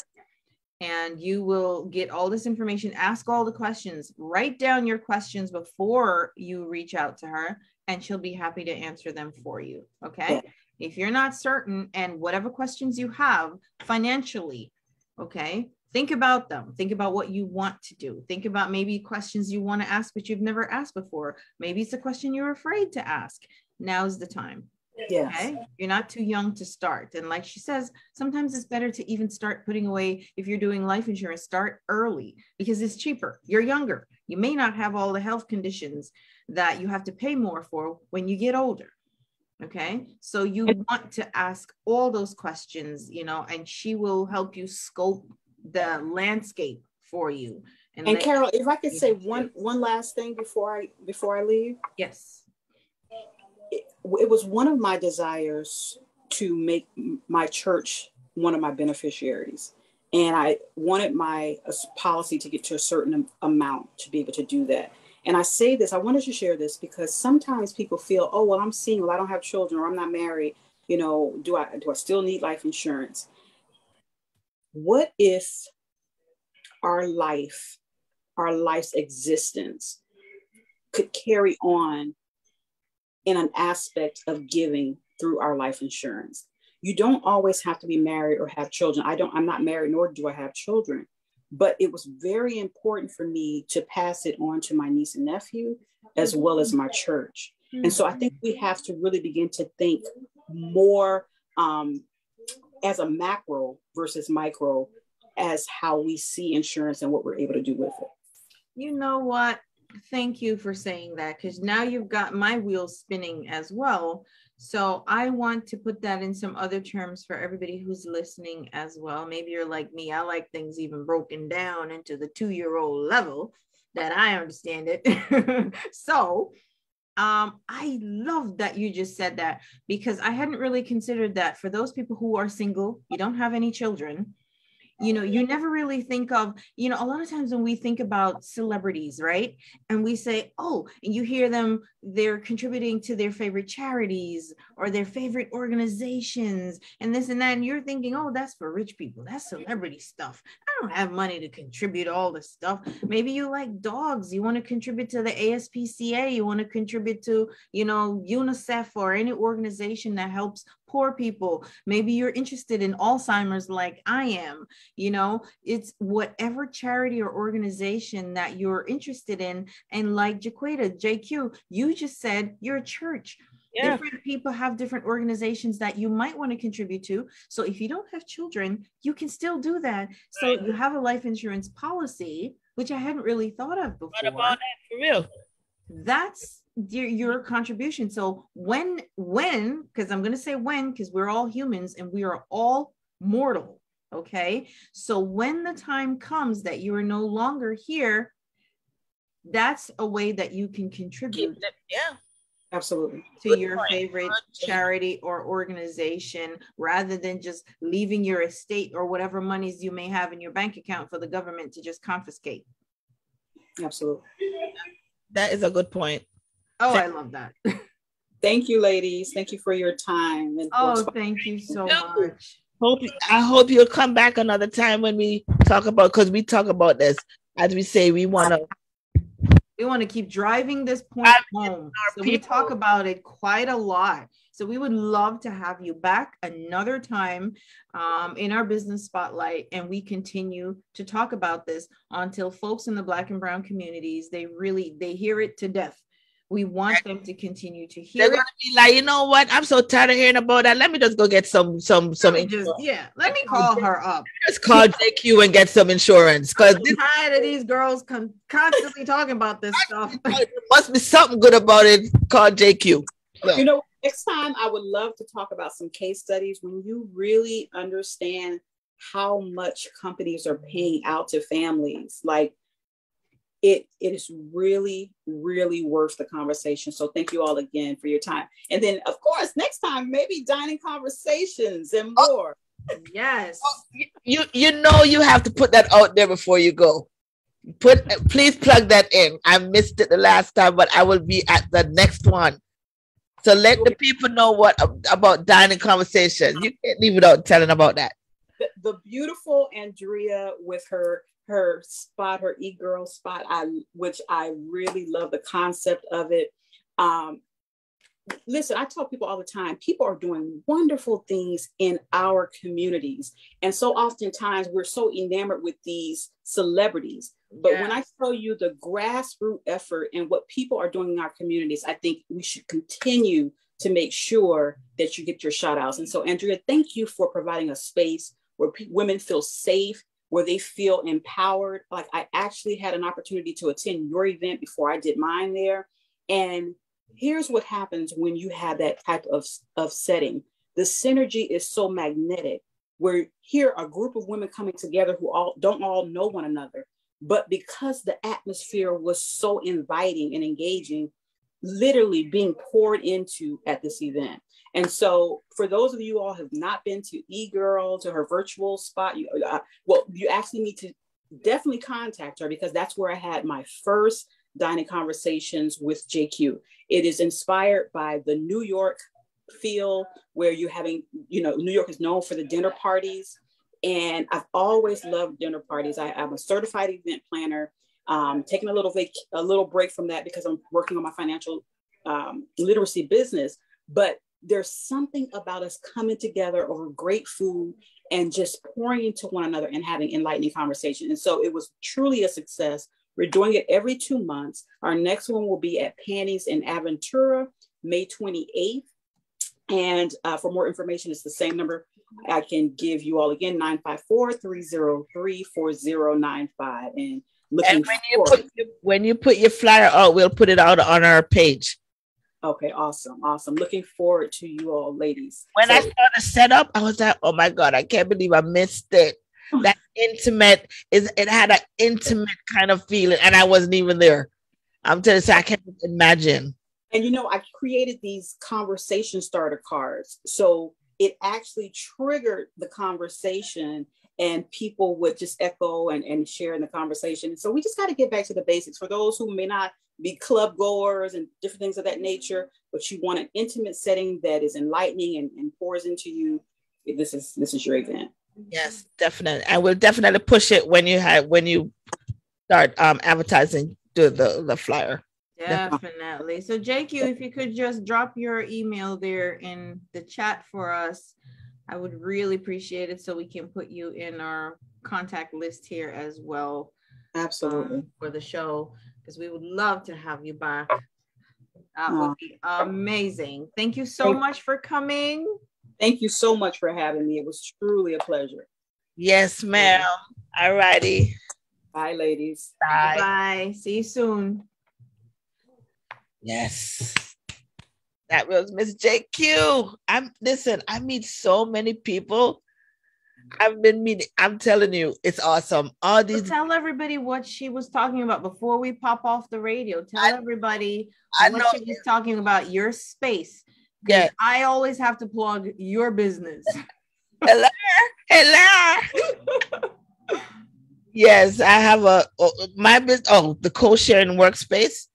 and you will get all this information. Ask all the questions. Write down your questions before you reach out to her, and she'll be happy to answer them for you. Okay. Yeah. If you're not certain, and whatever questions you have financially, okay think about them. Think about what you want to do. Think about maybe questions you want to ask but you've never asked before. Maybe it's a question you're afraid to ask. Now's the time. Yes. okay? You're not too young to start. And like she says sometimes it's better to even start putting away if you're doing life insurance start early because it's cheaper. You're younger. You may not have all the health conditions that you have to pay more for when you get older. Okay? So you want to ask all those questions you know and she will help you scope the landscape for you And let- Carol, if I could say one one last thing before I before I leave, yes it, it was one of my desires to make my church one of my beneficiaries, and I wanted my uh, policy to get to a certain amount to be able to do that. And I say this, I wanted to share this because sometimes people feel, oh well, I'm single, I don't have children, or I'm not married. You know, do I do I still need life insurance? What if our life, our life's existence, could carry on in an aspect of giving through our life insurance. You don't always have to be married or have children. I don't, I'm not married, nor do I have children. But it was very important for me to pass it on to my niece and nephew, as well as my church. And so I think we have to really begin to think more um, as a macro versus micro as how we see insurance and what we're able to do with it. You know what? Thank you for saying that because now you've got my wheels spinning as well. So I want to put that in some other terms for everybody who's listening as well. Maybe you're like me. I like things even broken down into the two year old level that I understand it. *laughs* so um, I love that you just said that because I hadn't really considered that for those people who are single, you don't have any children you know you never really think of you know a lot of times when we think about celebrities right and we say oh and you hear them they're contributing to their favorite charities or their favorite organizations and this and that and you're thinking oh that's for rich people that's celebrity stuff. I don't have money to contribute all this stuff. Maybe you like dogs you want to contribute to the aspca you want to contribute to you know unicef or any organization that helps poor people. Maybe you're interested in alzheimer's like i am you know? It's whatever charity or organization that you're interested in and like jaquita jq you just said you're a church Yeah. different people have different organizations that you might want to contribute to so if you don't have children you can still do that so Right. you have a life insurance policy which i hadn't really thought of before What about that for real? that's your, your contribution so when when because i'm going to say when because we're all humans and we are all mortal okay so when the time comes that you are no longer here that's a way that you can contribute Keep them, yeah. Absolutely. to Good your point. favorite Good. charity or organization rather than just leaving your estate or whatever monies you may have in your bank account for the government to just confiscate Absolutely. That is a good point. oh i love that Thank you, ladies. Thank you for your time. And oh, thank you so much. Hope I hope you'll come back another time when we talk about because we talk about this. As we say, we want to we want to keep driving this point home. So we talk about it quite a lot. So we would love to have you back another time um, in our business spotlight, and we continue to talk about this until folks in the Black and Brown communities they really they hear it to death. We want them to continue to hear. They're gonna be like, you know what? I'm so tired of hearing about that. Let me just go get some some some. Just, yeah, let me call her up. Just call JQ and get some insurance because I'm tired of these girls con- constantly talking about this *laughs* stuff. there must be something good about it. Call JQ. Look. You know, next time I would love to talk about some case studies when you really understand how much companies are paying out to families. Like it, it is really, really worth the conversation. So thank you all again for your time. And then of course, next time, maybe dining conversations and oh. more. Oh, yes. You you know you have to put that out there before you go. Put please plug that in. I missed it the last time, but I will be at the next one. So let the people know what about dining conversation. You can't leave without telling about that. The, the beautiful Andrea with her her spot, her e-girl spot, I which I really love the concept of it. Um, listen, I tell people all the time, people are doing wonderful things in our communities. And so oftentimes we're so enamored with these celebrities. But when I tell you the grassroots effort and what people are doing in our communities, I think we should continue to make sure that you get your shout outs. And so, Andrea, thank you for providing a space where p- women feel safe, where they feel empowered. Like I actually had an opportunity to attend your event before I did mine there. And here's what happens when you have that type of, of setting the synergy is so magnetic where here a group of women coming together who all don't all know one another but because the atmosphere was so inviting and engaging literally being poured into at this event and so for those of you all who have not been to e-girl to her virtual spot you uh, well you actually need to definitely contact her because that's where i had my first dining conversations with jq it is inspired by the new york feel where you're having you know new york is known for the dinner parties. And i've always loved dinner parties. I, am a certified event planner. Um, taking a little vac- a little break from that because i'm working on my financial um, literacy business. But there's something about us coming together over great food and just pouring into one another and having enlightening conversation. And so it was truly a success. We're doing it every two months. Our next one will be at Panties in Aventura, May 28th. And uh, for more information, it's the same number I can give you all again 954 303 4095. And looking and when you, put, when you put your flyer out, we'll put it out on our page. Okay, awesome, awesome. Looking forward to you all, ladies. When so, I saw the setup, I was like, "Oh my god, I can't believe I missed it." *laughs* that intimate is it had an intimate kind of feeling, and I wasn't even there. I'm telling you, I can't imagine. And you know, I created these conversation starter cards, so it actually triggered the conversation and people would just echo and, and share in the conversation. So we just got to get back to the basics for those who may not be club goers and different things of that nature, but you want an intimate setting that is enlightening and, and pours into you. This is this is your event. Yes, definitely. I will definitely push it when you have when you start um advertising the the, the flyer. Definitely. So JQ, if you could just drop your email there in the chat for us, I would really appreciate it so we can put you in our contact list here as well. Absolutely. Um, for the show because we would love to have you back. That would be amazing. Thank you so much for coming. Thank you so much for having me. It was truly a pleasure. Yes, ma'am. All righty. Bye, ladies. Bye. Bye. See you soon. Yes. That was Miss JQ. I'm listen, I meet so many people I've been meeting. I'm telling you, it's awesome. All these. Tell everybody what she was talking about before we pop off the radio. Tell I, everybody I what know. she was talking about. Your space. Yeah. I always have to plug your business. *laughs* Hello. Hello. *laughs* yes, I have a oh, my business. Oh, the co-sharing workspace.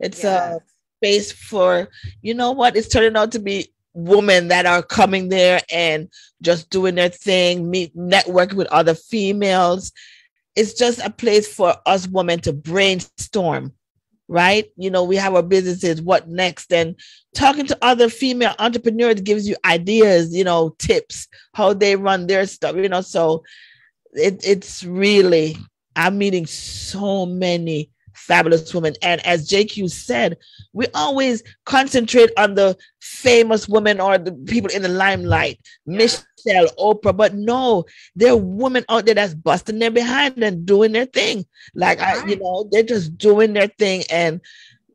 It's uh, yes. a space for, you know what, it's turning out to be women that are coming there and just doing their thing, meet networking with other females. It's just a place for us women to brainstorm, right? You know, we have our businesses, what next? And talking to other female entrepreneurs gives you ideas, you know, tips, how they run their stuff, you know. So it, it's really, I'm meeting so many fabulous women. And as JQ said, we always concentrate on the famous women or the people in the limelight, yeah. Michelle, Oprah, but no, there are women out there that's busting their behind and doing their thing. Like right. I, you know, they're just doing their thing, and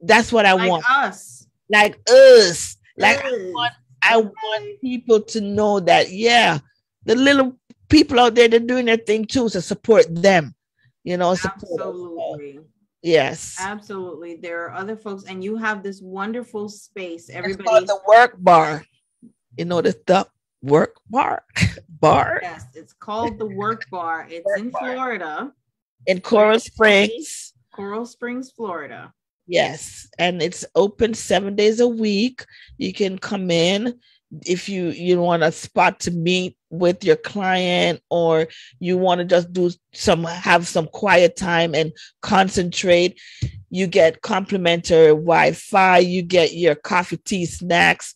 that's what I like want. Us, like us, like I want, I want people to know that yeah, the little people out there they're doing their thing too, so support them. You know, support absolutely. Yes. Absolutely. There are other folks, and you have this wonderful space. Everybody the work bar. You know the, the work bar *laughs* bar. Yes, it's called the work bar. It's work in bar. Florida. In Coral Springs. Coral Springs, Florida. Yes, and it's open seven days a week. You can come in if you you want a spot to meet with your client or you want to just do some have some quiet time and concentrate you get complimentary wi-fi you get your coffee tea snacks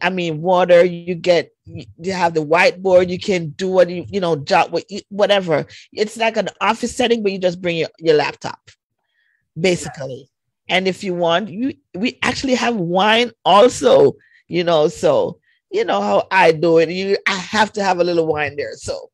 i mean water you get you have the whiteboard you can do what you you know jot what whatever. It's like an office setting but you just bring your, your laptop basically. And if you want you we actually have wine also you know so you know how I do it. You, I have to have a little wine there. So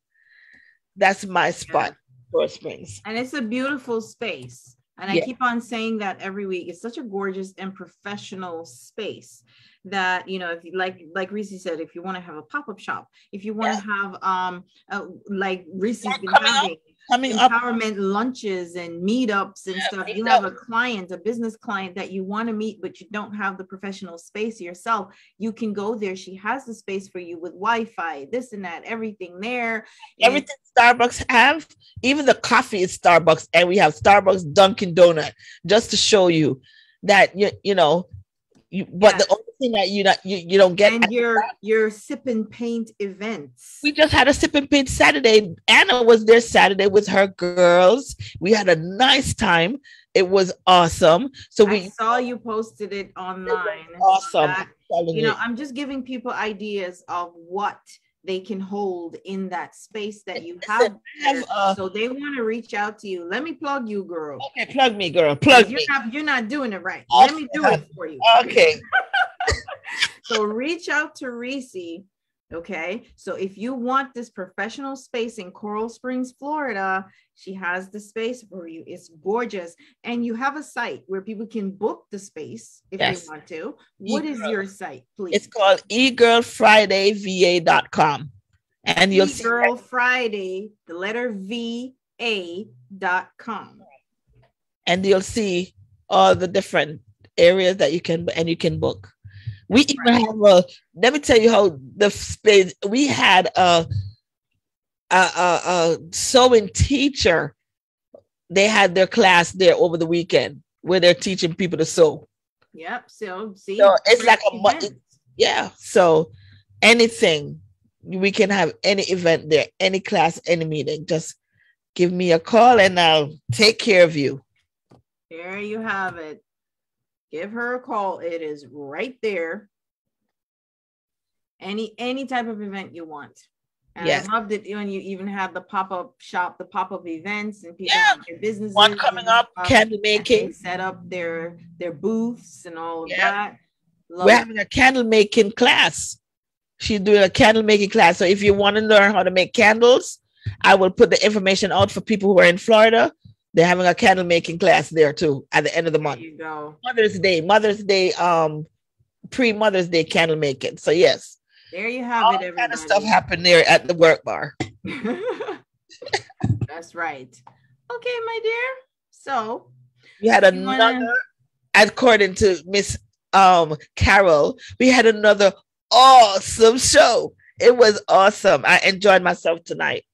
that's my spot, yeah. Springs. And it's a beautiful space. And I yeah. keep on saying that every week. It's such a gorgeous and professional space that you know if you like like Reese said if you want to have a pop-up shop if you want to yeah. have um uh, like Reese's been having coming empowerment up. lunches and meetups and yeah, stuff. You have a client, a business client that you want to meet, but you don't have the professional space yourself. You can go there. She has the space for you with Wi-Fi, this and that, everything there. Everything and- Starbucks have, even the coffee is Starbucks, and we have Starbucks Dunkin' Donut, just to show you that you you know. You, but the that you not you, you don't get and your your sip and paint events. We just had a sip and paint Saturday. Anna was there Saturday with her girls. We had a nice time. It was awesome. So we I saw you posted it online. It awesome. That, you know, I'm just giving people ideas of what they can hold in that space that you have. have uh, so they want to reach out to you. Let me plug you, girl. Okay, plug me, girl. Plug you're me. Not, you're not doing it right. Let me do it for you. Okay. *laughs* so reach out to Reese. Okay. So if you want this professional space in Coral Springs, Florida, she has the space for you. It's gorgeous. And you have a site where people can book the space if yes. they want to. What e-girl. is your site, please? It's called egirlfridayva.com. And you'll see Girl Friday, the letter V A dot com. And you'll see all the different areas that you can and you can book. We even right. have a. Let me tell you how the space we had a a, a, a sewing teacher. They had their class there over the weekend where they're teaching people to sew. Yep. So see, so it's like a. Yeah. So anything we can have any event there, any class, any meeting. Just give me a call and I'll take care of you. There you have it give her a call. It is right there. Any any type of event you want. And yes. I loved it when you even have the pop-up shop, the pop-up events and people yeah. their businesses. One coming up, candle making. Set up their their booths and all of yeah. that. Love We're it. having a candle making class. She's doing a candle making class. So if you want to learn how to make candles, I will put the information out for people who are in Florida. They're having a candle making class there too at the end of the month. you go. Mother's Day, Mother's Day, um, pre Mother's Day candle making. So yes, there you have All it. Everybody. kind of stuff happened there at the work bar. *laughs* That's right. Okay, my dear. So we had another, wanna... according to Miss um Carol, we had another awesome show. It was awesome. I enjoyed myself tonight.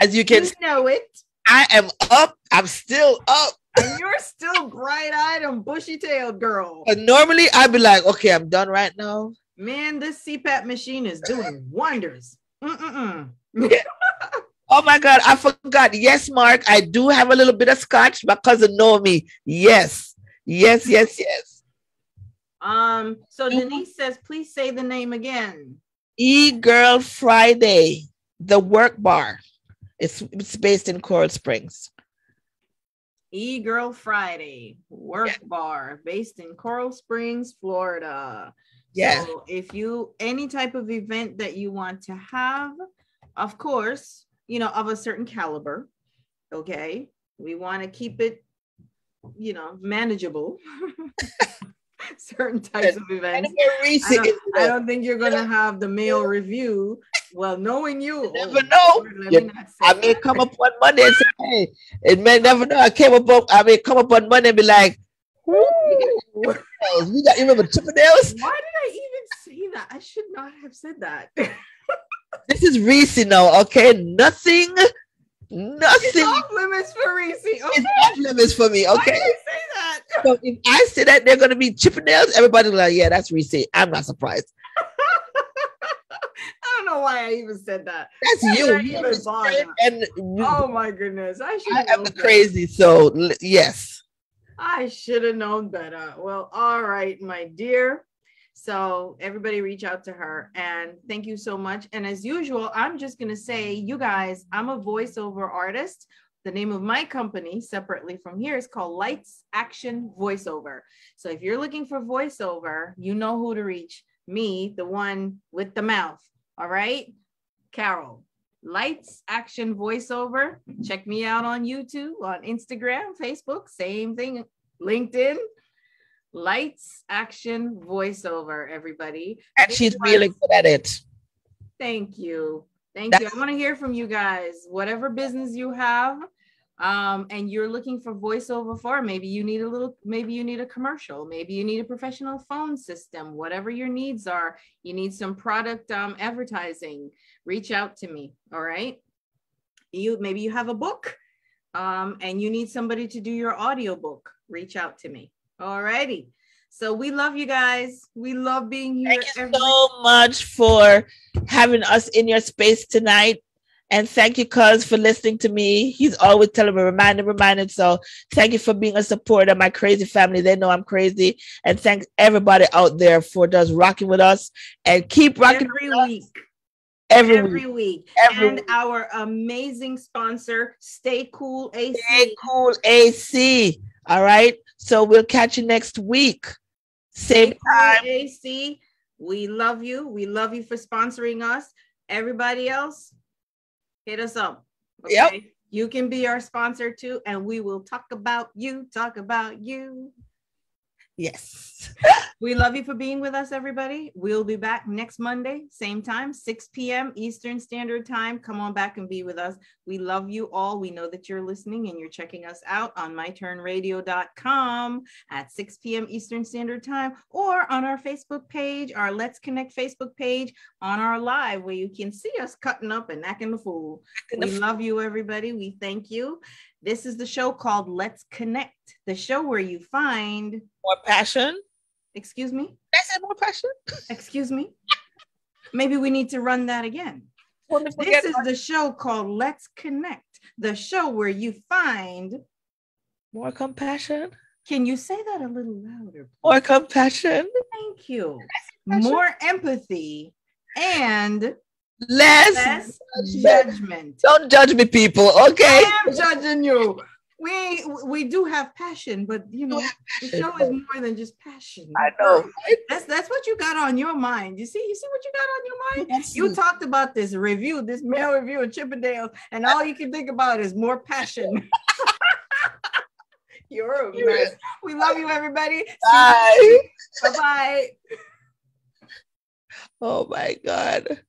As you can you know it. I am up. I'm still up. and you're still bright-eyed and bushy-tailed, girl. But normally I'd be like, okay, I'm done right now. Man, this CPAP machine is doing wonders. *laughs* Oh my God, I forgot. Yes, Mark, I do have a little bit of scotch. My cousin know me. Yes, yes, yes, yes. Um, so Denise says, please say the name again. E Girl Friday, the work bar. It's it's based in Coral Springs. E Girl Friday Work Bar based in Coral Springs, Florida. Yeah. So if you any type of event that you want to have, of course, you know, of a certain caliber, okay, we want to keep it, you know, manageable. *laughs* *laughs* certain types of events. I don't, I don't think you're gonna have the male review. Well, knowing you, never oh, know. let You- me I may that. come up on Monday and say, hey, it may never know. I came up, on- I may come up on Monday and be like, "Ooh, you got you remember Chippendales? Why did I even say that? I should not have said that. *laughs* This is Reese now, okay? Nothing, it's nothing off limits for Reese. Okay, is off limits for me, why okay? did I say that? So if I say that they're gonna be Chippendales, everybody's like, yeah, that's Reese. I'm not surprised. *laughs* I don't know why I even said that. That's Why you. You even? And Oh my goodness, I should. I have am known the better. crazy. So yes. I should have known better. Well, all right, my dear. So everybody reach out to her and thank you so much. And as usual, I'm just going to say, you guys, I'm a voiceover artist. The name of my company, separately from here, is called Lights Action Voiceover. So if you're looking for voiceover, you know who to reach. Me, the one with the mouth. All right, Carol. Lights Action Voiceover. Check me out on YouTube, on Instagram, Facebook, same thing, LinkedIn. Lights Action Voiceover, everybody. And she's really good at it. Thank you. Thank you. I want to hear from you guys. Whatever business you have, um, and you're looking for voiceover for, maybe you need a little, maybe you need a commercial, maybe you need a professional phone system, whatever your needs are, you need some product um, advertising, reach out to me. All right. You maybe you have a book um, and you need somebody to do your audiobook, reach out to me. All righty. So we love you guys. We love being here. Thank you every- so much for having us in your space tonight. And thank you, Cuz, for listening to me. He's always telling me, reminding, reminding. So thank you for being a supporter of my crazy family. They know I'm crazy. And thank everybody out there for just rocking with us and keep rocking every week. every, every week. week. Every and week. our amazing sponsor, Stay Cool AC. Stay cool, AC. All right. So we'll catch you next week. Same time. AC. We love you. We love you for sponsoring us. Everybody else, hit us up. Yep. You can be our sponsor too, and we will talk about you, talk about you. Yes. We love you for being with us, everybody. We'll be back next Monday, same time, 6 p.m. Eastern Standard Time. Come on back and be with us. We love you all. We know that you're listening and you're checking us out on myturnradio.com at 6 p.m. Eastern Standard Time or on our Facebook page, our Let's Konnect Facebook page on our live where you can see us cutting up and acting the fool. We love you, everybody. We thank you. This is the show called Let's Konnect, the show where you find, More passion. excuse me, I said more passion. *laughs* excuse me. Maybe we need to run that again. This is the show called Let's Konnect, the show where you find. more compassion. Can you say that a little louder? More compassion. Thank you. More empathy and Less. less judgment. Don't judge me, people. Okay. I am judging you. We we do have passion, but you know the show is more than just passion. I know. That's that's what you got on your mind. You see, you see what you got on your mind. Yes. You talked about this review, this mail review of Chippendale, and all you can think about is more passion. *laughs* You're a mess. We love you, everybody. Bye. Bye bye. *laughs* Oh my God.